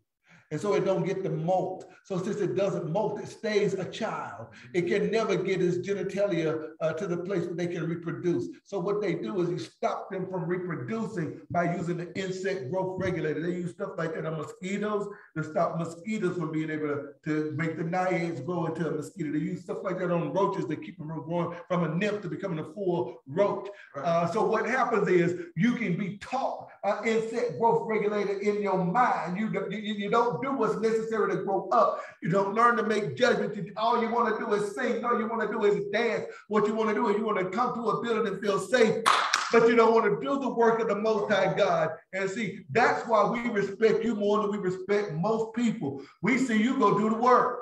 And so it don't get to molt. So since it doesn't molt, it stays a child. It can never get its genitalia uh, to the place where they can reproduce. So what they do is you stop them from reproducing by using the insect growth regulator. They use stuff like that on mosquitoes to stop mosquitoes from being able to, to make the naiads grow into a mosquito. They use stuff like that on roaches to keep them from growing from a nymph to becoming a full roach. Right. Uh, so what happens is you can be taught an insect growth regulator in your mind. You, you, you don't do what's necessary to grow up. You don't learn to make judgments. All you want to do is sing. All you want to do is dance. What you want to do is you want to come to a building and feel safe but you don't want to do the work of the Most High God. And see, that's why we respect you more than we respect most people. We see you go do the work.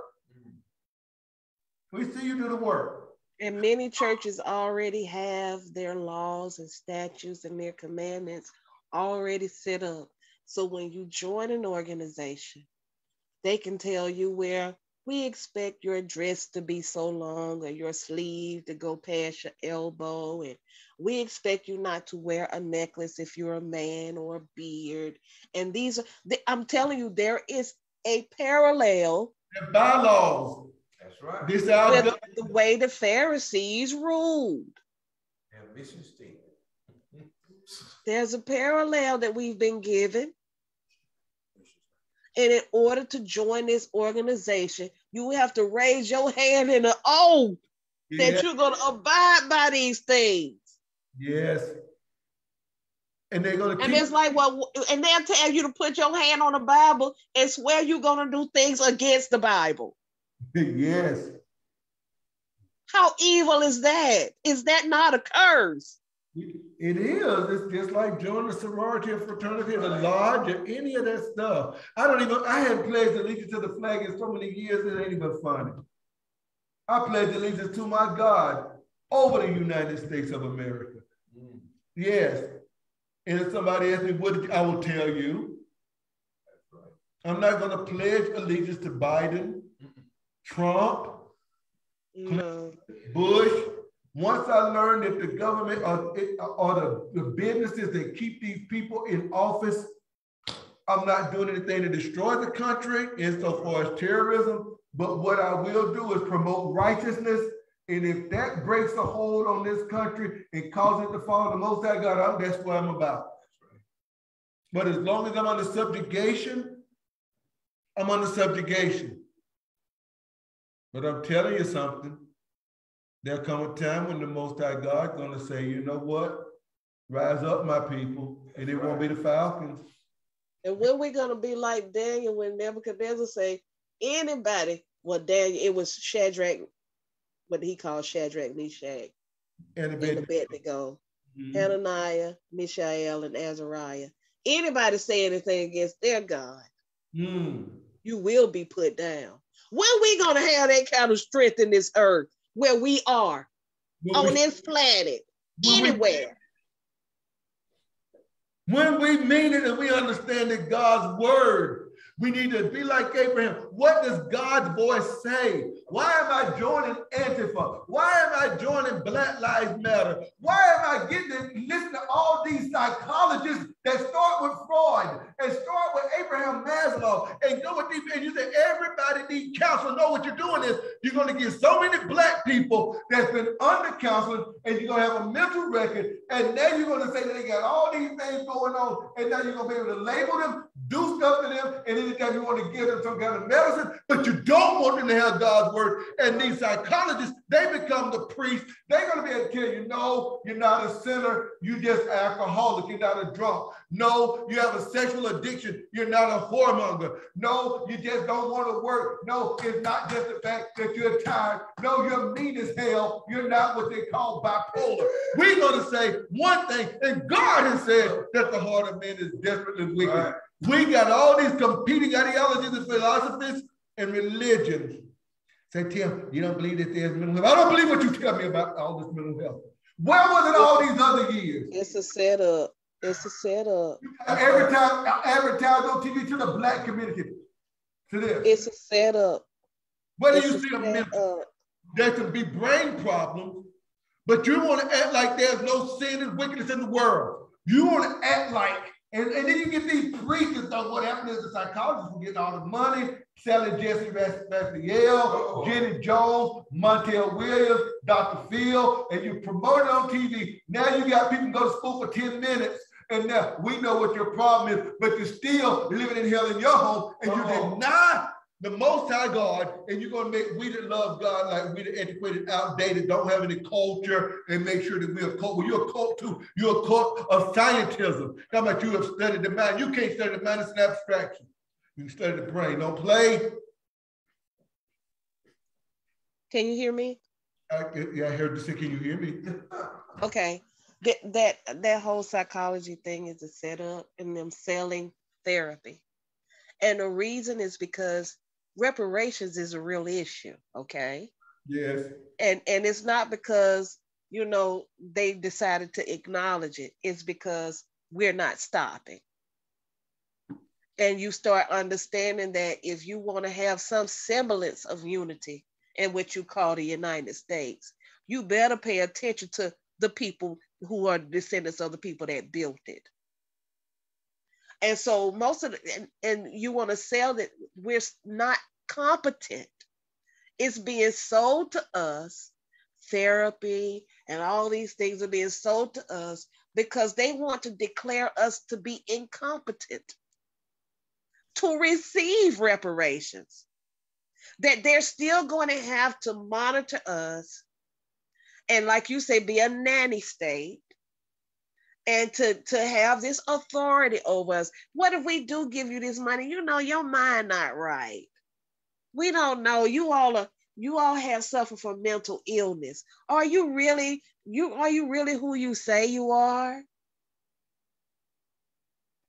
We see you do the work. And many churches already have their laws and statutes and their commandments already set up. So when you join an organization, they can tell you where we expect your dress to be so long or your sleeve to go past your elbow. And we expect you not to wear a necklace if you're a man or a beard. And these are, I'm telling you, there is a parallel. The bylaws. That's right. This with the way the Pharisees ruled. Ambition statement. There's a parallel that we've been given. And in order to join this organization, you have to raise your hand in an oath yeah. that you're going to abide by these things. Yes. And they're going to. And it's like, well, and they'll tell you to put your hand on the Bible and swear you're going to do things against the Bible. yes. How evil is that? Is that not a curse? It is. It's just like joining a sorority or fraternity or the lodge or any of that stuff. I don't even, I had pledged allegiance to the flag in so many years, it ain't even funny. I pledged allegiance to my God over the United States of America. Mm. Yes. And if somebody asks me, what I will tell you. I'm not going to pledge allegiance to Biden, Trump, no. Bush, once I learned that the government or, or the, the businesses that keep these people in office, I'm not doing anything to destroy the country insofar as terrorism. But what I will do is promote righteousness. And if that breaks a hold on this country and causes it to fall the most I got, I'm, that's what I'm about. But as long as I'm under subjugation, I'm under subjugation. But I'm telling you something. There'll come a time when the Most High God going to say, you know what? Rise up, my people, and it won't be the Falcons. And when we're going to be like Daniel when Nebuchadnezzar say, anybody, well, Daniel, it was Shadrach, what he called Shadrach, Meshach, and Abednego, mm-hmm. Hananiah, Mishael, and Azariah. Anybody say anything against their God, mm. you will be put down. When we going to have that kind of strength in this earth? Where we are when on we, this planet, anywhere. We, when we mean it and we understand that God's word we need to be like Abraham. What does God's voice say? Why am I joining Antifa? Why am I joining Black Lives Matter? Why am I getting to listen to all these psychologists that start with Freud and start with Abraham Maslow and go with these and you say everybody needs counsel. Know what you're doing is you're going to get so many black people that's been under counseling and you're going to have a mental record and now you're going to say that they got all these things going on and now you're going to be able to label them do stuff to them, and anytime you want to give them some kind of medicine, but you don't want them to have God's word. And these psychologists, they become the priest. They're going to be able to tell you, no, you're not a sinner. You just alcoholic. You're not a drunk. No, you have a sexual addiction. You're not a whoremonger. No, you just don't want to work. No, it's not just the fact that you're tired. No, you're mean as hell. You're not what they call bipolar. We're going to say one thing, and God has said that the heart of man is desperately wicked. Right. We got all these competing ideologies and philosophies and religions. Say, Tim, you don't believe that there's mental health. I don't believe what you tell me about all this mental health. Where was it all these other years? It's a setup. It's a setup. Every time, advertise on TV to the black community. To this. It's a setup. What do you see a? There can be brain problems, but you want to act like there's no sin and wickedness in the world. You want to act like, and, and then you get these preachers. So what happened is the psychologists were getting all the money, selling Jessy Raphael, Jenny Jones, Montel Williams, Dr. Phil, and you promote it on TV. Now you got people go to school for 10 minutes. And now we know what your problem is, but you're still living in hell in your home, and you deny the Most High God, and you're gonna make we that love God like we the educated, outdated, don't have any culture, and make sure that we're a cult. Well, you're a cult too. You're a cult of scientism. How about you have studied the mind? You can't study the mind; it's an abstraction. You can study the brain. Don't play. Can you hear me? I, yeah, I heard you say, "Can you hear me?" Okay. That that that whole psychology thing is a setup and them selling therapy. And the reason is because reparations is a real issue, okay? Yes. And and it's not because you know they decided to acknowledge it. It's because we're not stopping. And you start understanding that if you want to have some semblance of unity in what you call the United States, you better pay attention to the people who are descendants of the people that built it. And so most of the, and, and you want to sell that we're not competent. It's being sold to us, therapy and all these things are being sold to us because they want to declare us to be incompetent to receive reparations. That they're still going to have to monitor us and like you say, be a nanny state and to, to have this authority over us. What if we do give you this money? You know, your mind not right. We don't know. You all are you all have suffered from mental illness. Are you really you are you really who you say you are?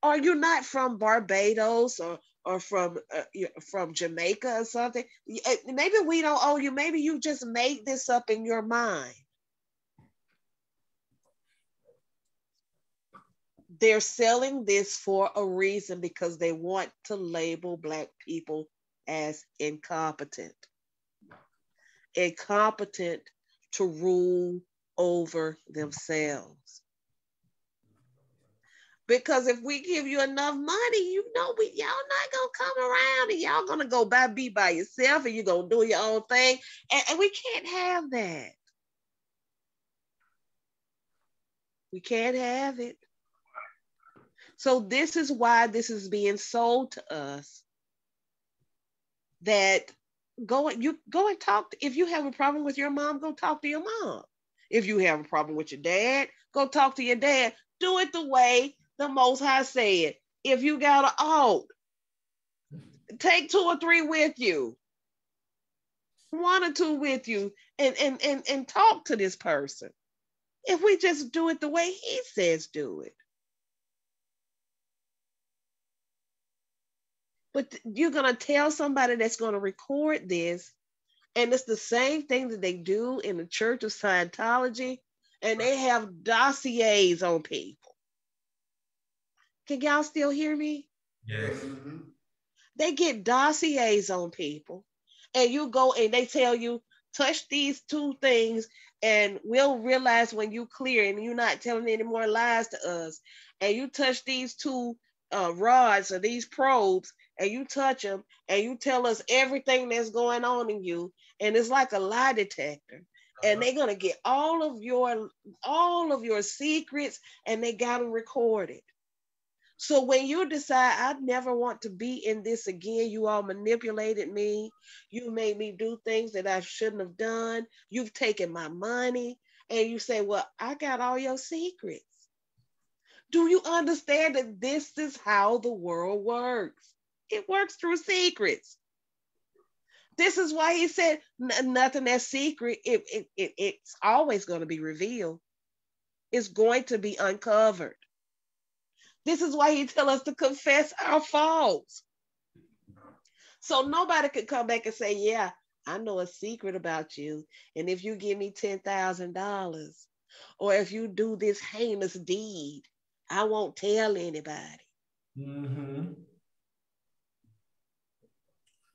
Are you not from Barbados or or from uh, from Jamaica or something? Uh, Maybe we don't owe you. Maybe you just made this up in your mind. They're selling this for a reason because they want to label Black people as incompetent. Incompetent to rule over themselves. Because if we give you enough money, you know we y'all not gonna come around and y'all gonna go by be by yourself and you're gonna do your own thing. And, and we can't have that. We can't have it. So this is why this is being sold to us. That go you go and talk. if you have a problem with your mom, go talk to your mom. If you have a problem with your dad, go talk to your dad. Do it the way the Most High said. If you got an alt, take two or three with you, one or two with you, and and and and talk to this person. If we just do it the way He says do it. But you're gonna tell somebody that's gonna record this, and it's the same thing that they do in the Church of Scientology, and they have dossiers on people. Can y'all still hear me? Yes. They get dossiers on people, and you go and they tell you touch these two things, and we'll realize when you clear and you're not telling any more lies to us. And you touch these two uh, rods or these probes, and you touch them, and you tell us everything that's going on in you, and it's like a lie detector. And uh-huh. they're gonna get all of your all of your secrets, and they got them recorded. So when you decide, I never want to be in this again, you all manipulated me. You made me do things that I shouldn't have done. You've taken my money. And you say, Well, I got all your secrets. Do you understand that this is how the world works? It works through secrets. This is why he said nothing that's secret, it, it, it, it's always going to be revealed. It's going to be uncovered. This is why he tell us to confess our faults. So nobody could come back and say, yeah, I know a secret about you. And if you give me $10,000, Or if you do this heinous deed, I won't tell anybody. Mm-hmm.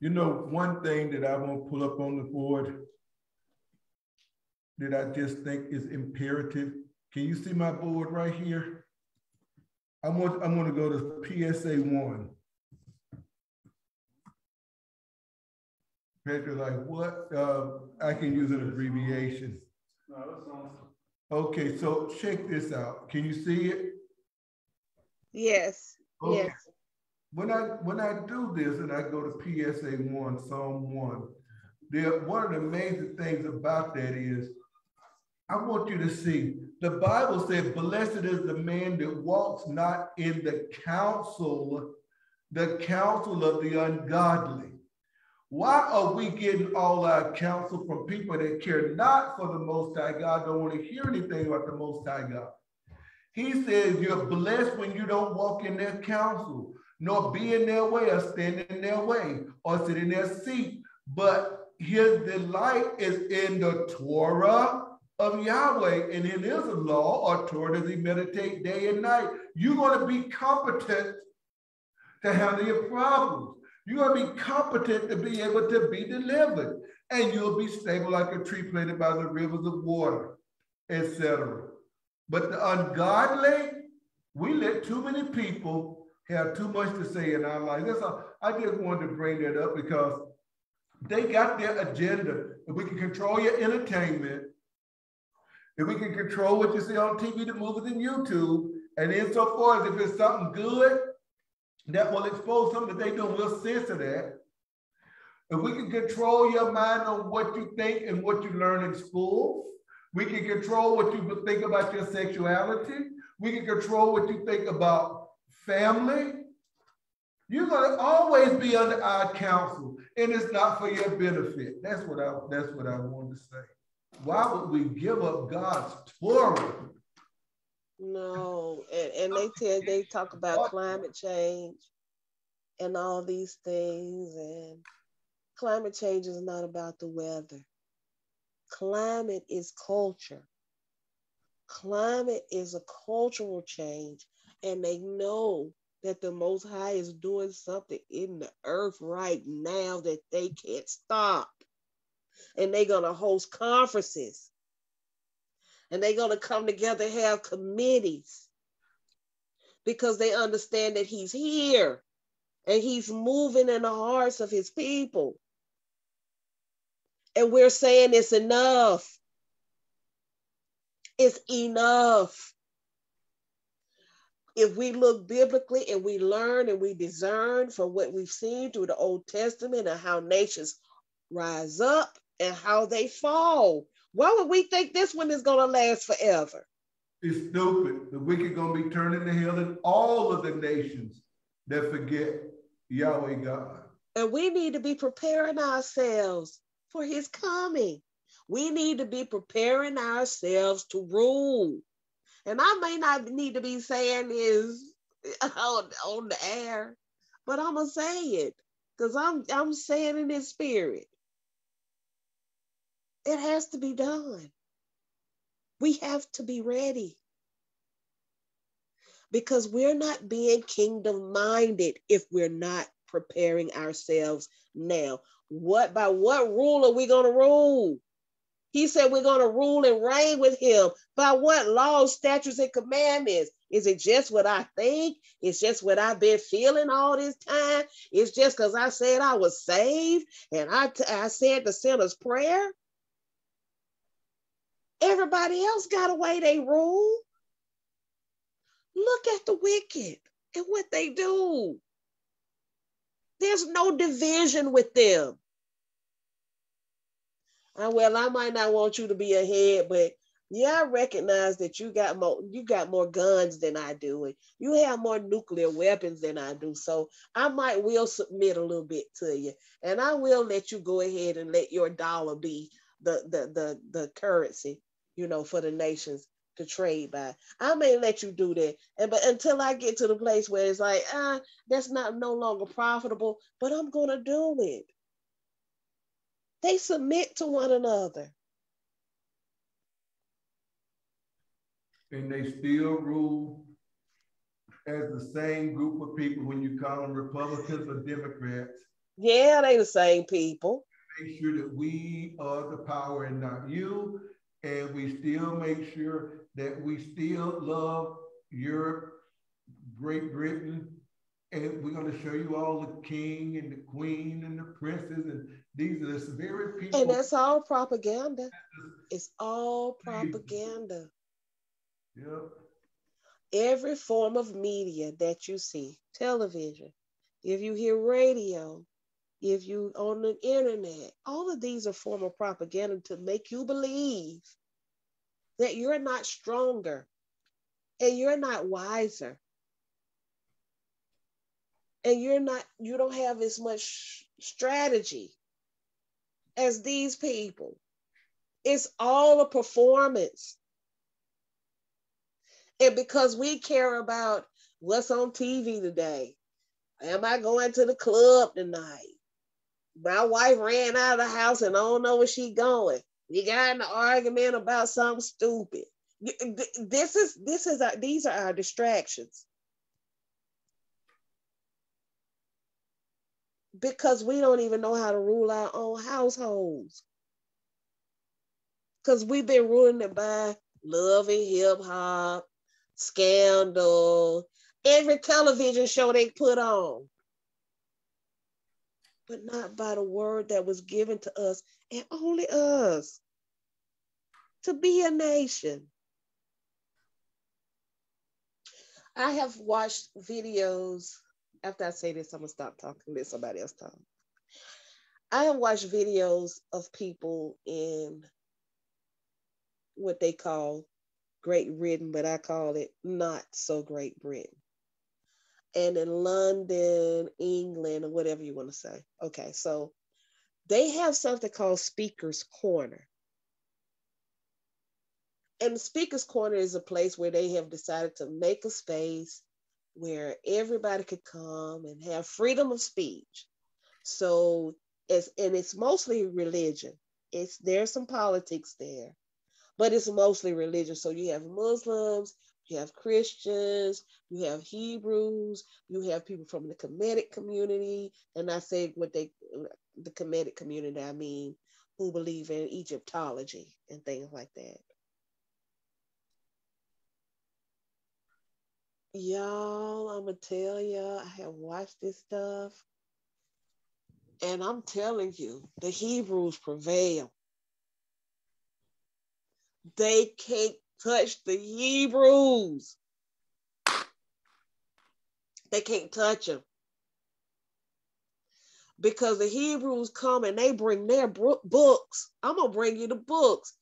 You know, one thing that I want to pull up on the board that I just think is imperative. Can you see my board right here? I want, I'm going to go to PSA one. Patrick, like what? Uh, I can use an abbreviation. Okay, so check this out. Can you see it? Yes. Okay. Yes. When I when I do this and I go to PSA one, Psalm one, there one of the amazing things about that is I want you to see the Bible said, Blessed is the man that walks not in the counsel, the counsel of the ungodly. Why are we getting all our counsel from people that care not for the Most High God, don't want to hear anything about the Most High God? He says you're blessed when you don't walk in their counsel, nor be in their way, or stand in their way, or sit in their seat. But his delight is in the Torah of Yahweh, and in his law or Torah does he meditate day and night. You're going to be competent to handle your problems. You're going to be competent to be able to be delivered, and you'll be stable like a tree planted by the rivers of water, etc. But the ungodly, we let too many people have too much to say in our lives. That's all. I just wanted to bring that up because they got their agenda. If we can control your entertainment, if we can control what you see on TV, the movies, and YouTube, and insofar as if it's something good that will expose something that they do, we'll censor that. If we can control your mind on what you think and what you learn in school, we can control what you think about your sexuality. We can control what you think about family. You're going to always be under our counsel, and it's not for your benefit. That's what I. That's what I wanted to say. Why would we give up God's Torah? No, and, and they tell they talk about climate change and all these things, and climate change is not about the weather. Climate is culture. Climate is a cultural change, and they know that the Most High is doing something in the earth right now that they can't stop. And they're going to host conferences. And they're going to come together have committees. Because they understand that he's here and he's moving in the hearts of his people. And we're saying it's enough. It's enough if we look biblically and we learn and we discern from what we've seen through the old testament and how nations rise up and how they fall why would we think this one is going to last forever? It's stupid. The wicked going to be turning to hell in all of the nations that forget Yahweh God. And we need to be preparing ourselves for his coming. We need to be preparing ourselves to rule. And I may not need to be saying this on, on the air, but I'm gonna say it because I'm I'm saying in his spirit. It has to be done. We have to be ready because we're not being kingdom minded if we're not preparing ourselves now. What by what rule are we going to rule? He said we're going to rule and reign with him. By what laws, statutes, and commandments? Is it just what I think? It's just what I've been feeling all this time? It's just because I said I was saved and I, t- I said the sinner's prayer? Everybody else got a way they rule. Look at the wicked and what they do. There's no division with them. Uh, well, I might not want you to be ahead, but yeah, I recognize that you got more you got more guns than I do, and you have more nuclear weapons than I do. So I might will submit a little bit to you, and I will let you go ahead and let your dollar be the the the, the currency you know, for the nations to trade by. I may let you do that. And but until I get to the place where it's like, ah, that's not no longer profitable, but I'm gonna do it. They submit to one another. and they still rule as the same group of people when you call them Republicans or Democrats. Yeah, they the same people. Make sure that we are the power and not you. And we still make sure that we still love Europe, Great Britain, and we're going to show you all the king and the queen and the princes and these are the very people. And that's all propaganda. It's all propaganda. Yep. Every form of media that you see, television, if you hear radio, if you on the internet, all of these are form of propaganda to make you believe that you're not stronger and you're not wiser and you're not you don't have as much strategy as these people. It's all a performance. And because we care about what's on tv today am i going to the club tonight? My wife ran out of the house and i don't know where she going. We got an argument about something stupid. This is this is our, these are our distractions because we don't even know how to rule our own households. Because we've been ruling it by love and hip hop, scandal, every television show they put on. But not by the word that was given to us and only us to be a nation. I have watched videos after I say this, I'm gonna stop talking, let somebody else talk. I have watched videos of people in what they call Great Britain, but I call it not so Great Britain. And in London, England, or whatever you want to say. Okay, so they have something called Speaker's Corner. And Speaker's Corner is a place where they have decided to make a space where everybody could come and have freedom of speech. So it's and it's mostly religion. It's there's some politics there, but it's mostly religion. So you have Muslims, you have Christians, you have Hebrews, you have people from the Kemetic community, and I say what they the Kemetic community, I mean, who believe in Egyptology and things like that. Y'all, I'm gonna tell y'all, I have watched this stuff, and I'm telling you, the Hebrews prevail. They can't touch the Hebrews. They can't touch them because the Hebrews come and they bring their books. I'm gonna bring you the books.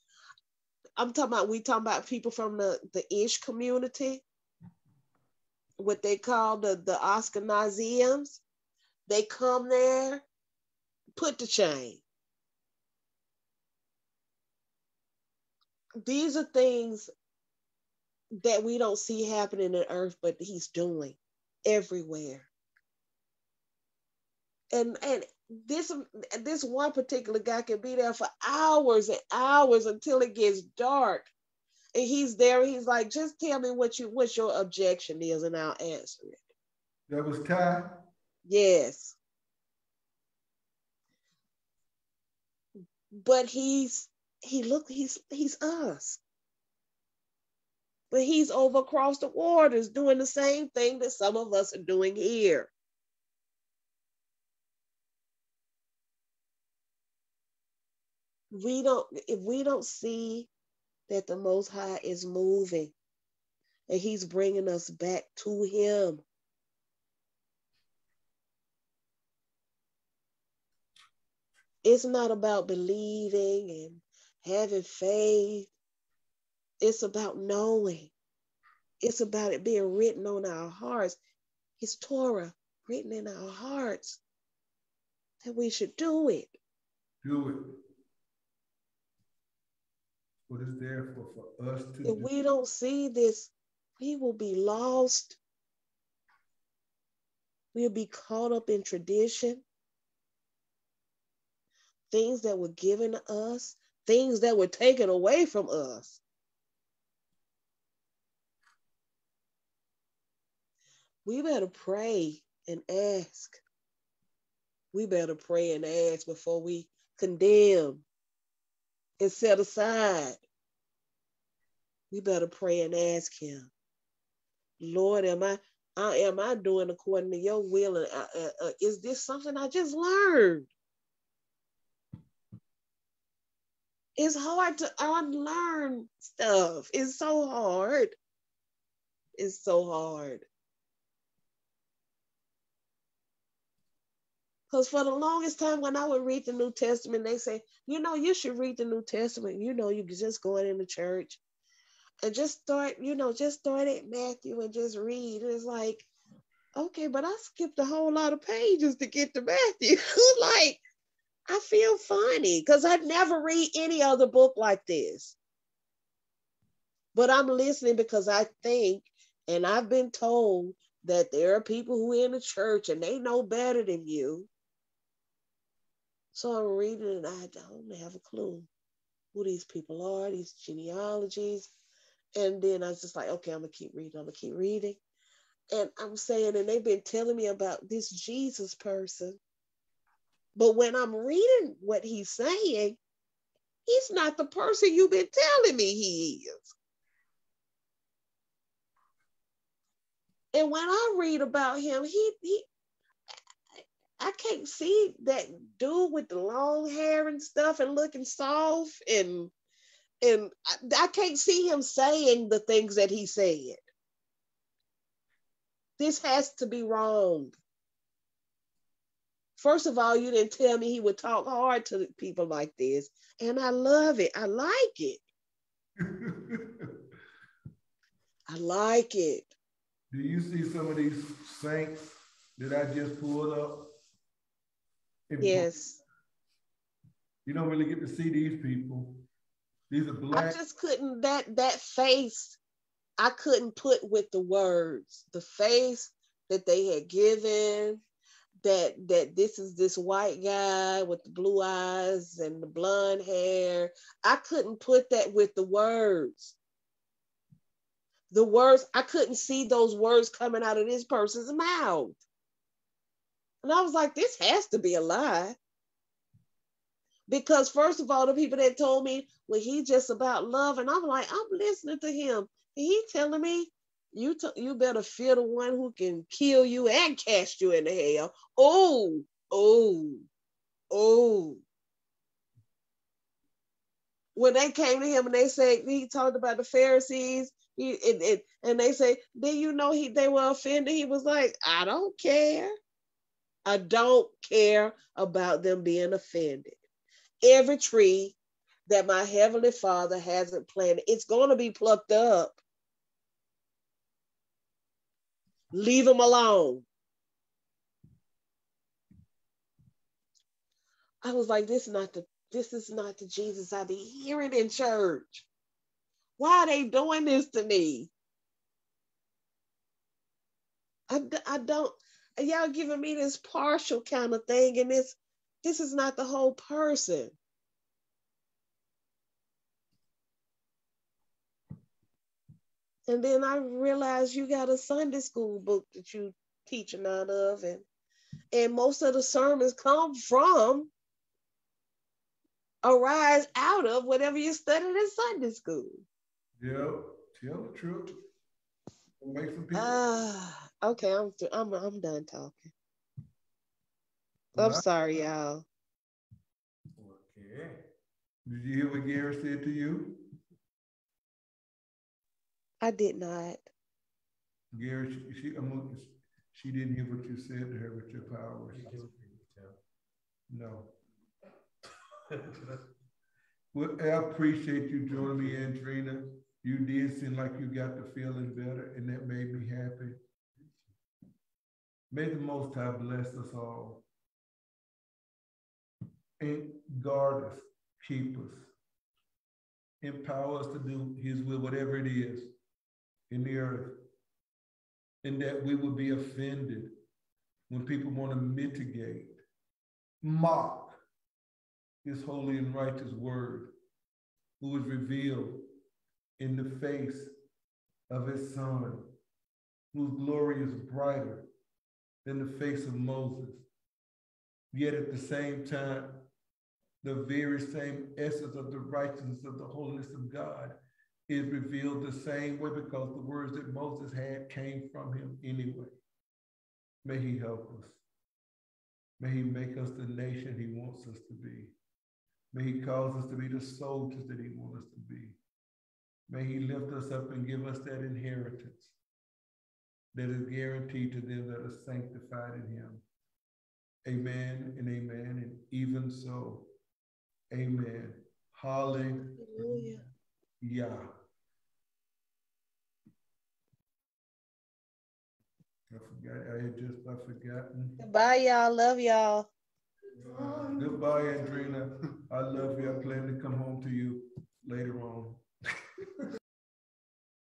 I'm talking about we talking about people from the the Ish community what they call the, the Oscar Ashkenazians. They come there, put the chain. These are things that we don't see happening in earth, but he's doing everywhere. And and this this one particular guy can be there for hours and hours until it gets dark and he's there. He's like, just tell me what you what your objection is, and I'll answer it. That was Ty. Yes. But he's he look he's he's us. But he's over across the waters doing the same thing that some of us are doing here. We don't if we don't see that the Most High is moving and He's bringing us back to Him. It's not about believing and having faith. It's about knowing. It's about it being written on our hearts. His Torah written in our hearts that we should do it. Do it what is there for, for us to If do? we don't see this, we will be lost. We'll be caught up in tradition, things that were given to us, things that were taken away from us. We better pray and ask. We better pray and ask before we condemn and set aside. We better pray and ask him. Lord, am I, I am I doing according to your will? And uh, uh, uh, is this something I just learned? It's hard to unlearn stuff. It's so hard. It's so hard. Because for the longest time, when I would read the New Testament, they say, you know, you should read the New Testament. You know, you just going into church and just start, you know, just start at Matthew and just read. And it's like, okay, but I skipped a whole lot of pages to get to Matthew. like, I feel funny because I never read any other book like this. But I'm listening because I think, and I've been told that there are people who are in the church and they know better than you. So I'm reading and I don't have a clue who these people are, these genealogies. And then I was just like, okay, I'm gonna keep reading, I'm gonna keep reading. And I'm saying, and they've been telling me about this Jesus person. But when I'm reading what he's saying, he's not the person you've been telling me he is. And when I read about him, he, he I can't see that dude with the long hair and stuff and looking soft and and I, I can't see him saying the things that he said. This has to be wrong. First of all, you didn't tell me he would talk hard to people like this, and I love it. I like it. I like it. Do you see some of these saints that I just pulled up? Yes. You don't really get to see these people. These are black. I just couldn't that that face I couldn't put with the words. The face that they had given that that this is this white guy with the blue eyes and the blonde hair. I couldn't put that with the words. The words, I couldn't see those words coming out of this person's mouth. And I was like, this has to be a lie. Because first of all, the people that told me, well, he just about love, and I'm like, I'm listening to him. He telling me, you t- you better fear the one who can kill you and cast you into hell. Oh, oh, oh. When they came to him and they said he talked about the Pharisees, he and, and, and they say, then you know he they were offended. He was like, I don't care. I don't care about them being offended every tree that my heavenly father hasn't planted, it's going to be plucked up. Leave them alone. I was like, this is not the this is not the Jesus I be hearing in church. Why are they doing this to me? I, I don't, y'all giving me this partial kind of thing, and this this is not the whole person. And then I realized you got a Sunday school book that you teaching out of, and and most of the sermons come from arise out of whatever you studied in Sunday school. Yeah, tell the truth. Make some people. Ah, okay, I'm I'm I'm done talking. I'm sorry, y'all. Okay. Did you hear what Gary said to you? I did not. Gary, she, she, she didn't hear what you said to her with your powers. No. well, I appreciate you joining me, Andrina. You did seem like you got the feeling better, and that made me happy. May the Most High bless us all and guard us, keep us, empower us to do His will, whatever it is in the earth, and that we will be offended when people want to mitigate, mock His holy and righteous word, who is revealed in the face of His Son whose glory is brighter than the face of Moses. Yet at the same time, the very same essence of the righteousness of the holiness of God is revealed the same way because the words that Moses had came from him anyway. May he help us. May he make us the nation he wants us to be. May he cause us to be the soldiers that he wants us to be. May he lift us up and give us that inheritance that is guaranteed to them that are sanctified in him. Amen and amen. And even so, amen. Hallelujah. Yeah. I forgot. I had just I forgotten. Goodbye, y'all. Love y'all. Goodbye, Andrina. I love you. I plan to come home to you later on.